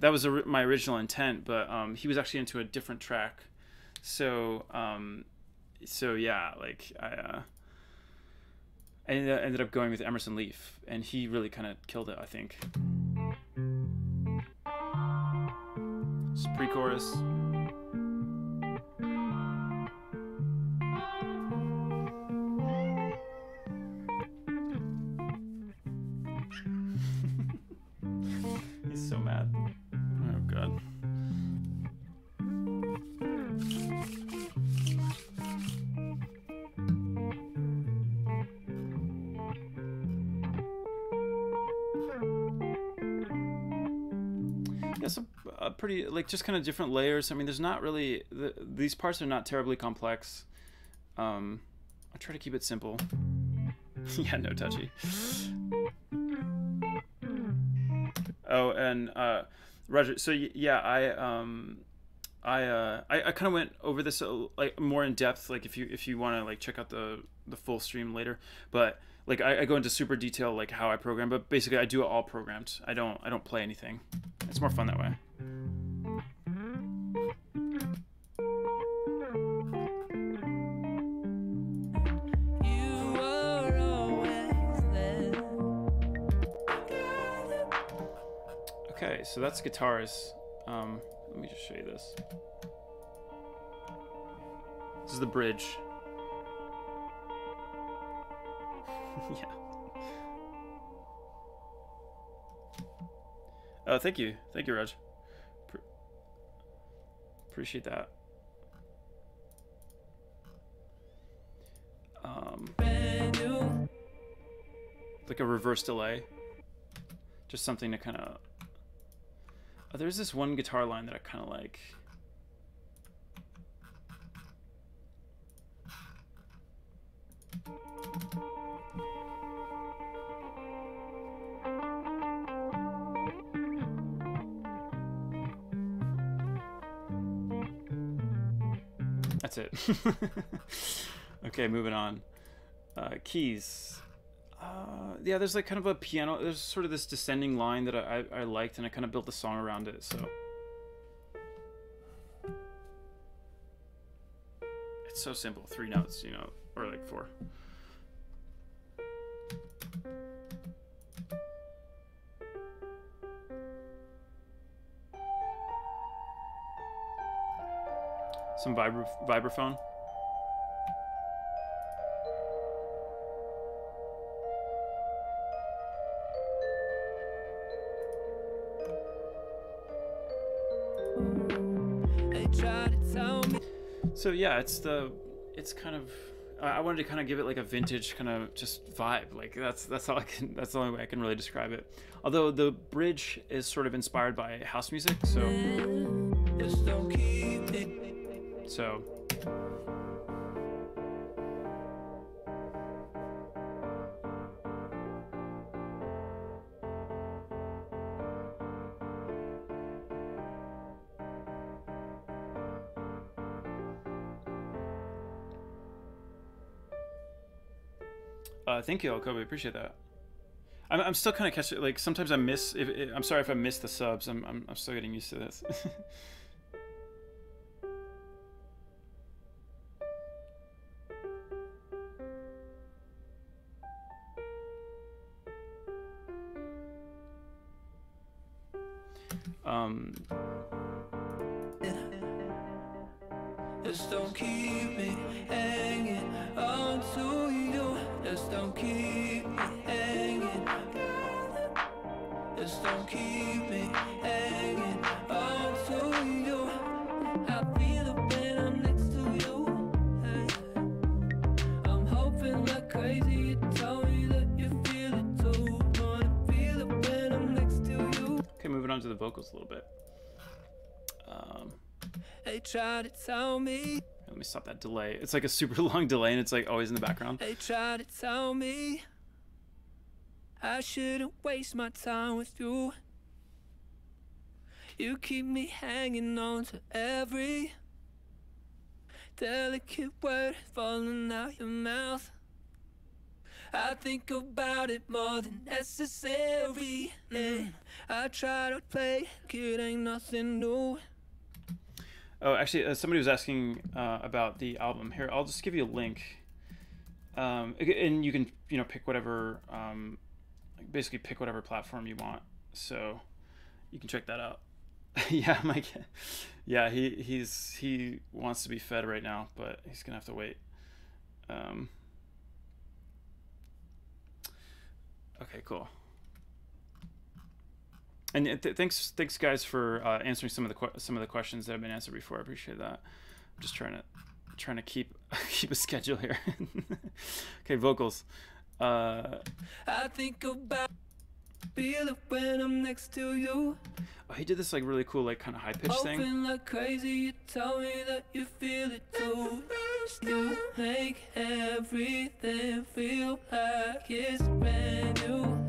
Speaker 1: That was a, my original intent, but um, he was actually into a different track. So, um, so yeah, like I. Uh, I ended up going with Emerson Leif, and he really kind of killed it, I think. It's pre-chorus. Like just kind of different layers. I mean, there's not really the, these parts are not terribly complex. Um, I try to keep it simple. yeah, no touchy. Oh, and uh, Roger. So yeah, I um, I uh, I, I kind of went over this uh, like more in depth. Like if you if you want to like check out the the full stream later, but like I, I go into super detail like how I program. But basically, I do it all programmed. I don't I don't play anything. It's more fun that way. Okay, so that's guitars. Um, let me just show you this. This is the bridge. yeah. Oh, thank you, thank you, Raj. Pre- appreciate that. Um, like a reverse delay. Just something to kind of. Oh, there's this one guitar line that I kind of like. That's it. okay, moving on. Uh, keys. Uh, yeah, there's like kind of a piano. There's sort of this descending line that I, I, liked, and I kind of built the song around it. So it's so simple. Three notes, you know, or like four. Some vibra vibraphone. So yeah, it's the it's kind of I wanted to kind of give it like a vintage kind of just vibe. Like that's that's all I can that's the only way I can really describe it. Although the bridge is sort of inspired by house music, so
Speaker 4: Just don't keep it.
Speaker 1: so thank you, Kobe. Appreciate that. I'm, I'm still kind of catching. Like sometimes I miss. If, if, I'm sorry if I miss the subs. I'm, I'm I'm still getting used to this.
Speaker 4: tell me.
Speaker 1: let me stop that delay. It's like a super long delay, and it's like always in the background.
Speaker 4: They try to tell me I shouldn't waste my time with you. You keep me hanging on to every delicate word falling out your mouth. I think about it more than necessary. And I try to play it ain't nothing new.
Speaker 1: Oh, actually, uh, somebody was asking uh, about the album. Here, I'll just give you a link, um, and you can you know pick whatever, um, basically pick whatever platform you want. So you can check that out. yeah, Mike. Yeah, he he's he wants to be fed right now, but he's gonna have to wait. Um, okay, cool. And uh, th- thanks, thanks guys for uh, answering some of the que- some of the questions that have been answered before. I appreciate that. I'm just trying to trying to keep keep a schedule here. okay, vocals. Uh,
Speaker 4: I think about feel it when I'm next to you.
Speaker 1: oh, he did this like really cool, like kind of high pitched thing.
Speaker 4: Like crazy, you tell me that you feel it too. You make everything feel like it's brand new,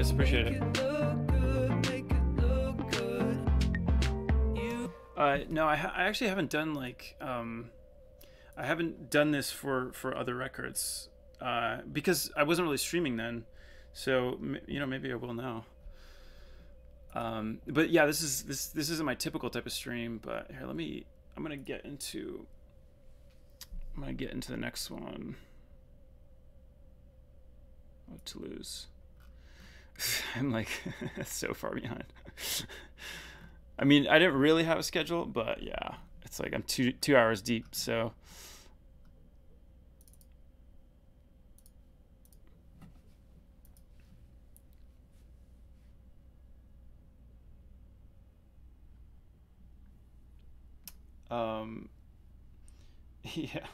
Speaker 1: guys. Appreciate it. Uh, no, I, I actually haven't done like um, I haven't done this for for other records uh, because I wasn't really streaming then. So you know, maybe I will now. Um, but yeah, this is this this isn't my typical type of stream. But here, let me. I'm gonna get into. I'm gonna get into the next one. Oh, Toulouse. I'm like so far behind. I mean, I didn't really have a schedule, but yeah, it's like I'm two two hours deep. So um, yeah,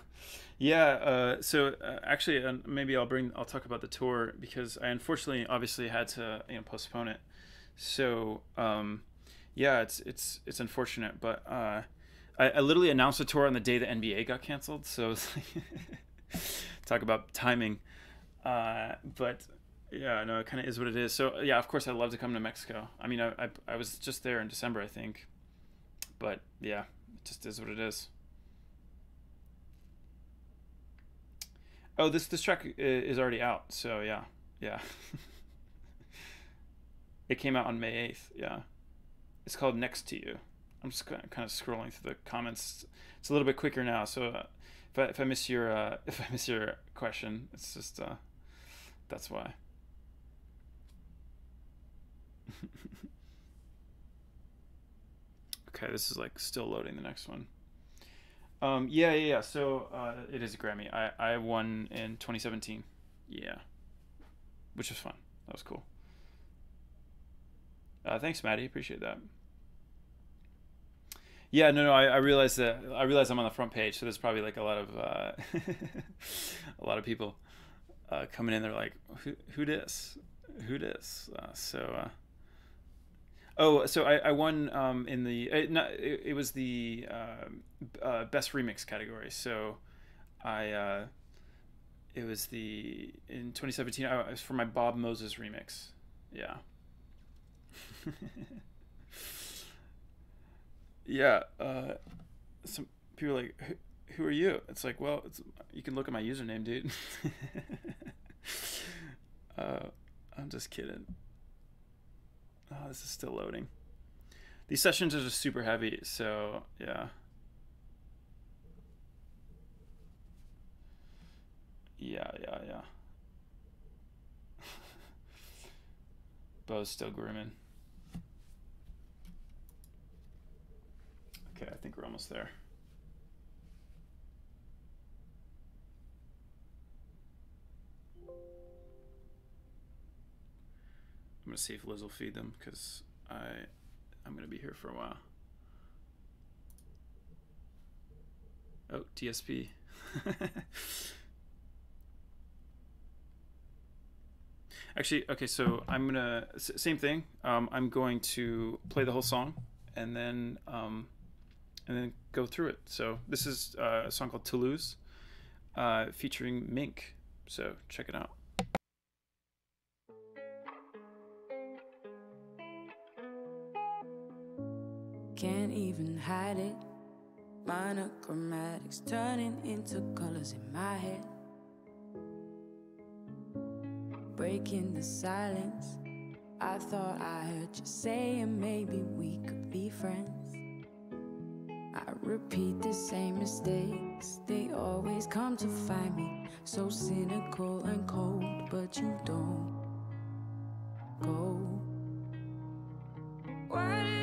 Speaker 1: yeah. Uh, so uh, actually, uh, maybe I'll bring I'll talk about the tour because I unfortunately, obviously, had to you know postpone it. So um, yeah, it's it's it's unfortunate, but uh, I, I literally announced the tour on the day the NBA got canceled. So like talk about timing. Uh, but yeah, no, it kind of is what it is. So yeah, of course, I'd love to come to Mexico. I mean, I, I I was just there in December, I think. But yeah, it just is what it is. Oh, this this track is already out. So yeah, yeah. it came out on May eighth. Yeah. It's called Next to You. I'm just kind of, scrolling through the comments. It's a little bit quicker now, so uh, if I if I miss your uh, if I miss your question, it's just uh, that's why. okay, this is like still loading the next one. Um, yeah, yeah, yeah. So uh, it is a Grammy. I I won in 2017. Yeah, which was fun. That was cool. Uh, thanks, Maddie. Appreciate that. Yeah, no, no. I, I realize that I realize I'm on the front page, so there's probably like a lot of uh, a lot of people uh, coming in. They're like, "Who, who this? Who this?" Uh, so, uh, oh, so I, I won um, in the it, not, it, it was the uh, uh, best remix category. So, I uh, It was the in 2017. I, was for my Bob Moses remix. Yeah. yeah. Uh, some people are like, who, who are you? It's like, well, it's you can look at my username, dude. uh, I'm just kidding. Oh, this is still loading. These sessions are just super heavy, so yeah. Yeah, yeah, yeah. Bo's still grooming. Okay, I think we're almost there. I'm gonna see if Liz will feed them because I I'm gonna be here for a while. Oh, TSP. Actually, okay, so I'm gonna same thing. Um, I'm going to play the whole song, and then um, and then go through it. So this is uh, a song called Toulouse, uh, featuring Mink. So check it out.
Speaker 2: Even hide it. Monochromatics turning into colors in my head. Breaking the silence. I thought I heard you saying maybe we could be friends. I repeat the same mistakes. They always come to find me. So cynical and cold, but you don't go. Why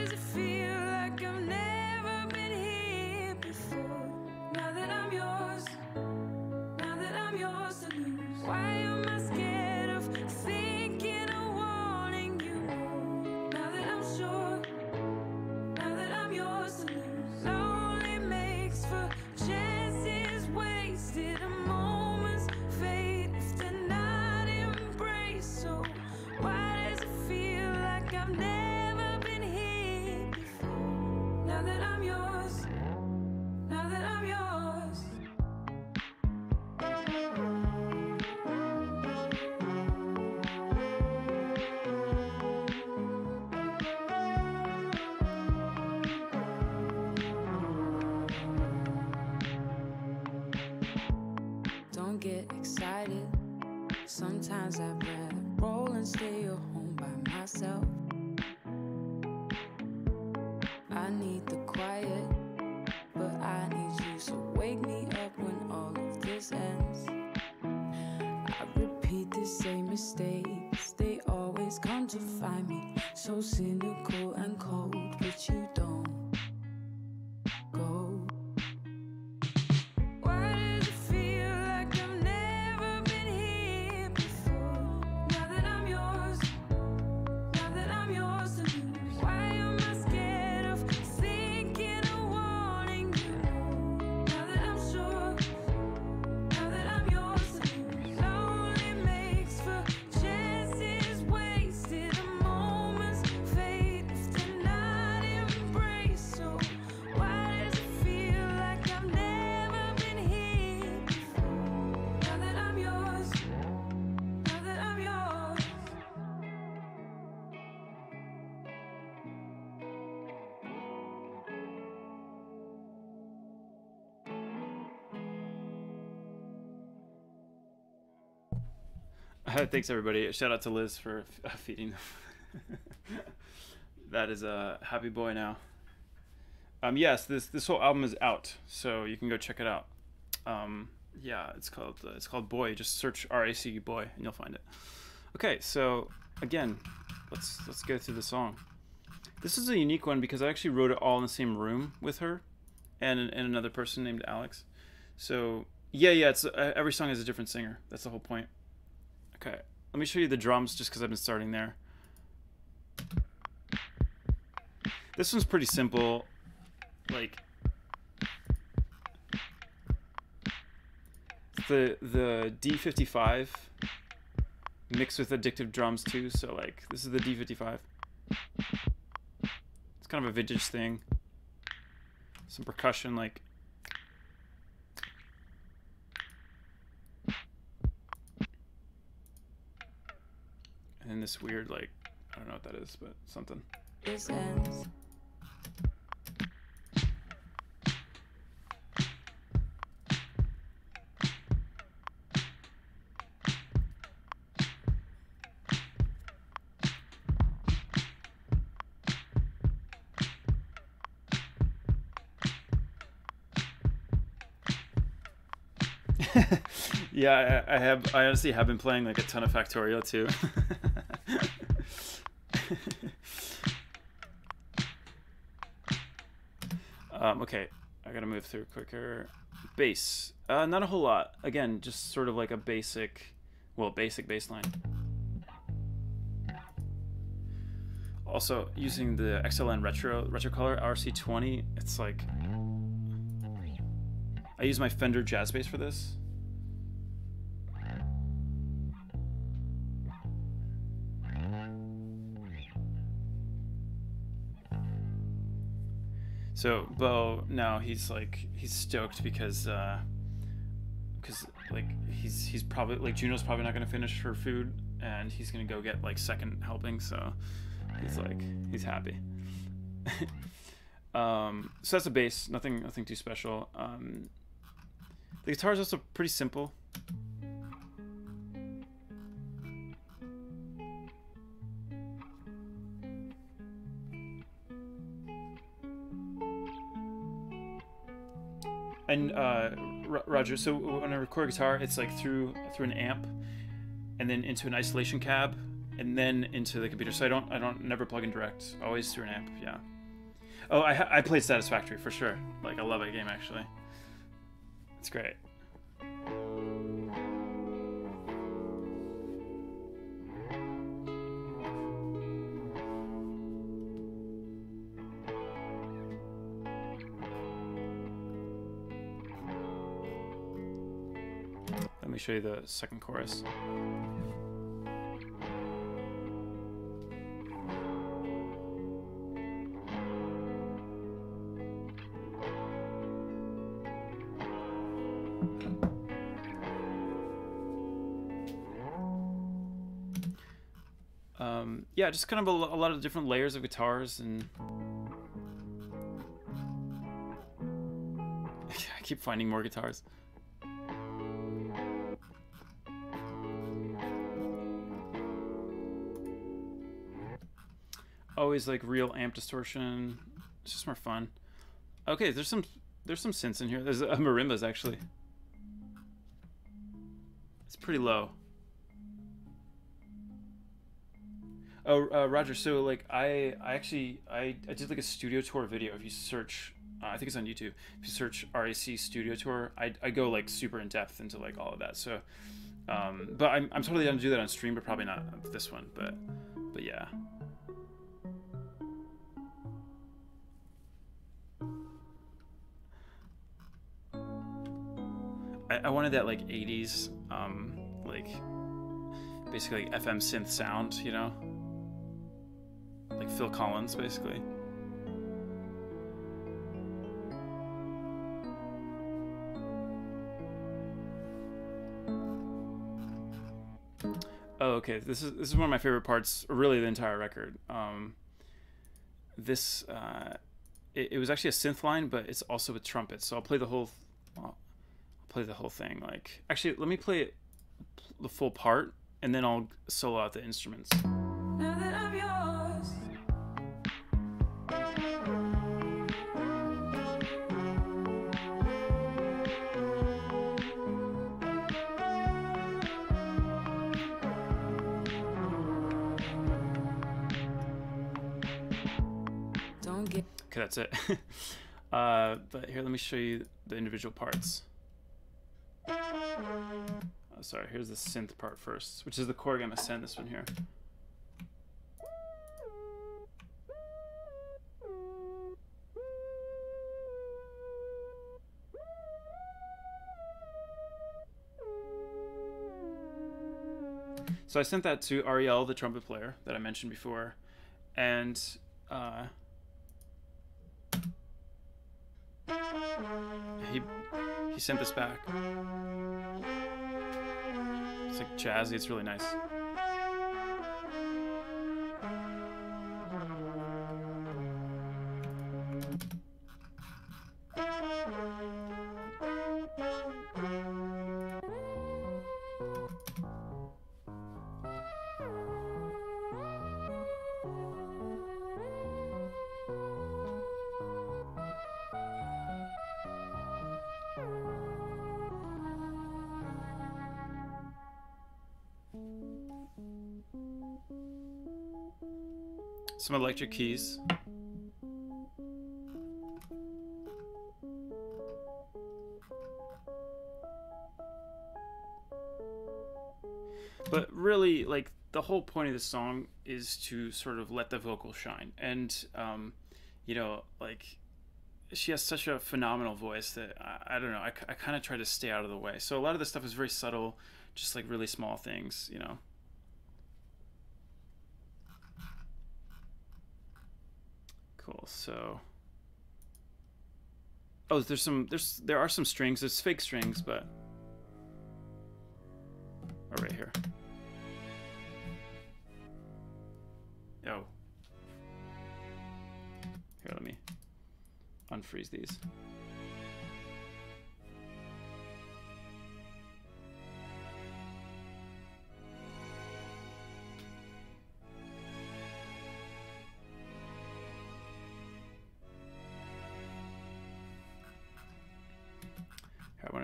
Speaker 1: thanks everybody. Shout out to Liz for uh, feeding them. that is a happy boy now. Um, yes, this this whole album is out, so you can go check it out. Um, yeah, it's called uh, it's called Boy. Just search R A C Boy and you'll find it. Okay, so again, let's let's go through the song. This is a unique one because I actually wrote it all in the same room with her, and and another person named Alex. So yeah, yeah, it's uh, every song is a different singer. That's the whole point. Okay, let me show you the drums just because I've been starting there. This one's pretty simple. Like the the D55 mixed with Addictive Drums 2. So like this is the D55. It's kind of a vintage thing. Some percussion like in this weird like I don't know what that is, but something.
Speaker 4: This ends.
Speaker 1: yeah, I, I have. I honestly have been playing like a ton of Factorio too. um, okay, I gotta move through quicker. Bass, uh, not a whole lot. Again, just sort of like a basic, well, basic bass line. Also, using the XLN Retro Retro Color RC20, it's like I use my Fender Jazz Bass for this. So Bo now he's like he's stoked because uh because like he's he's probably like Juno's probably not gonna finish her food and he's gonna go get like second helping so he's like he's happy. um so that's a bass, nothing nothing too special. Um the guitar is also pretty simple. And uh, R- Roger, so when I record guitar, it's like through through an amp, and then into an isolation cab, and then into the computer. So I don't I don't never plug in direct. Always through an amp. Yeah. Oh, I I played Satisfactory for sure. Like I love that game actually. It's great. Show you the second chorus. Um, yeah, just kind of a, a lot of different layers of guitars and I keep finding more guitars. Always like real amp distortion. It's just more fun. Okay, there's some there's some synths in here. There's a marimbas actually. It's pretty low. Oh, uh, Roger. So like I I actually I I did like a studio tour video. If you search, uh, I think it's on YouTube. If you search RAC studio tour, I I go like super in depth into like all of that. So, um, but I'm I'm totally down to do that on stream, but probably not this one. But but yeah. I, I wanted that like 80s, um, like basically like FM synth sound, you know, like Phil Collins, basically. Oh, okay. This is this is one of my favorite parts, really, the entire record. Um, this uh, it, it was actually a synth line, but it's also with trumpets. So I'll play the whole. I'll play the whole thing. Like, actually, let me play it, the full part, and then I'll solo out the instruments.
Speaker 4: Now that I'm yours.
Speaker 1: Okay, that's it. uh, but here, let me show you the individual parts. Oh, sorry, here's the synth part first, which is the Korg MSN, this one here. So I sent that to Ariel, the trumpet player that I mentioned before, and uh, he he sent this back. It's like jazzy. It's really nice. Electric keys. But really, like the whole point of the song is to sort of let the vocal shine, and um, you know, like she has such a phenomenal voice that I, I don't know. I, I kind of try to stay out of the way. So a lot of the stuff is very subtle, just like really small things, you know. Cool. So. Oh, there's some. There's there are some strings. There's fake strings, but. Oh, right here. Oh. Here, let me unfreeze these.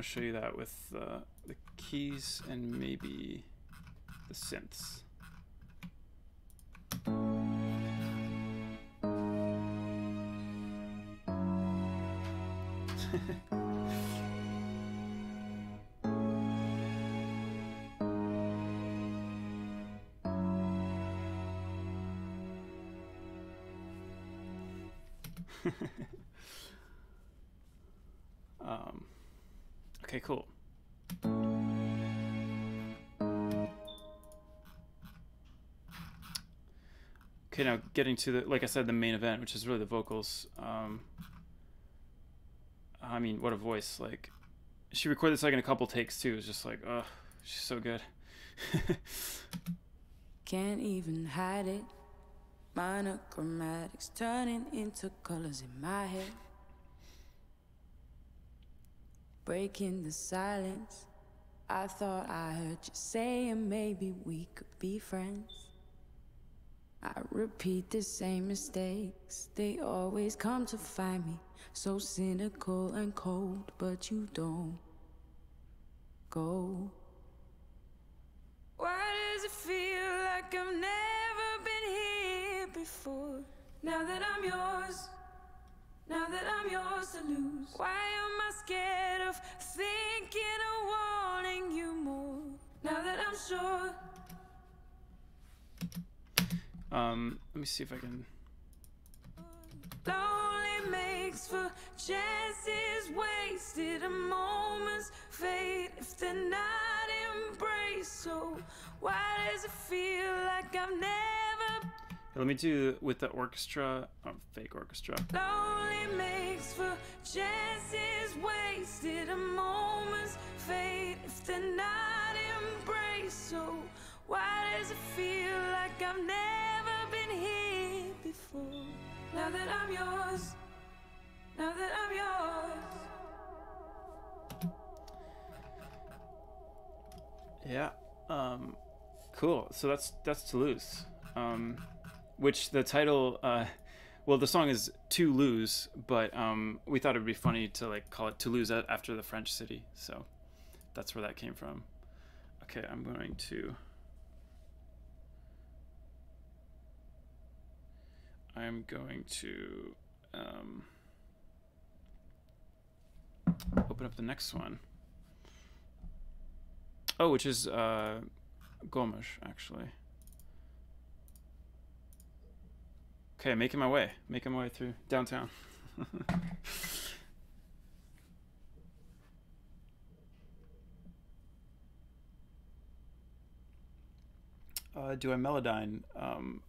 Speaker 1: Show you that with uh, the keys and maybe the synths. Okay, now getting to the, like I said, the main event, which is really the vocals. Um, I mean, what a voice! Like, she recorded this like in a couple takes too. It's just like, oh, she's so good.
Speaker 2: Can't even hide it. Monochromatics turning into colors in my head. Breaking the silence. I thought I heard you saying maybe we could be friends. I repeat the same mistakes. They always come to find me. So cynical and cold, but you don't go. Why does it feel like I've never been here before? Now that I'm yours, now that I'm yours to lose. Why am I scared of thinking of wanting you more? Now that I'm sure.
Speaker 1: Um, let me see if I can.
Speaker 2: Lonely makes for chances wasted moments if they're not embraced. So why does it feel like I've never
Speaker 1: Let me do with the orchestra, oh, fake orchestra.
Speaker 2: Lonely makes for chances wasted moments if they're not embraced. So why does it feel like I've never been here before? Now that I'm yours, now that I'm yours.
Speaker 1: Yeah. Um, cool. So that's that's Toulouse. Um, which the title, uh, well, the song is To Lose, but um, we thought it would be funny to like call it Toulouse after the French city. So that's where that came from. Okay, I'm going to. I'm going to um, open up the next one. Oh, which is uh, Gomas, actually. Okay, making my way, making my way through downtown. uh, do I melodyne? Um,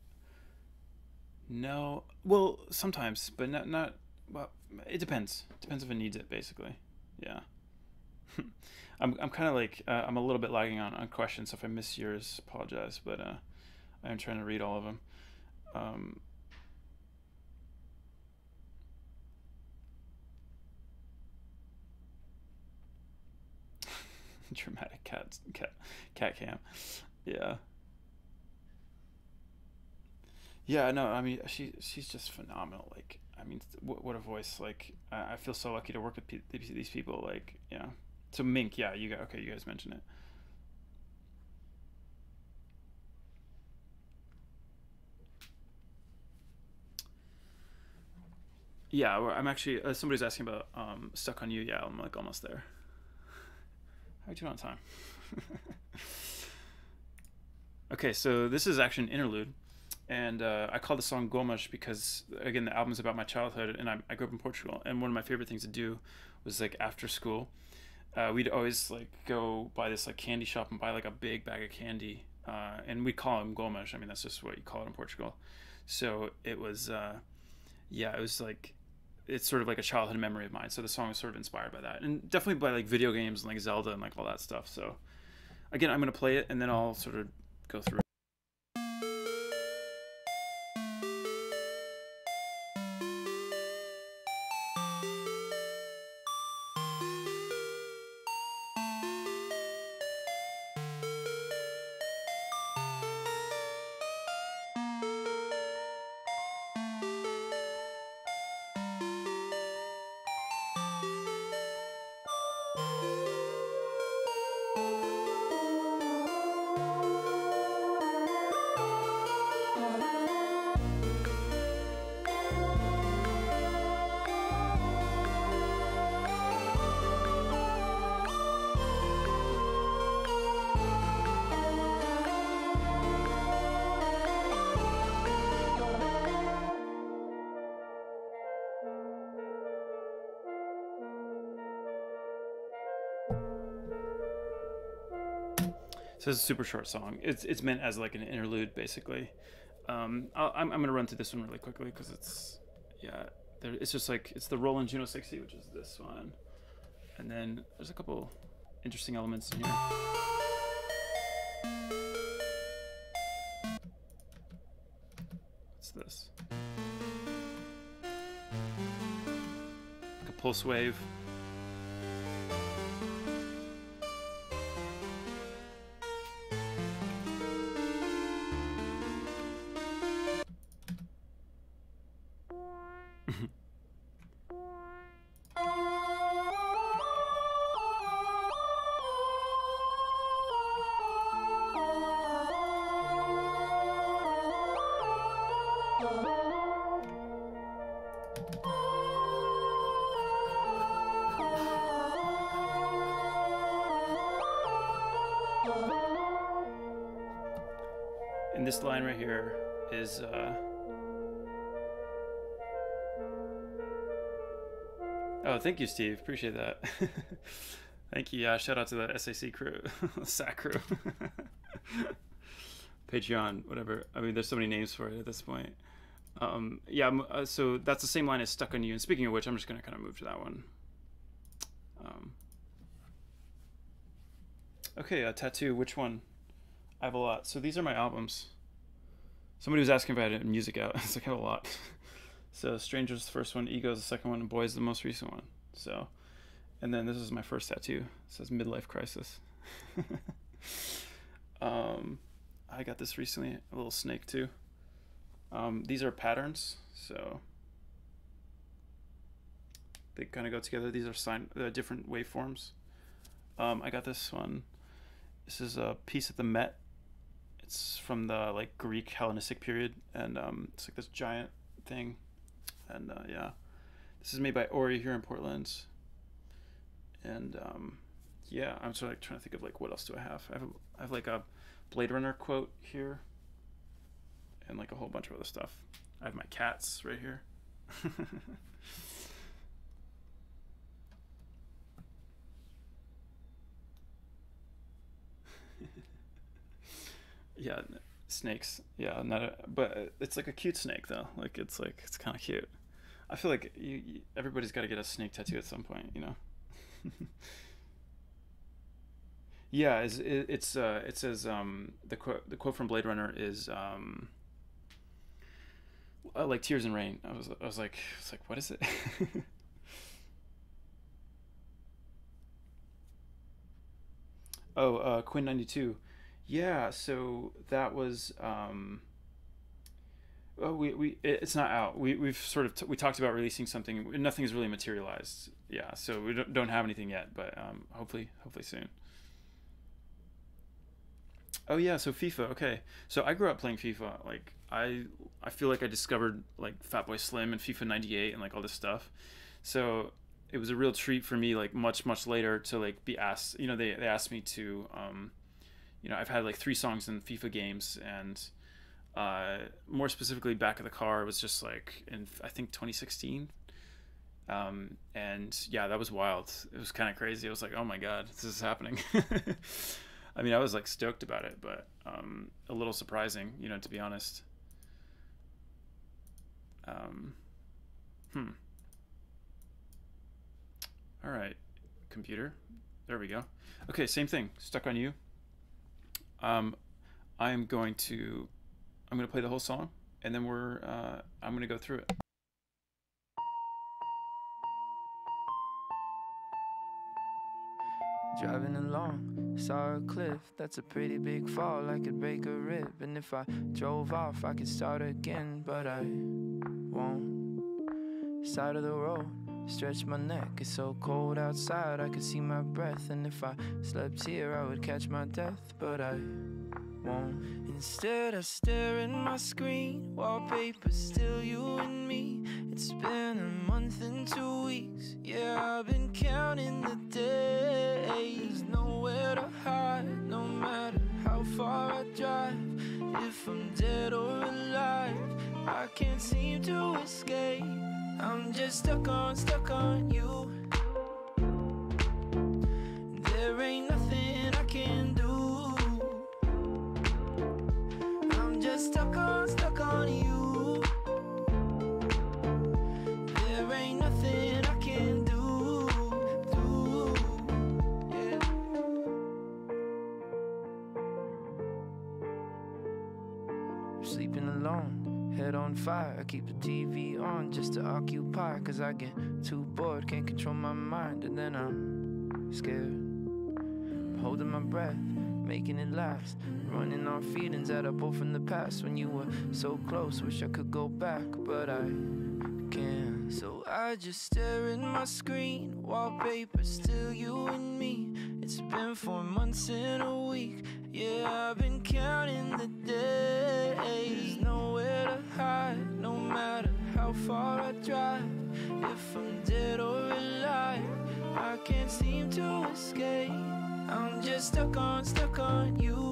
Speaker 1: no. Well, sometimes, but not not. Well, it depends. Depends if it needs it, basically. Yeah. I'm I'm kind of like uh, I'm a little bit lagging on on questions. So if I miss yours, apologize. But uh, I'm trying to read all of them. Um, dramatic cat cat cat cam. Yeah. Yeah, no, I mean she she's just phenomenal. Like, I mean, what, what a voice! Like, I, I feel so lucky to work with pe- these people. Like, yeah. So Mink, yeah, you got okay. You guys mentioned it. Yeah, I'm actually. Uh, somebody's asking about um, "Stuck on You." Yeah, I'm like almost there. How are you doing on time? okay, so this is actually an interlude, and uh, I call the song "Gomas" because again, the album's about my childhood, and I, I grew up in Portugal, and one of my favorite things to do was like after school, uh, we'd always like go by this like candy shop and buy like a big bag of candy, uh, and we call them "Gomas." I mean, that's just what you call it in Portugal. So it was, uh, yeah, it was like it's sort of like a childhood memory of mine. So the song is sort of inspired by that, and definitely by like video games and like Zelda and like all that stuff. So again, I'm gonna play it and then I'll sort of go through. So it's a super short song. It's it's meant as like an interlude, basically. Um, I'll, I'm I'm gonna run through this one really quickly because it's yeah, there, it's just like it's the Roland Juno 60, which is this one, and then there's a couple interesting elements in here. What's this? Like a pulse wave. Thank you, Steve. Appreciate that. thank you. Shout out to the SAC crew, SAC crew, Patreon, whatever. I mean, there's so many names for it at this point. Um, yeah, uh, so that's the same line as "Stuck on You." And speaking of which, I'm just gonna kind of move to that one. Um, okay, uh, tattoo. Which one? I have a lot. So these are my albums. Somebody was asking if I had music out. It's like I have a lot. So Stranger's the first one, Ego's the second one, and Boy's the most recent one. So, and then this is my first tattoo. It says midlife crisis. um, I got this recently, a little snake too. Um, these are patterns, so they kind of go together. These are sign uh, different waveforms. Um, I got this one. This is a piece at the Met. It's from the like Greek Hellenistic period, and um, it's like this giant thing. And uh, yeah, this is made by Ori here in Portland. And um, yeah, I'm sort of like trying to think of like what else do I have? I have, a, I have like a Blade Runner quote here, and like a whole bunch of other stuff. I have my cats right here. yeah, snakes. Yeah, not a, but it's like a cute snake though. Like it's like it's kind of cute. I feel like you, you everybody's got to get a snake tattoo at some point, you know. yeah, it's it, it's uh it says um the quote the quote from Blade Runner is um uh, like tears and rain. I was I was like I was like what is it? oh, uh Quinn XCII. Yeah, so that was um Oh, we, we it's not out. We we've sort of t- we talked about releasing something. Nothing has really materialized. Yeah, so we don't, don't have anything yet, but um, hopefully hopefully soon. Oh yeah, so FIFA. Okay, so I grew up playing FIFA. Like I, I feel like I discovered like Fatboy Slim and FIFA '98 and like all this stuff. So it was a real treat for me. Like much much later to like be asked. You know, they they asked me to. Um, you know, I've had like three songs in FIFA games, and uh, more specifically, "Back of the Car" was just like in I think 2016. Um, and yeah, that was wild. It was kind of crazy. I was like, oh my god, this is happening. I mean, I was like stoked about it, but um, a little surprising, you know, to be honest. Um, hmm. All right, computer. There we go. Okay, same thing. Stuck on you. Um, I'm going to, I'm going to play the whole song, and then we're, uh, I'm going to go through it.
Speaker 5: Driving along, saw a cliff. That's a pretty big fall. I could break a rib. And if I drove off, I could start again. But I won't. Side of the road, stretch my neck. It's so cold outside, I could see my breath. And if I slept here, I would catch my death. But I won't. Instead, I stare at my screen. Wallpaper, still you and me. It's been a month and two weeks. Yeah, I've been counting the days. Nowhere to hide, no matter how far I drive. If I'm dead or alive, I can't seem to escape. I'm just stuck on, stuck on you. Fire. I keep the TV on just to occupy. Cause I get too bored, can't control my mind. And then I'm scared. Holding my breath, making it last. Running on feelings that are both from the past. When you were so close, wish I could go back, but I can't. So I just stare at my screen. Wallpaper, still you and me. It's been four months and a week. Yeah, I've been counting the days. Nowhere to no matter how far I drive. If I'm dead or alive, I can't seem to escape. I'm just stuck on, stuck on you.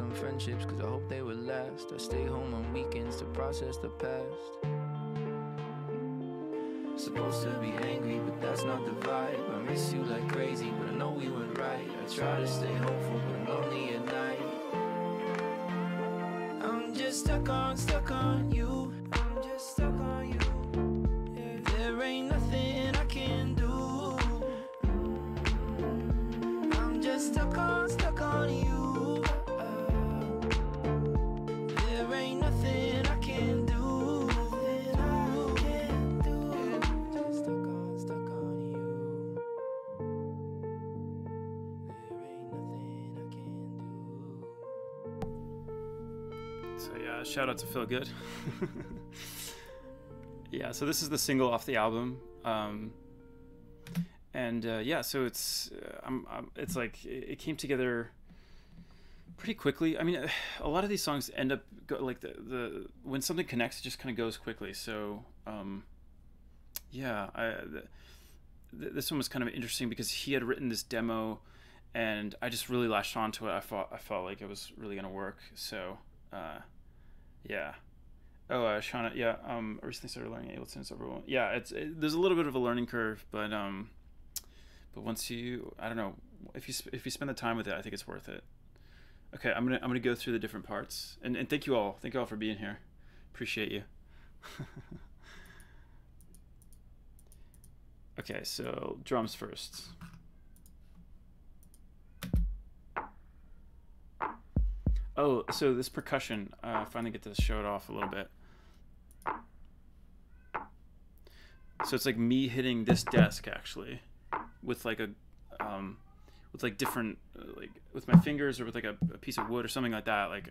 Speaker 5: On friendships cause I hope they will last. I stay home on weekends to process the past. Supposed to be angry, but that's not the vibe. I miss you like crazy, but I know we went right. I try to stay hopeful, but I'm lonely at night. I'm just stuck on, stuck on you.
Speaker 1: Shout out to Feel Good. yeah, so this is the single off the album, um, and uh, yeah, so it's uh, I'm, I'm it's like it, came together pretty quickly. I mean, a lot of these songs end up go, like the the when something connects, it just kind of goes quickly. So um, yeah, I. The, th- this one was kind of interesting because he had written this demo and I just really latched onto it. I thought I felt like it was really gonna work. So uh, yeah. Oh, uh, Shauna, yeah. Um, I recently started learning Ableton. It's overwhelming. Yeah, it's it, there's a little bit of a learning curve, but um, but once you, I don't know, if you if you spend the time with it, I think it's worth it. Okay, I'm gonna I'm gonna go through the different parts, and and thank you all, thank you all for being here, appreciate you. okay, so drums first. Oh, so this percussion, uh, finally get to show it off a little bit. So it's like me hitting this desk actually, with like a, um, with like different, uh, like with my fingers or with like a, a piece of wood or something like that. Like,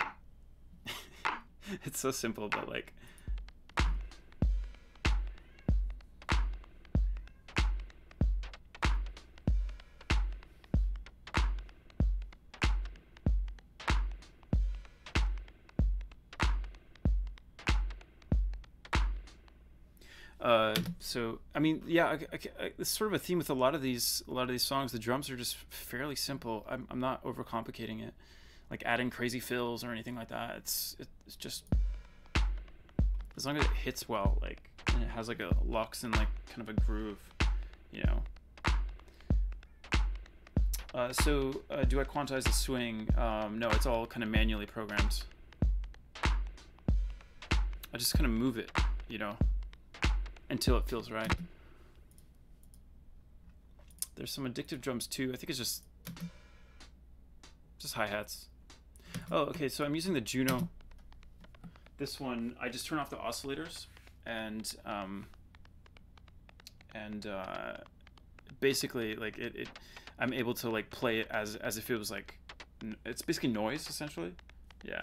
Speaker 1: it's so simple, but like. So I mean, yeah, I, I, I, it's sort of a theme with a lot of these, a lot of these songs. The drums are just fairly simple. I'm, I'm not overcomplicating it, like adding crazy fills or anything like that. It's, it's just as long as it hits well, like, and it has like a locks in like kind of a groove, you know. Uh, so uh, do I quantize the swing? Um, no, it's all kind of manually programmed. I just kind of move it, you know until it feels right. There's some addictive drums too. I think it's just just hi-hats. Oh, okay, so I'm using the Juno. This one, I just turn off the oscillators and um, and uh, basically like it, it I'm able to like play it as as if it was like it's basically noise essentially. Yeah.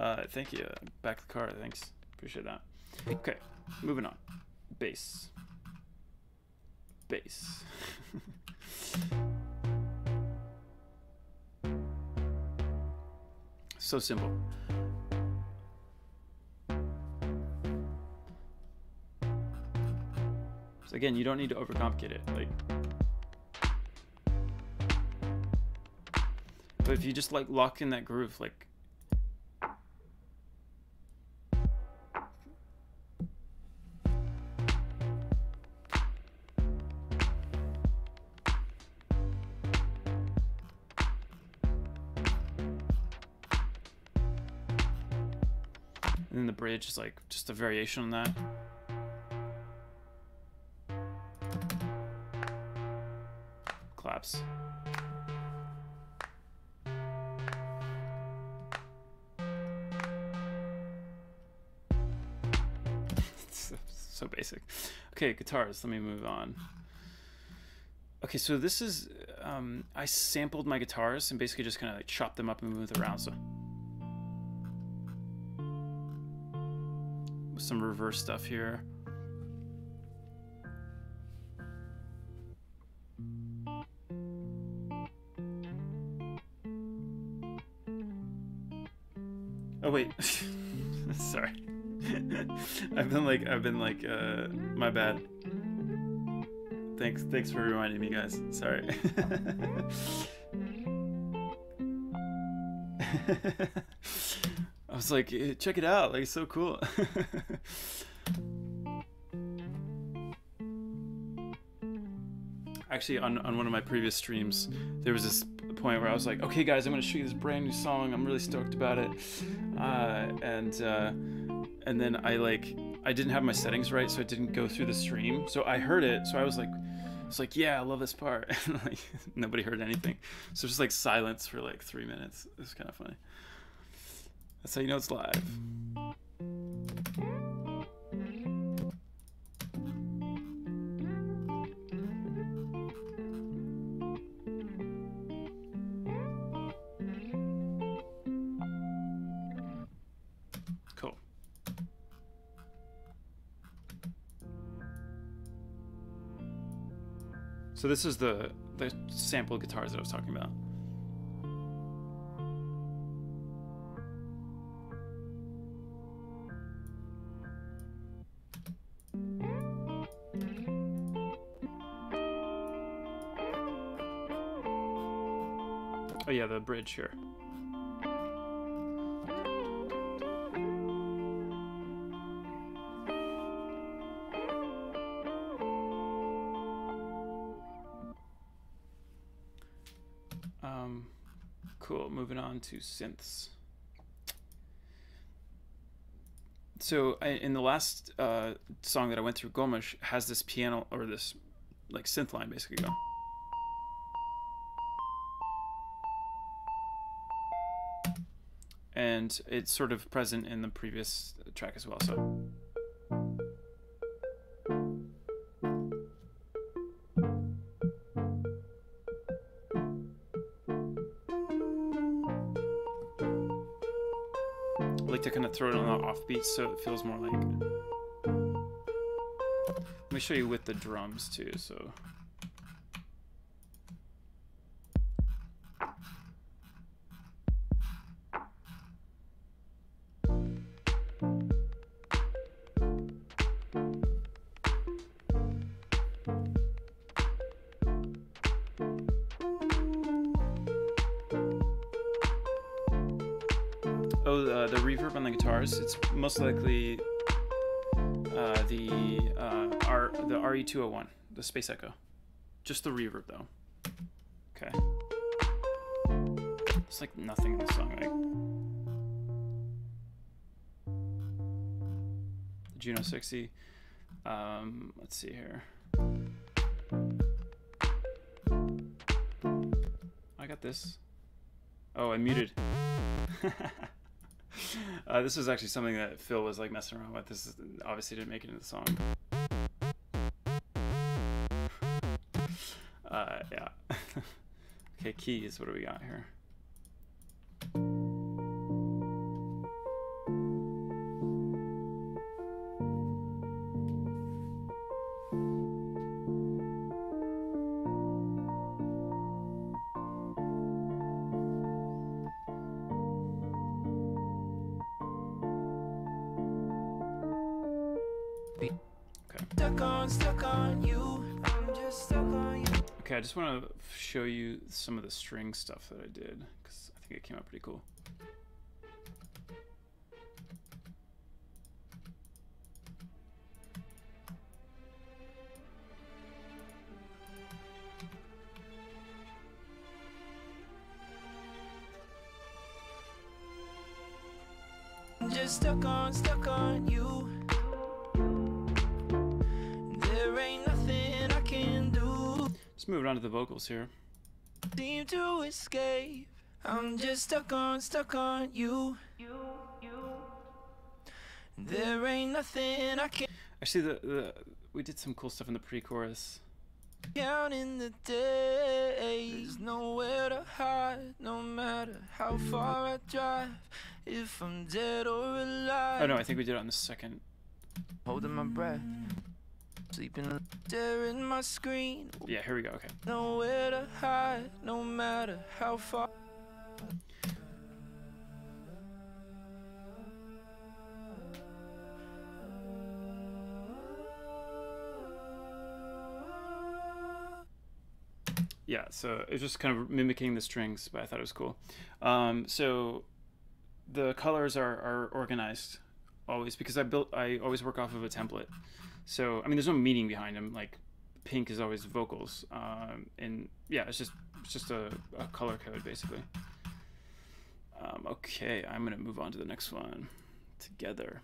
Speaker 1: Uh, thank you. Back the car. Thanks. Appreciate that. Okay, moving on. Bass. Bass. so simple. So again, you don't need to overcomplicate it. Like, but if you just like lock in that groove, like Is like just a variation on that. Claps. so, so basic. Okay, guitars. Let me move on. Okay, so this is um, I sampled my guitars and basically just kind of like chopped them up and moved around. So some reverse stuff here. Oh wait, sorry. I've been like I've been like uh my bad. Thanks thanks for reminding me guys. Sorry. I was like, "Eh, check it out, like it's so cool. Actually, on, on one of my previous streams, there was this point where I was like, okay, guys, I'm going to show you this brand new song. I'm really stoked about it. Uh, and uh, and then I like I didn't have my settings right, so it didn't go through the stream. So I heard it, so I was like, it's like, yeah, I love this part. And like nobody heard anything, so just like silence for like three minutes. It was kind of funny. That's how you know it's live. Cool. So this is the the sample guitars that I was talking about. The bridge here. Um, cool. Moving on to synths. So in the last uh, song that I went through, Gomas has this piano or this like synth line basically going. And it's sort of present in the previous track as well. So. I like to kind of throw it on the offbeat so it feels more like. Let me show you with the drums too. So. Most likely uh, the uh, R the RE201, the Space Echo. Just the reverb though. Okay. It's like nothing in the song. Like the Juno 60. Um, let's see here. I got this. Oh, I muted. uh, this was actually something that Phil was like messing around with. This is, obviously didn't make it into the song. Uh, yeah. okay, keys. What do we got here?
Speaker 4: Just
Speaker 1: want to show you some of the string stuff that I did because I think it came out pretty cool. Vocals here.
Speaker 4: Seem to escape. I'm just stuck on, stuck on you. There ain't nothing I can
Speaker 1: Actually, the, the we did some cool stuff in the pre-chorus.
Speaker 4: count in the days. Nowhere to hide, no matter how far I drive. If I'm dead or alive.
Speaker 1: Oh no, I think we did it on the second.
Speaker 4: Holding my breath. Sleeping, staring my screen.
Speaker 1: Yeah, here we go. Okay.
Speaker 4: Nowhere to hide, no matter how far.
Speaker 1: yeah so it's just kind of mimicking the strings but i thought it was cool um, so the colors are, are organized always because i built i always work off of a template so i mean there's no meaning behind them like pink is always vocals um, and yeah it's just it's just a, a color code basically um, okay i'm gonna move on to the next one together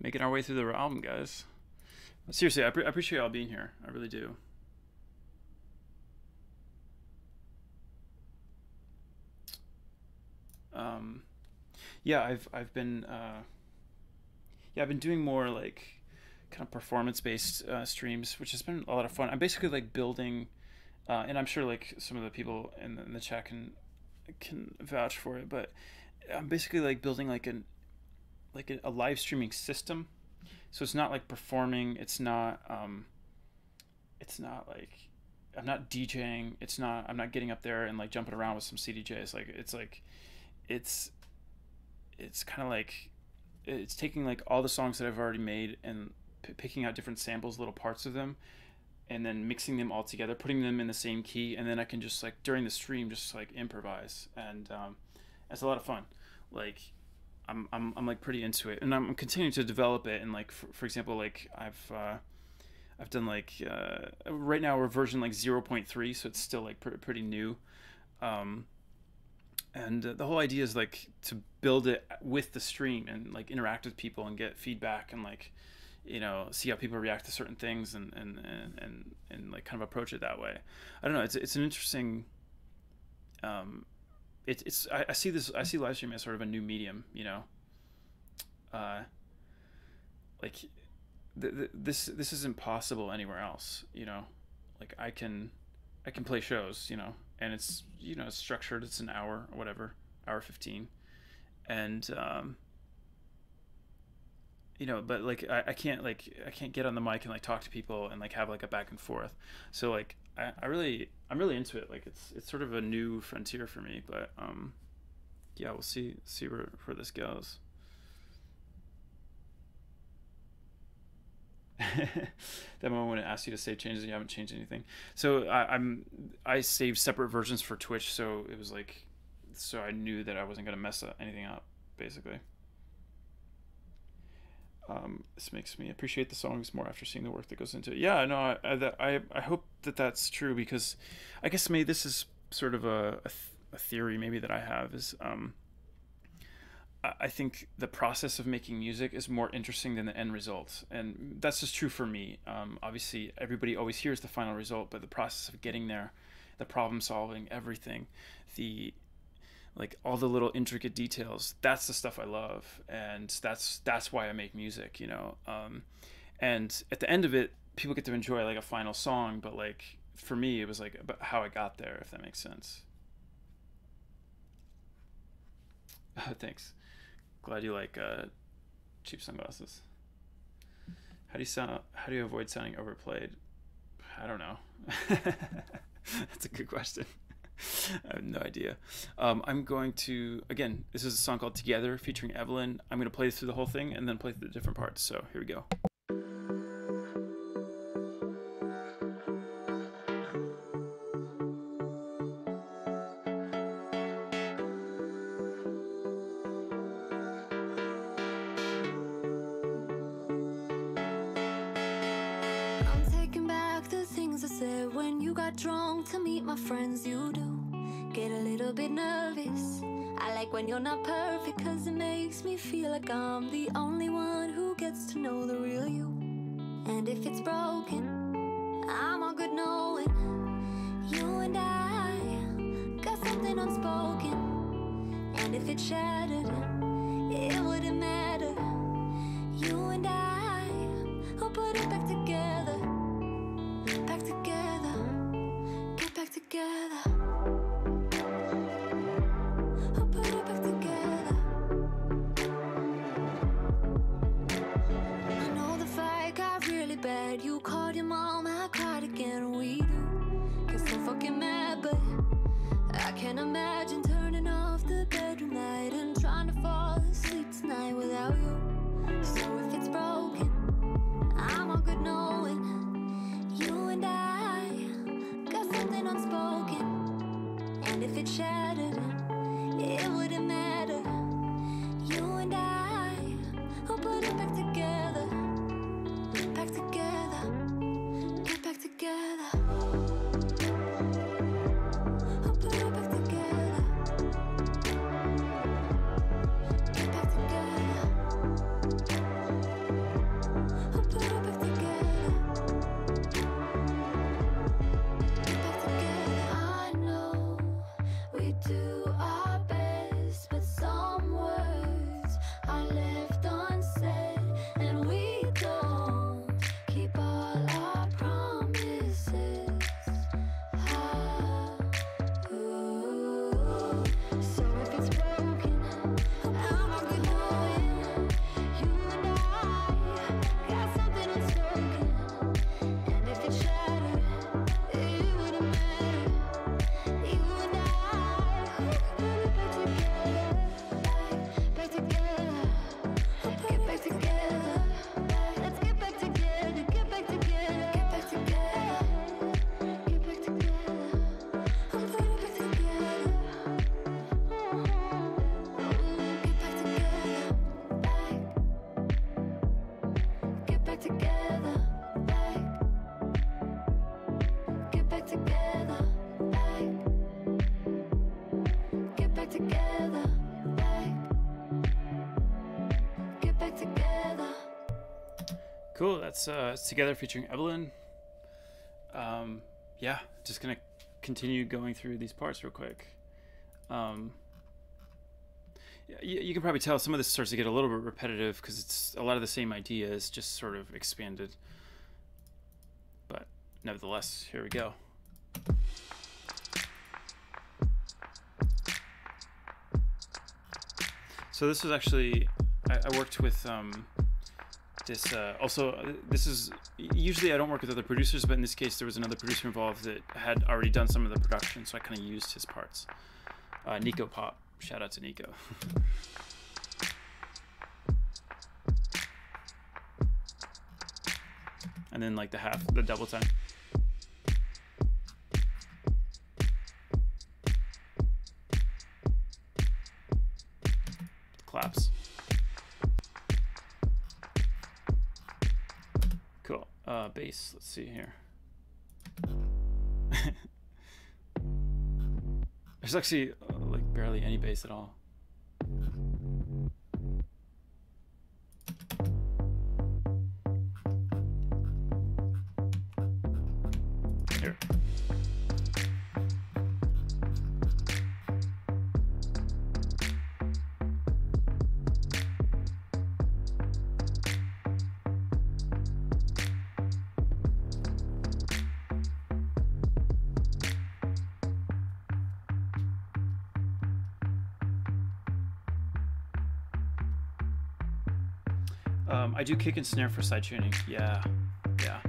Speaker 1: making our way through the album guys Seriously, I, I appreciate y'all being here. I really do. Um, yeah, I've I've been uh, yeah I've been doing more like kind of performance based uh, streams, which has been a lot of fun. I'm basically like building, uh, and I'm sure like some of the people in the, in the chat can can vouch for it, but I'm basically like building like an like a, a live streaming system so it's not like performing it's not um it's not like i'm not djing it's not i'm not getting up there and like jumping around with some cdjs like it's like it's it's kind of like it's taking like all the songs that i've already made and p- picking out different samples little parts of them and then mixing them all together putting them in the same key and then i can just like during the stream just like improvise. And um it's a lot of fun. Like I'm, I'm, I'm like pretty into it. And I'm continuing to develop it. And like for, for example like I've uh, I've done like uh, right now we're version like 0.3 so it's still like pr- pretty new. Um, and uh, the whole idea is like to build it with the stream and like interact with people and get feedback and like you know see how people react to certain things and and and and, and like kind of approach it that way I don't know it's it's an interesting
Speaker 2: um, it, it's I, I see this I see live streaming as sort of a new medium, you know. Uh, like th- th- this this isn't possible anywhere else, you know. Like I can I can play shows, you know, and it's you know it's structured. It's an hour or whatever, hour fifteen, and um, you know, but like I, I can't like I can't get on the mic and like talk to people and like have like a back and forth. So like I, I really I'm really into it. Like it's it's sort of a new frontier for me. But um, yeah, we'll see see where where this goes. That moment when it asks you to save changes and you haven't changed anything. So I, I'm I saved separate versions for Twitch, so it was like so I knew that I wasn't gonna mess anything up, basically. Um, this makes me appreciate the songs more after seeing the work that goes into it. Yeah, no, I I, I, I hope that that's true because I guess maybe this is sort of a, a, th- a theory maybe that I have is um, I think the process of making music is more interesting than the end result, and that's just true for me. Um, obviously, everybody always hears the final result, but the process of getting there, the problem solving, everything, the like all the little intricate details that's the stuff i love. And that's that's why i make music you know? Um, and at the end of it people get to enjoy like a final song but like for me it was like about how i got there if that makes sense. Thanks glad you like uh, cheap sunglasses how do you sound how do you avoid sounding overplayed i don't know that's a good question I have no idea. Um, I'm going to again. This is a song called "Together" featuring Evelyn. I'm going to play through the whole thing and then play through the different parts. So here we go. That's uh, it's together featuring Evelyn. Um, yeah, just gonna continue going through these parts real quick.
Speaker 1: Um, you, you can probably tell some of this starts to get a little bit repetitive because it's a lot of the same ideas, just sort of expanded. But nevertheless, here we go. So this was actually I, I worked with um, this. Uh, also, uh, this is usually I don't work with other producers, but in this case there was another producer involved that had already done some of the production, so I kind of used his parts. Uh, Nico Pop, shout out to Nico. and then like the half, the double time. Claps. Uh, bass. Let's see here. There's actually uh, like barely any bass at all. Um, I do kick and snare for sidechaining. Yeah, yeah.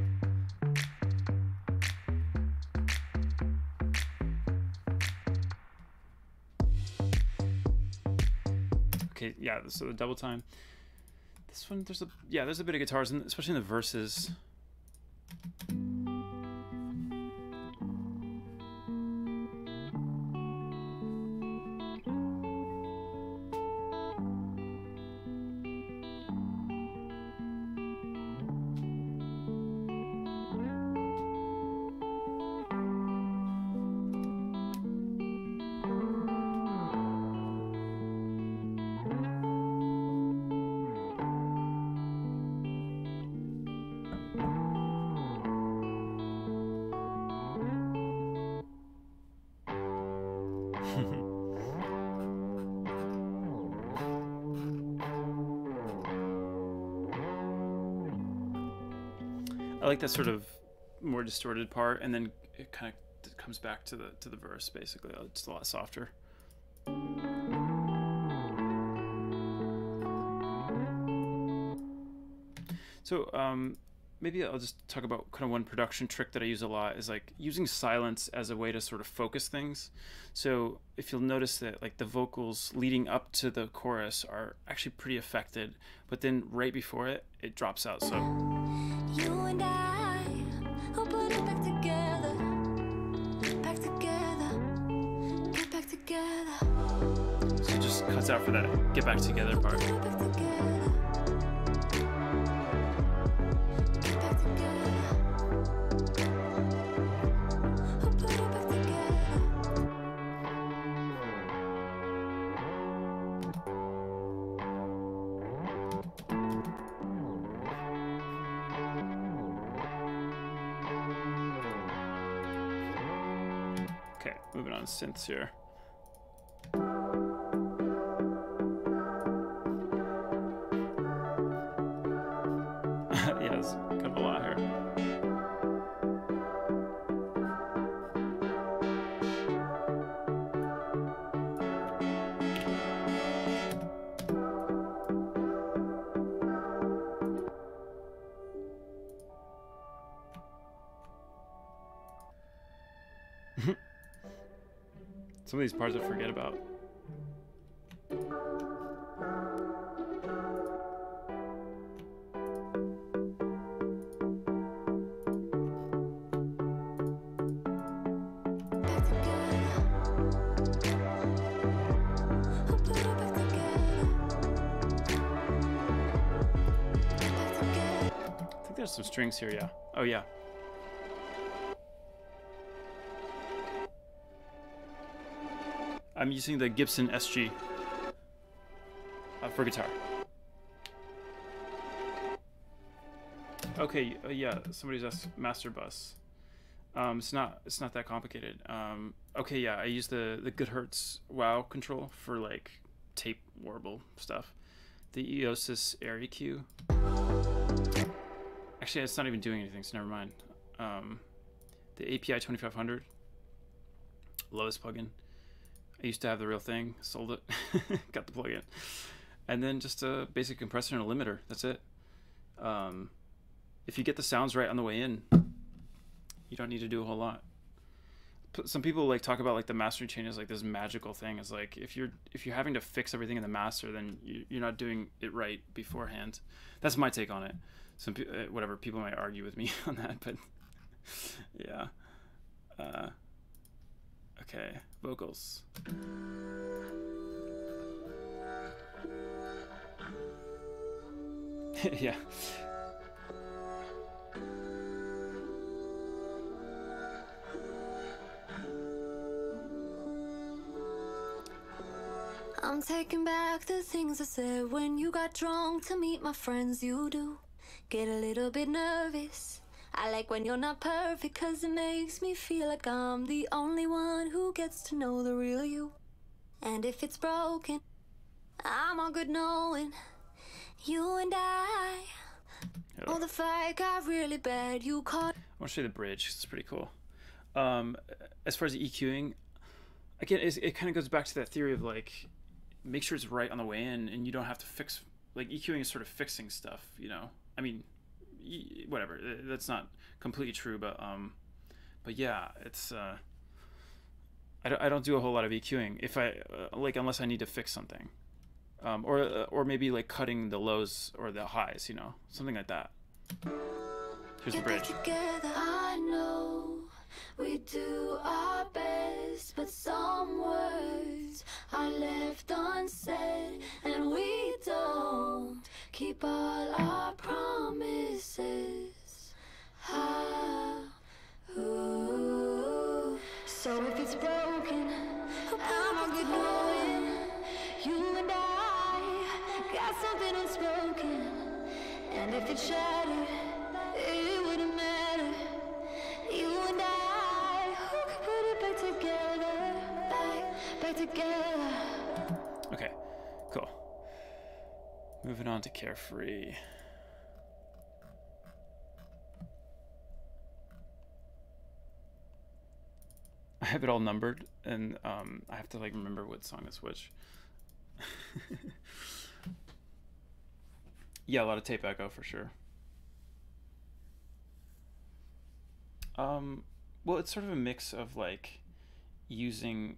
Speaker 1: Okay, yeah. So the double time. This one, there's a yeah, there's a bit of guitars, and especially in the verses. That sort of more distorted part, and then it kind of comes back to the to the verse. Basically, it's a lot softer. So um, maybe I'll just talk about kind of one production trick that I use a lot is like using silence as a way to sort of focus things. So if you'll notice that like the vocals leading up to the chorus are actually pretty affected, but then right before it, it drops out. So. So it just cuts out for that get back together part. Synths here. Some of these parts I forget about. Some strings here, yeah. Oh, yeah. I'm using the Gibson SG uh, for guitar. Okay, uh, yeah, somebody's asked Master Bus. Um, it's not it's not that complicated. Um, okay, yeah, I use the the Goodhertz WoW control for like tape warble stuff. The Eiosis Air EQ. Actually, it's not even doing anything, so never mind. Um, the API 2500, lowest plugin. I used to have the real thing, sold it, got the plugin, and then just a basic compressor and a limiter. That's it. Um, if you get the sounds right on the way in, you don't need to do a whole lot. Some people like talk about like the mastering chain is like this magical thing. It's like if you're if you're having to fix everything in the master, then you, you're not doing it right beforehand. That's my take on it. Some uh, whatever people might argue with me on that, but yeah. Uh, okay, vocals. yeah.
Speaker 2: I'm taking back the things I said when you got drunk to meet my friends. You do get a little bit nervous. I like when you're not perfect, cause it makes me feel like I'm the only one who gets to know the real you. And if it's broken, I'm all good knowing you and I. Oh, the fight got really bad. You caught.
Speaker 1: I want to show you the bridge. It's pretty cool. Um, as far as the EQing, again, it kind of goes back to that theory of like, make sure it's right on the way in, and you don't have to fix. Like EQing is sort of fixing stuff, you know. I mean, whatever. That's not completely true, but um, but yeah, it's uh, I don't, I don't do a whole lot of EQing if I uh, like unless I need to fix something, um, or uh, or maybe like cutting the lows or the highs, you know, something like that. Here's the bridge.
Speaker 2: together. I know we do our best, but some words are left unsaid, and we don't keep all our promises. Ah, ooh. So if it's broken, I'm a good knowing you and I got something unspoken. And if it's shattered, together.
Speaker 1: Okay, cool. Moving on to Carefree. I have it all numbered, and um, I have to like remember what song is which. yeah, a lot of tape echo for sure. Um, well, it's sort of a mix of like using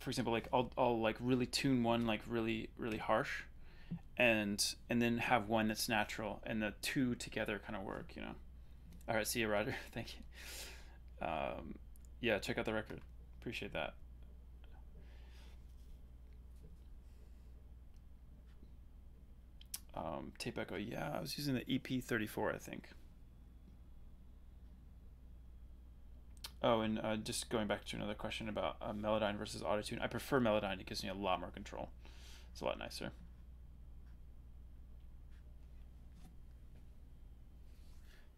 Speaker 1: for example like I'll, I'll like really tune one like really really harsh and and then have one that's natural and the two together kind of work you know? All right see you roger. Thank you. Um, yeah check out the record. Appreciate that. Um, tape echo. Yeah i was using the ep34 i think Oh, and uh, just going back to another question about uh, Melodyne versus Autotune, I prefer Melodyne. It gives me a lot more control. It's a lot nicer.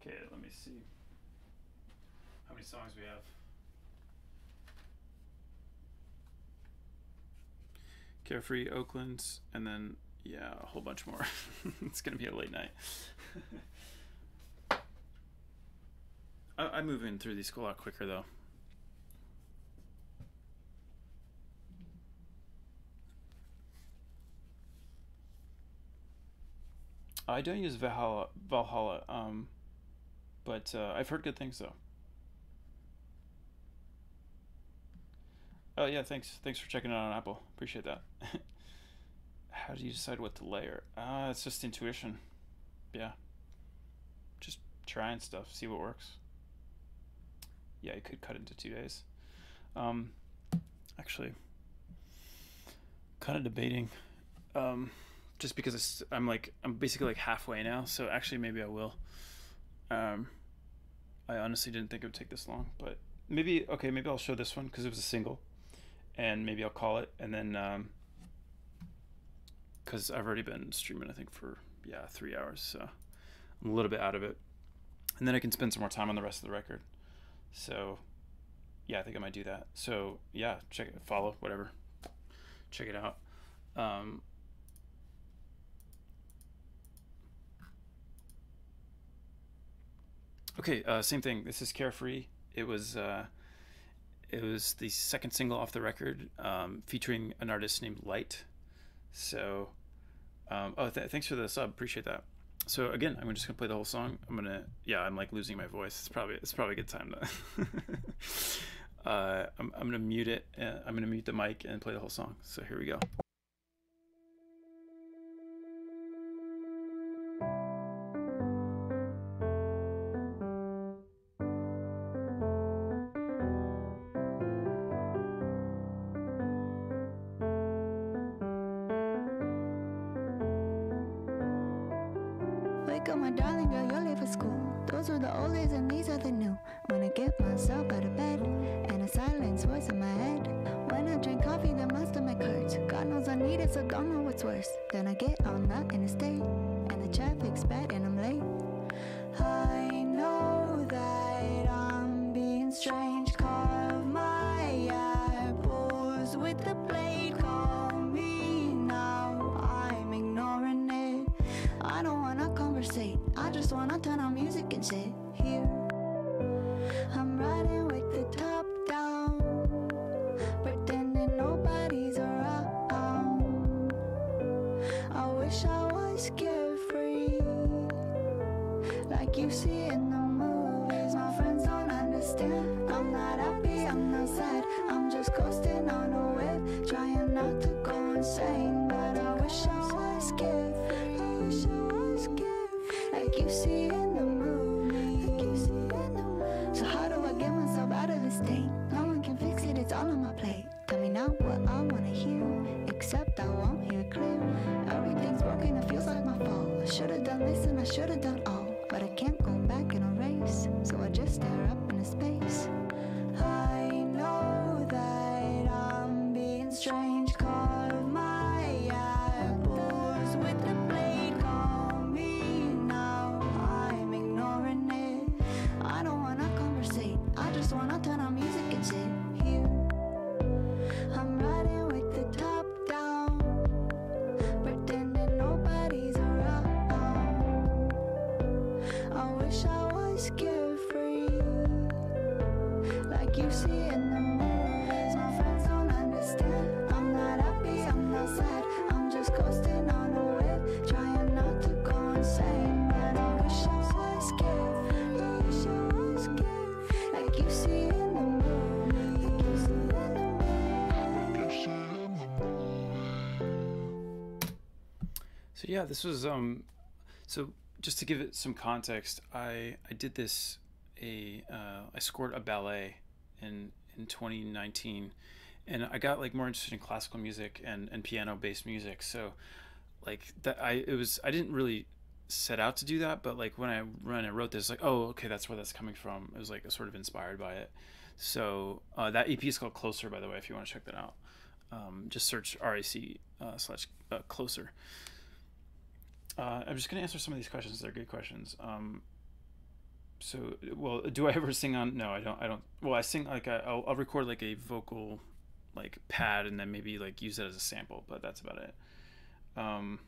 Speaker 1: Okay, let me see. How many songs we have? Carefree, Oakland, and then, yeah, a whole bunch more. it's going to be a late night. I, move in through these a lot quicker though. I don't use Valhalla, Valhalla, um, but uh, I've heard good things though. Oh yeah, thanks. Thanks for checking out on Apple. Appreciate that. How do you decide what to layer? Uh, it's just intuition. Yeah. Just trying stuff, see what works yeah, you could cut into two days. Um, actually, kind of debating, um, just because I'm like I'm basically like halfway now. So actually, maybe I will. Um, I honestly didn't think it would take this long, but maybe okay, maybe I'll show this one because it was a single, and maybe I'll call it, and then because I've already been streaming, I think for yeah three hours, so I'm a little bit out of it, and then I can spend some more time on the rest of the record. So, yeah, I think I might do that. So, yeah, check it, follow, whatever. Check it out. Um, okay, uh, same thing. This is Carefree. It was uh, it was the second single off the record, um, featuring an artist named Light. So, um, oh, th- thanks for the sub. Appreciate that. So again, I'm just gonna play the whole song. I'm gonna, yeah, I'm like losing my voice. It's probably it's probably a good time to. uh, I'm I'm gonna mute it. Uh, I'm gonna mute the mic and play the whole song. So here we go. Yeah, this was um so just to give it some context, I I did this a uh, I scored a ballet in in 2019 and I got like more interested in classical music and and piano based music. So like that I it was I didn't really set out to do that, but like when I when I wrote this like oh okay that's where that's coming from. It was like sort of inspired by it. So uh, that EP is called Closer by the way if you want to check that out. Um, just search RAC uh, slash uh, Closer. Uh, I'm just gonna answer some of these questions. They're good questions. Um, so, well, do I ever sing on? No, I don't. I don't. Well, I sing like I'll, I'll record like a vocal, like pad, and then maybe like use it as a sample. But that's about it. Um,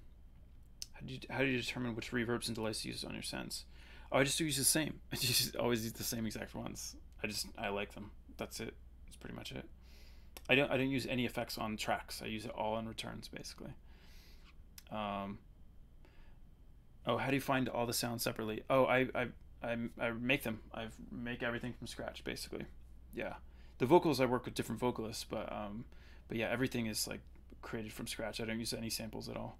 Speaker 1: how do you how do you determine which reverbs and delays to use on your synths? Oh, I just use the same. I just always use the same exact ones. I just I like them. That's it. That's pretty much it. I don't I don't use any effects on tracks. I use it all on returns basically. Um, Oh, how do you find all the sounds separately? Oh, I I I, I make them. I make everything from scratch, basically. Yeah, the vocals I work with different vocalists, but um, but yeah, everything is like created from scratch. I don't use any samples at all.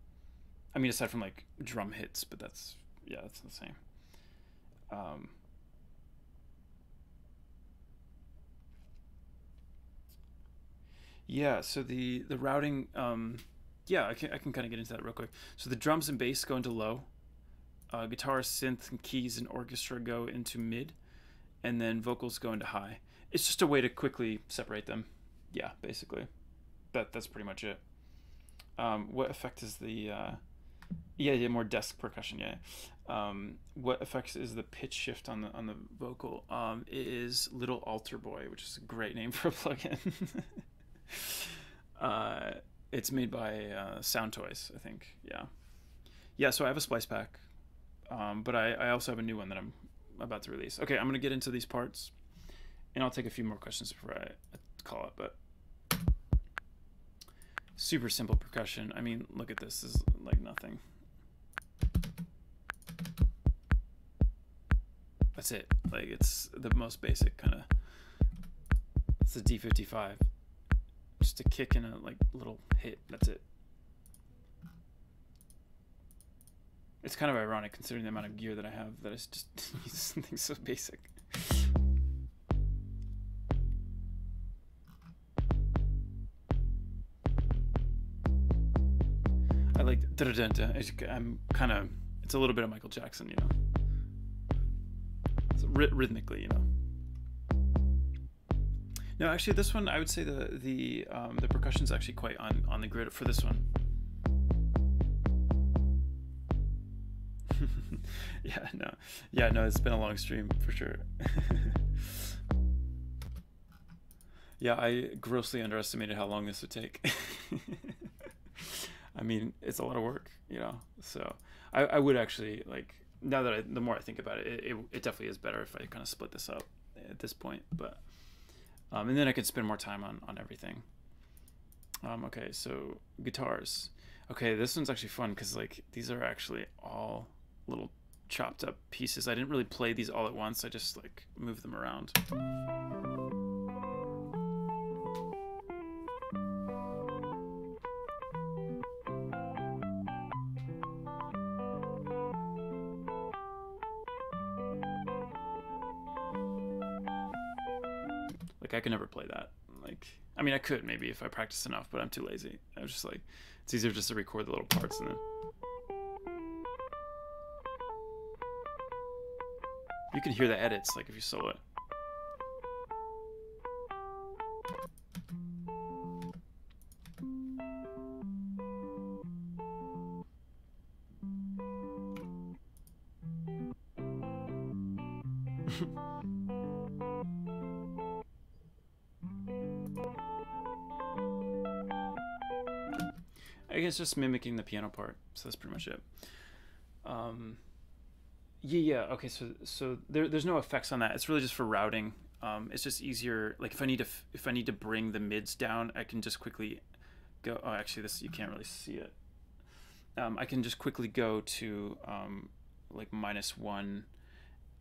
Speaker 1: I mean, aside from like drum hits, but that's yeah, that's the same. Um, yeah, so the the routing, um, yeah, I can I can kind of get into that real quick. So the drums and bass go into low uh, guitar, synth, and keys and orchestra go into mid, and then vocals go into high. It's just a way to quickly separate them. Yeah, basically, that that's pretty much it. Um, what effect is the uh, Yeah, yeah, more desk percussion. Yeah. Um, what effects is the pitch shift on the on the vocal? Um, it is Little AlterBoy, which is a great name for a plugin. uh, it's made by uh, Soundtoys, I think. Yeah. Yeah. So I have a splice pack, um, but I, I also have a new one that I'm about to release. Okay, I'm gonna get into these parts, and I'll take a few more questions before I I call it. But super simple percussion. I mean, look at this. This is like nothing. That's it. Like it's the most basic kind of. It's a D55. Just a kick and a like little hit. That's it. It's kind of ironic considering the amount of gear that I have that I just something so basic. I like. I'm kind of. It's a little bit of Michael Jackson, you know. It's rhythmically, you know. No, actually, this one I would say the the um, the percussion's actually quite on on the grid for this one. yeah, no, yeah, no. It's been a long stream for sure. yeah, I grossly underestimated how long this would take. I mean, it's a lot of work, you know. So I, I would actually like now that I, the more I think about it, it, it, it definitely is better if I kind of split this up at this point. But um, and then I could spend more time on on everything. Um, okay, so guitars. Okay, this one's actually fun because like these are actually all little chopped up pieces. I didn't really play these all at once. I just like moved them around. Like I could never play that. Like I mean I could maybe if I practiced enough, but I'm too lazy. I was just like it's easier just to record the little parts and then You can hear the edits like if you saw it. I guess just mimicking the piano part. So that's pretty much it. Um, yeah, yeah. Okay, so so there, there's no effects on that. It's really just for routing. Um, it's just easier. Like if I need to if I need to bring the mids down, I can just quickly go. Oh, actually, this you can't really see it. Um, I can just quickly go to um, like minus one,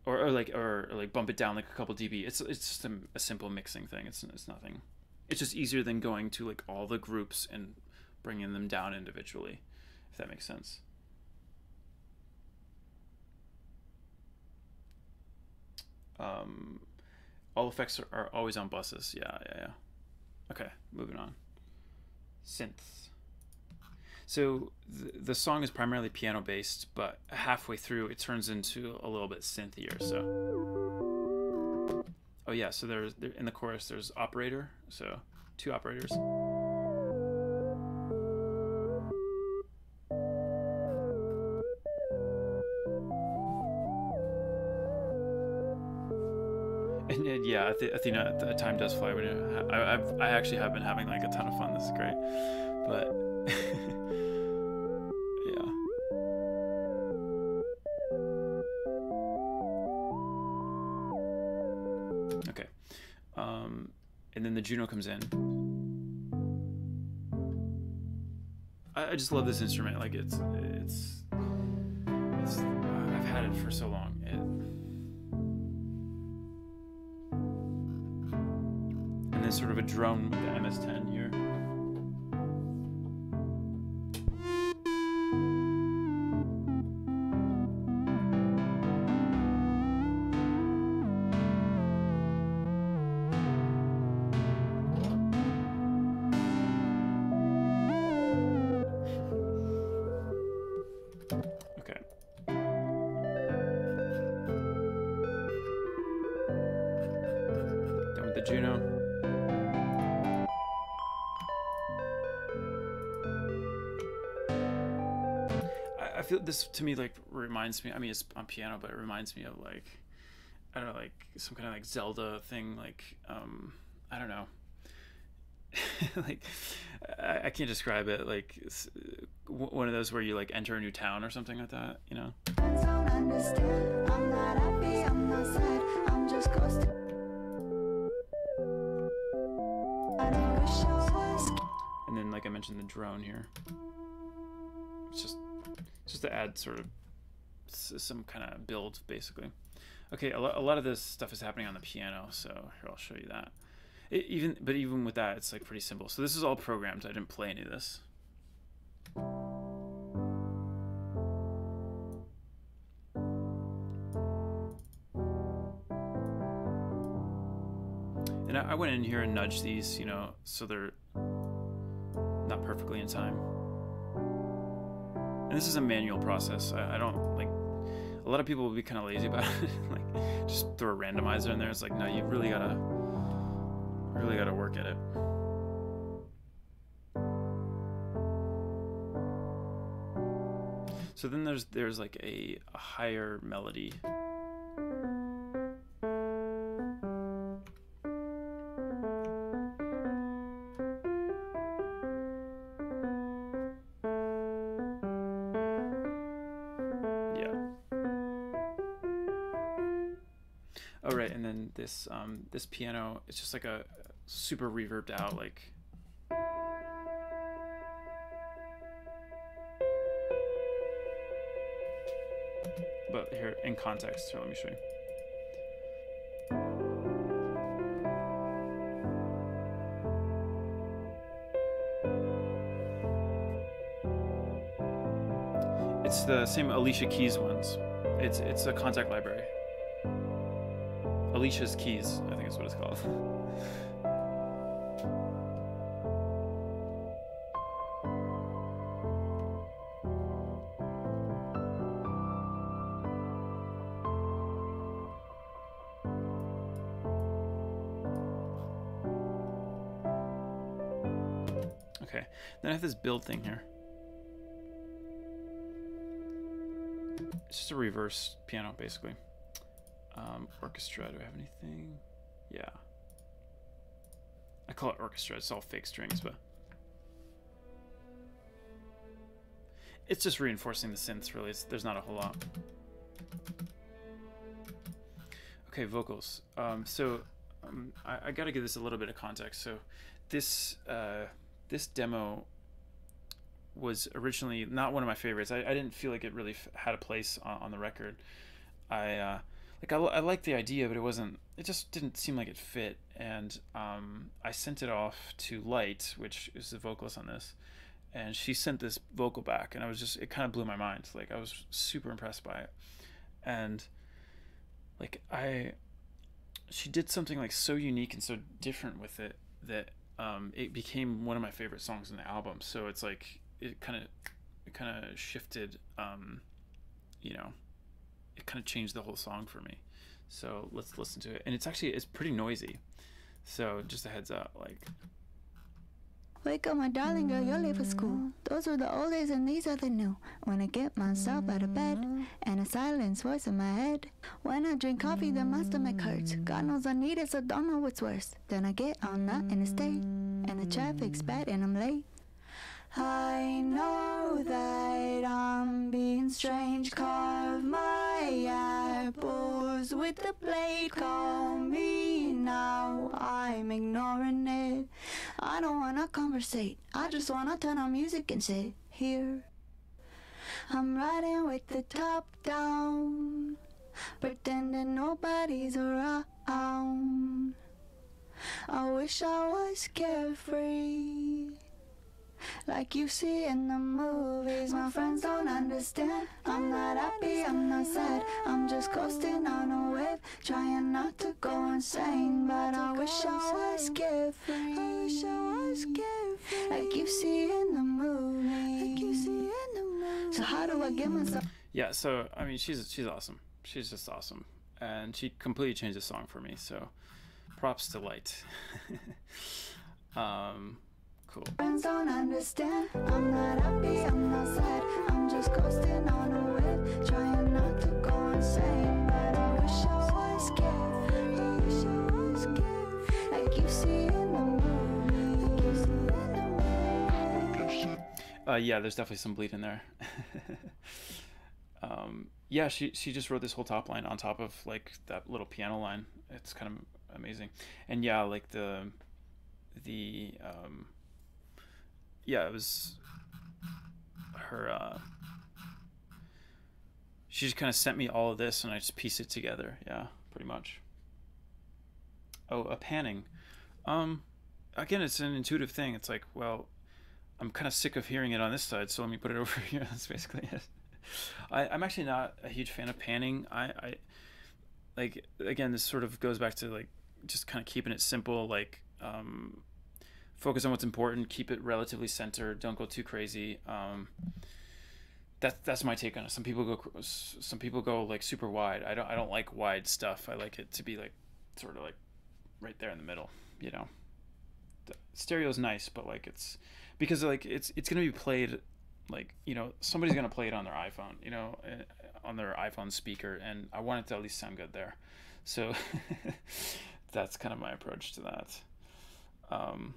Speaker 1: or, or like or, or like bump it down like a couple dB. It's it's just a, a simple mixing thing. It's it's nothing. It's just easier than going to like all the groups and bringing them down individually, if that makes sense. Um, all effects are, are always on buses. Yeah, yeah, yeah. Okay, moving on. Synths. So the, the song is primarily piano based, but halfway through it turns into a little bit synthier. So, oh yeah, so there's there, in the chorus there's operator, so two operators. Ath- Athena, the time does fly. When you, I, I've, I actually have been having like a ton of fun. This is great, but yeah. Okay, um, and then the Juno comes in. I, I just love this instrument. Like it's, it's, it's. I've had it for so long. Sort of a drone with the MS-10 here. To me like reminds me. I mean, it's on piano, but it reminds me of like I don't know, like some kind of like Zelda thing. Like um, I don't know. like I, I can't describe it. Like one of those where you like enter a new town or something like that. You know. And then like I mentioned the drone here. Just to add sort of some kind of build basically. Okay, a, lo- a lot of this stuff is happening on the piano, so here I'll show you that. It, even but even with that, it's like pretty simple. So this is all programmed. I didn't play any of this. And I went in here and nudged these, you know, so they're not perfectly in time. And this is a manual process. I, I don't like. A lot of people will be kind of lazy about it, like just throw a randomizer in there. It's like, no, you really gotta, really gotta work at it. So then there's there's like a, a higher melody. Oh right, and then this um this piano it's just like a super reverbed out like but here in context here let me show you. It's the same Alicia Keys ones. It's it's a Kontakt library Alicia's Keys i think is what it's called. Okay then i have this build thing here. It's just a reverse piano basically orchestra do i have anything? Yeah. I call it orchestra it's all fake strings but it's just reinforcing the synths really it's, there's not a whole lot. Okay vocals. Um, so um, I, I gotta give this a little bit of context. So this uh, this demo was originally not one of my favorites. I, I didn't feel like it really had a place on, on the record. I uh, like I, I liked the idea, but it wasn't. It just didn't seem like it fit. And um, I sent it off to Light, which is the vocalist on this, and she sent this vocal back, and I was just it kind of blew my mind. Like I was super impressed by it, and like I, she did something like so unique and so different with it that um, it became one of my favorite songs in the album. So it's like it kind of it kind of shifted, um, you know, it kind of changed the whole song for me. So let's listen to it, and it's actually it's pretty noisy. So just a heads up, like
Speaker 2: Wake up, my darling girl, you're late for school. Those were the old days and these are the new. When I get myself out of bed and a silence voice in my head. When I drink coffee, then my stomach hurts. God knows I need it, so don't know what's worse. Then I get on the interstate and the traffic's bad and I'm late. I know that I'm being strange. Carve my apples with the blade. Call me now. I'm ignoring it. I don't wanna conversate. I just wanna turn on music and sit here. I'm riding with the top down, pretending nobody's around. I wish I was carefree. Like you see in the movies, my friends don't understand. I'm not happy, I'm not sad. I'm just coasting on a wave, trying not to go insane. But I wish I was carefree. I wish I was carefree. Like you see in the movie. Like you see in the movie. So how do I get myself?
Speaker 1: yeah. So I mean, she's she's awesome. She's just awesome, and she completely changed the song for me. So props to Light. um, cool.
Speaker 2: Friends don't understand. I'm not happy, I'm not sad. I'm just coasting on a whip, trying not to go insane. But I wish I was scared. I wish I was scared. Like you see in the movie. Like you see in the movie.
Speaker 1: Uh, yeah, there's definitely some bleed in there. um, yeah, she she just wrote this whole top line on top of like that little piano line. It's kind of amazing, and yeah, like the the um, yeah, it was her. Uh, she just kind of sent me all of this, and I just pieced it together. Yeah, pretty much. Oh, a panning. Um, again, it's an intuitive thing. It's like, well, I'm kind of sick of hearing it on this side, so let me put it over here. That's basically it. I, I'm actually not a huge fan of panning. I, I like again, this sort of goes back to like just kind of keeping it simple. Like um, focus on what's important, keep it relatively centered, don't go too crazy. Um, that's that's my take on it. Some people go some people go like super wide. I don't I don't like wide stuff. I like it to be like sort of like right there in the middle. You know, the stereo's nice, but like it's because like it's it's gonna be played like you know somebody's gonna play it on their iPhone you know eh, on their iPhone speaker and i want it to at least sound good there so that's kind of my approach to that um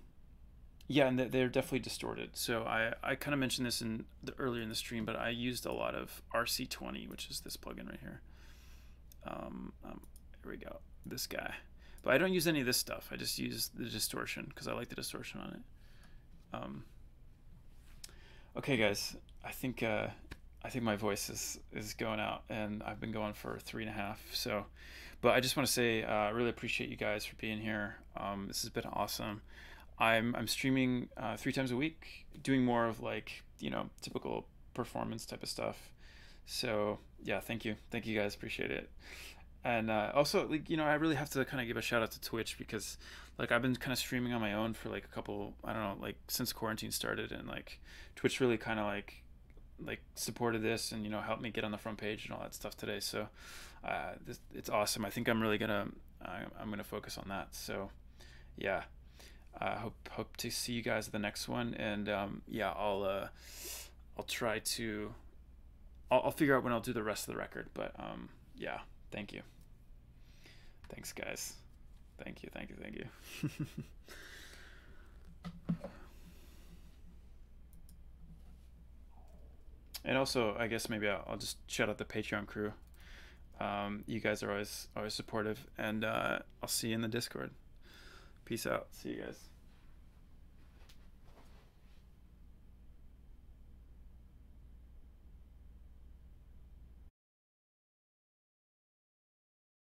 Speaker 1: yeah and they- they're definitely distorted so i i kind of mentioned this in the earlier in the stream but i used a lot of RC-20 which is this plugin right here um, um here we go this guy but i don't use any of this stuff i just use the distortion because i like the distortion on it um, okay, guys, I think uh, I think my voice is is going out, and I've been going for three and a half. So, but I just want to say uh, I really appreciate you guys for being here. Um, this has been awesome. I'm I'm streaming uh, three times a week, doing more of like you know typical performance type of stuff. So yeah, thank you, thank you guys, appreciate it. And uh, also, like you know, I really have to kind of give a shout out to Twitch because like I've been kind of streaming on my own for like a couple I don't know like since quarantine started and like Twitch really kind of like like supported this and you know helped me get on the front page and all that stuff today. So uh, this, it's awesome. I think I'm really gonna I, I'm gonna focus on that. So yeah I hope hope to see you guys at the next one and um, yeah I'll uh, I'll try to I'll, I'll figure out when I'll do the rest of the record but um, yeah thank you thanks guys Thank you, thank you, thank you. and also, I guess maybe I'll, I'll just shout out the Patreon crew. Um, you guys are always always supportive, and uh, I'll see you in the Discord. Peace out. See you guys.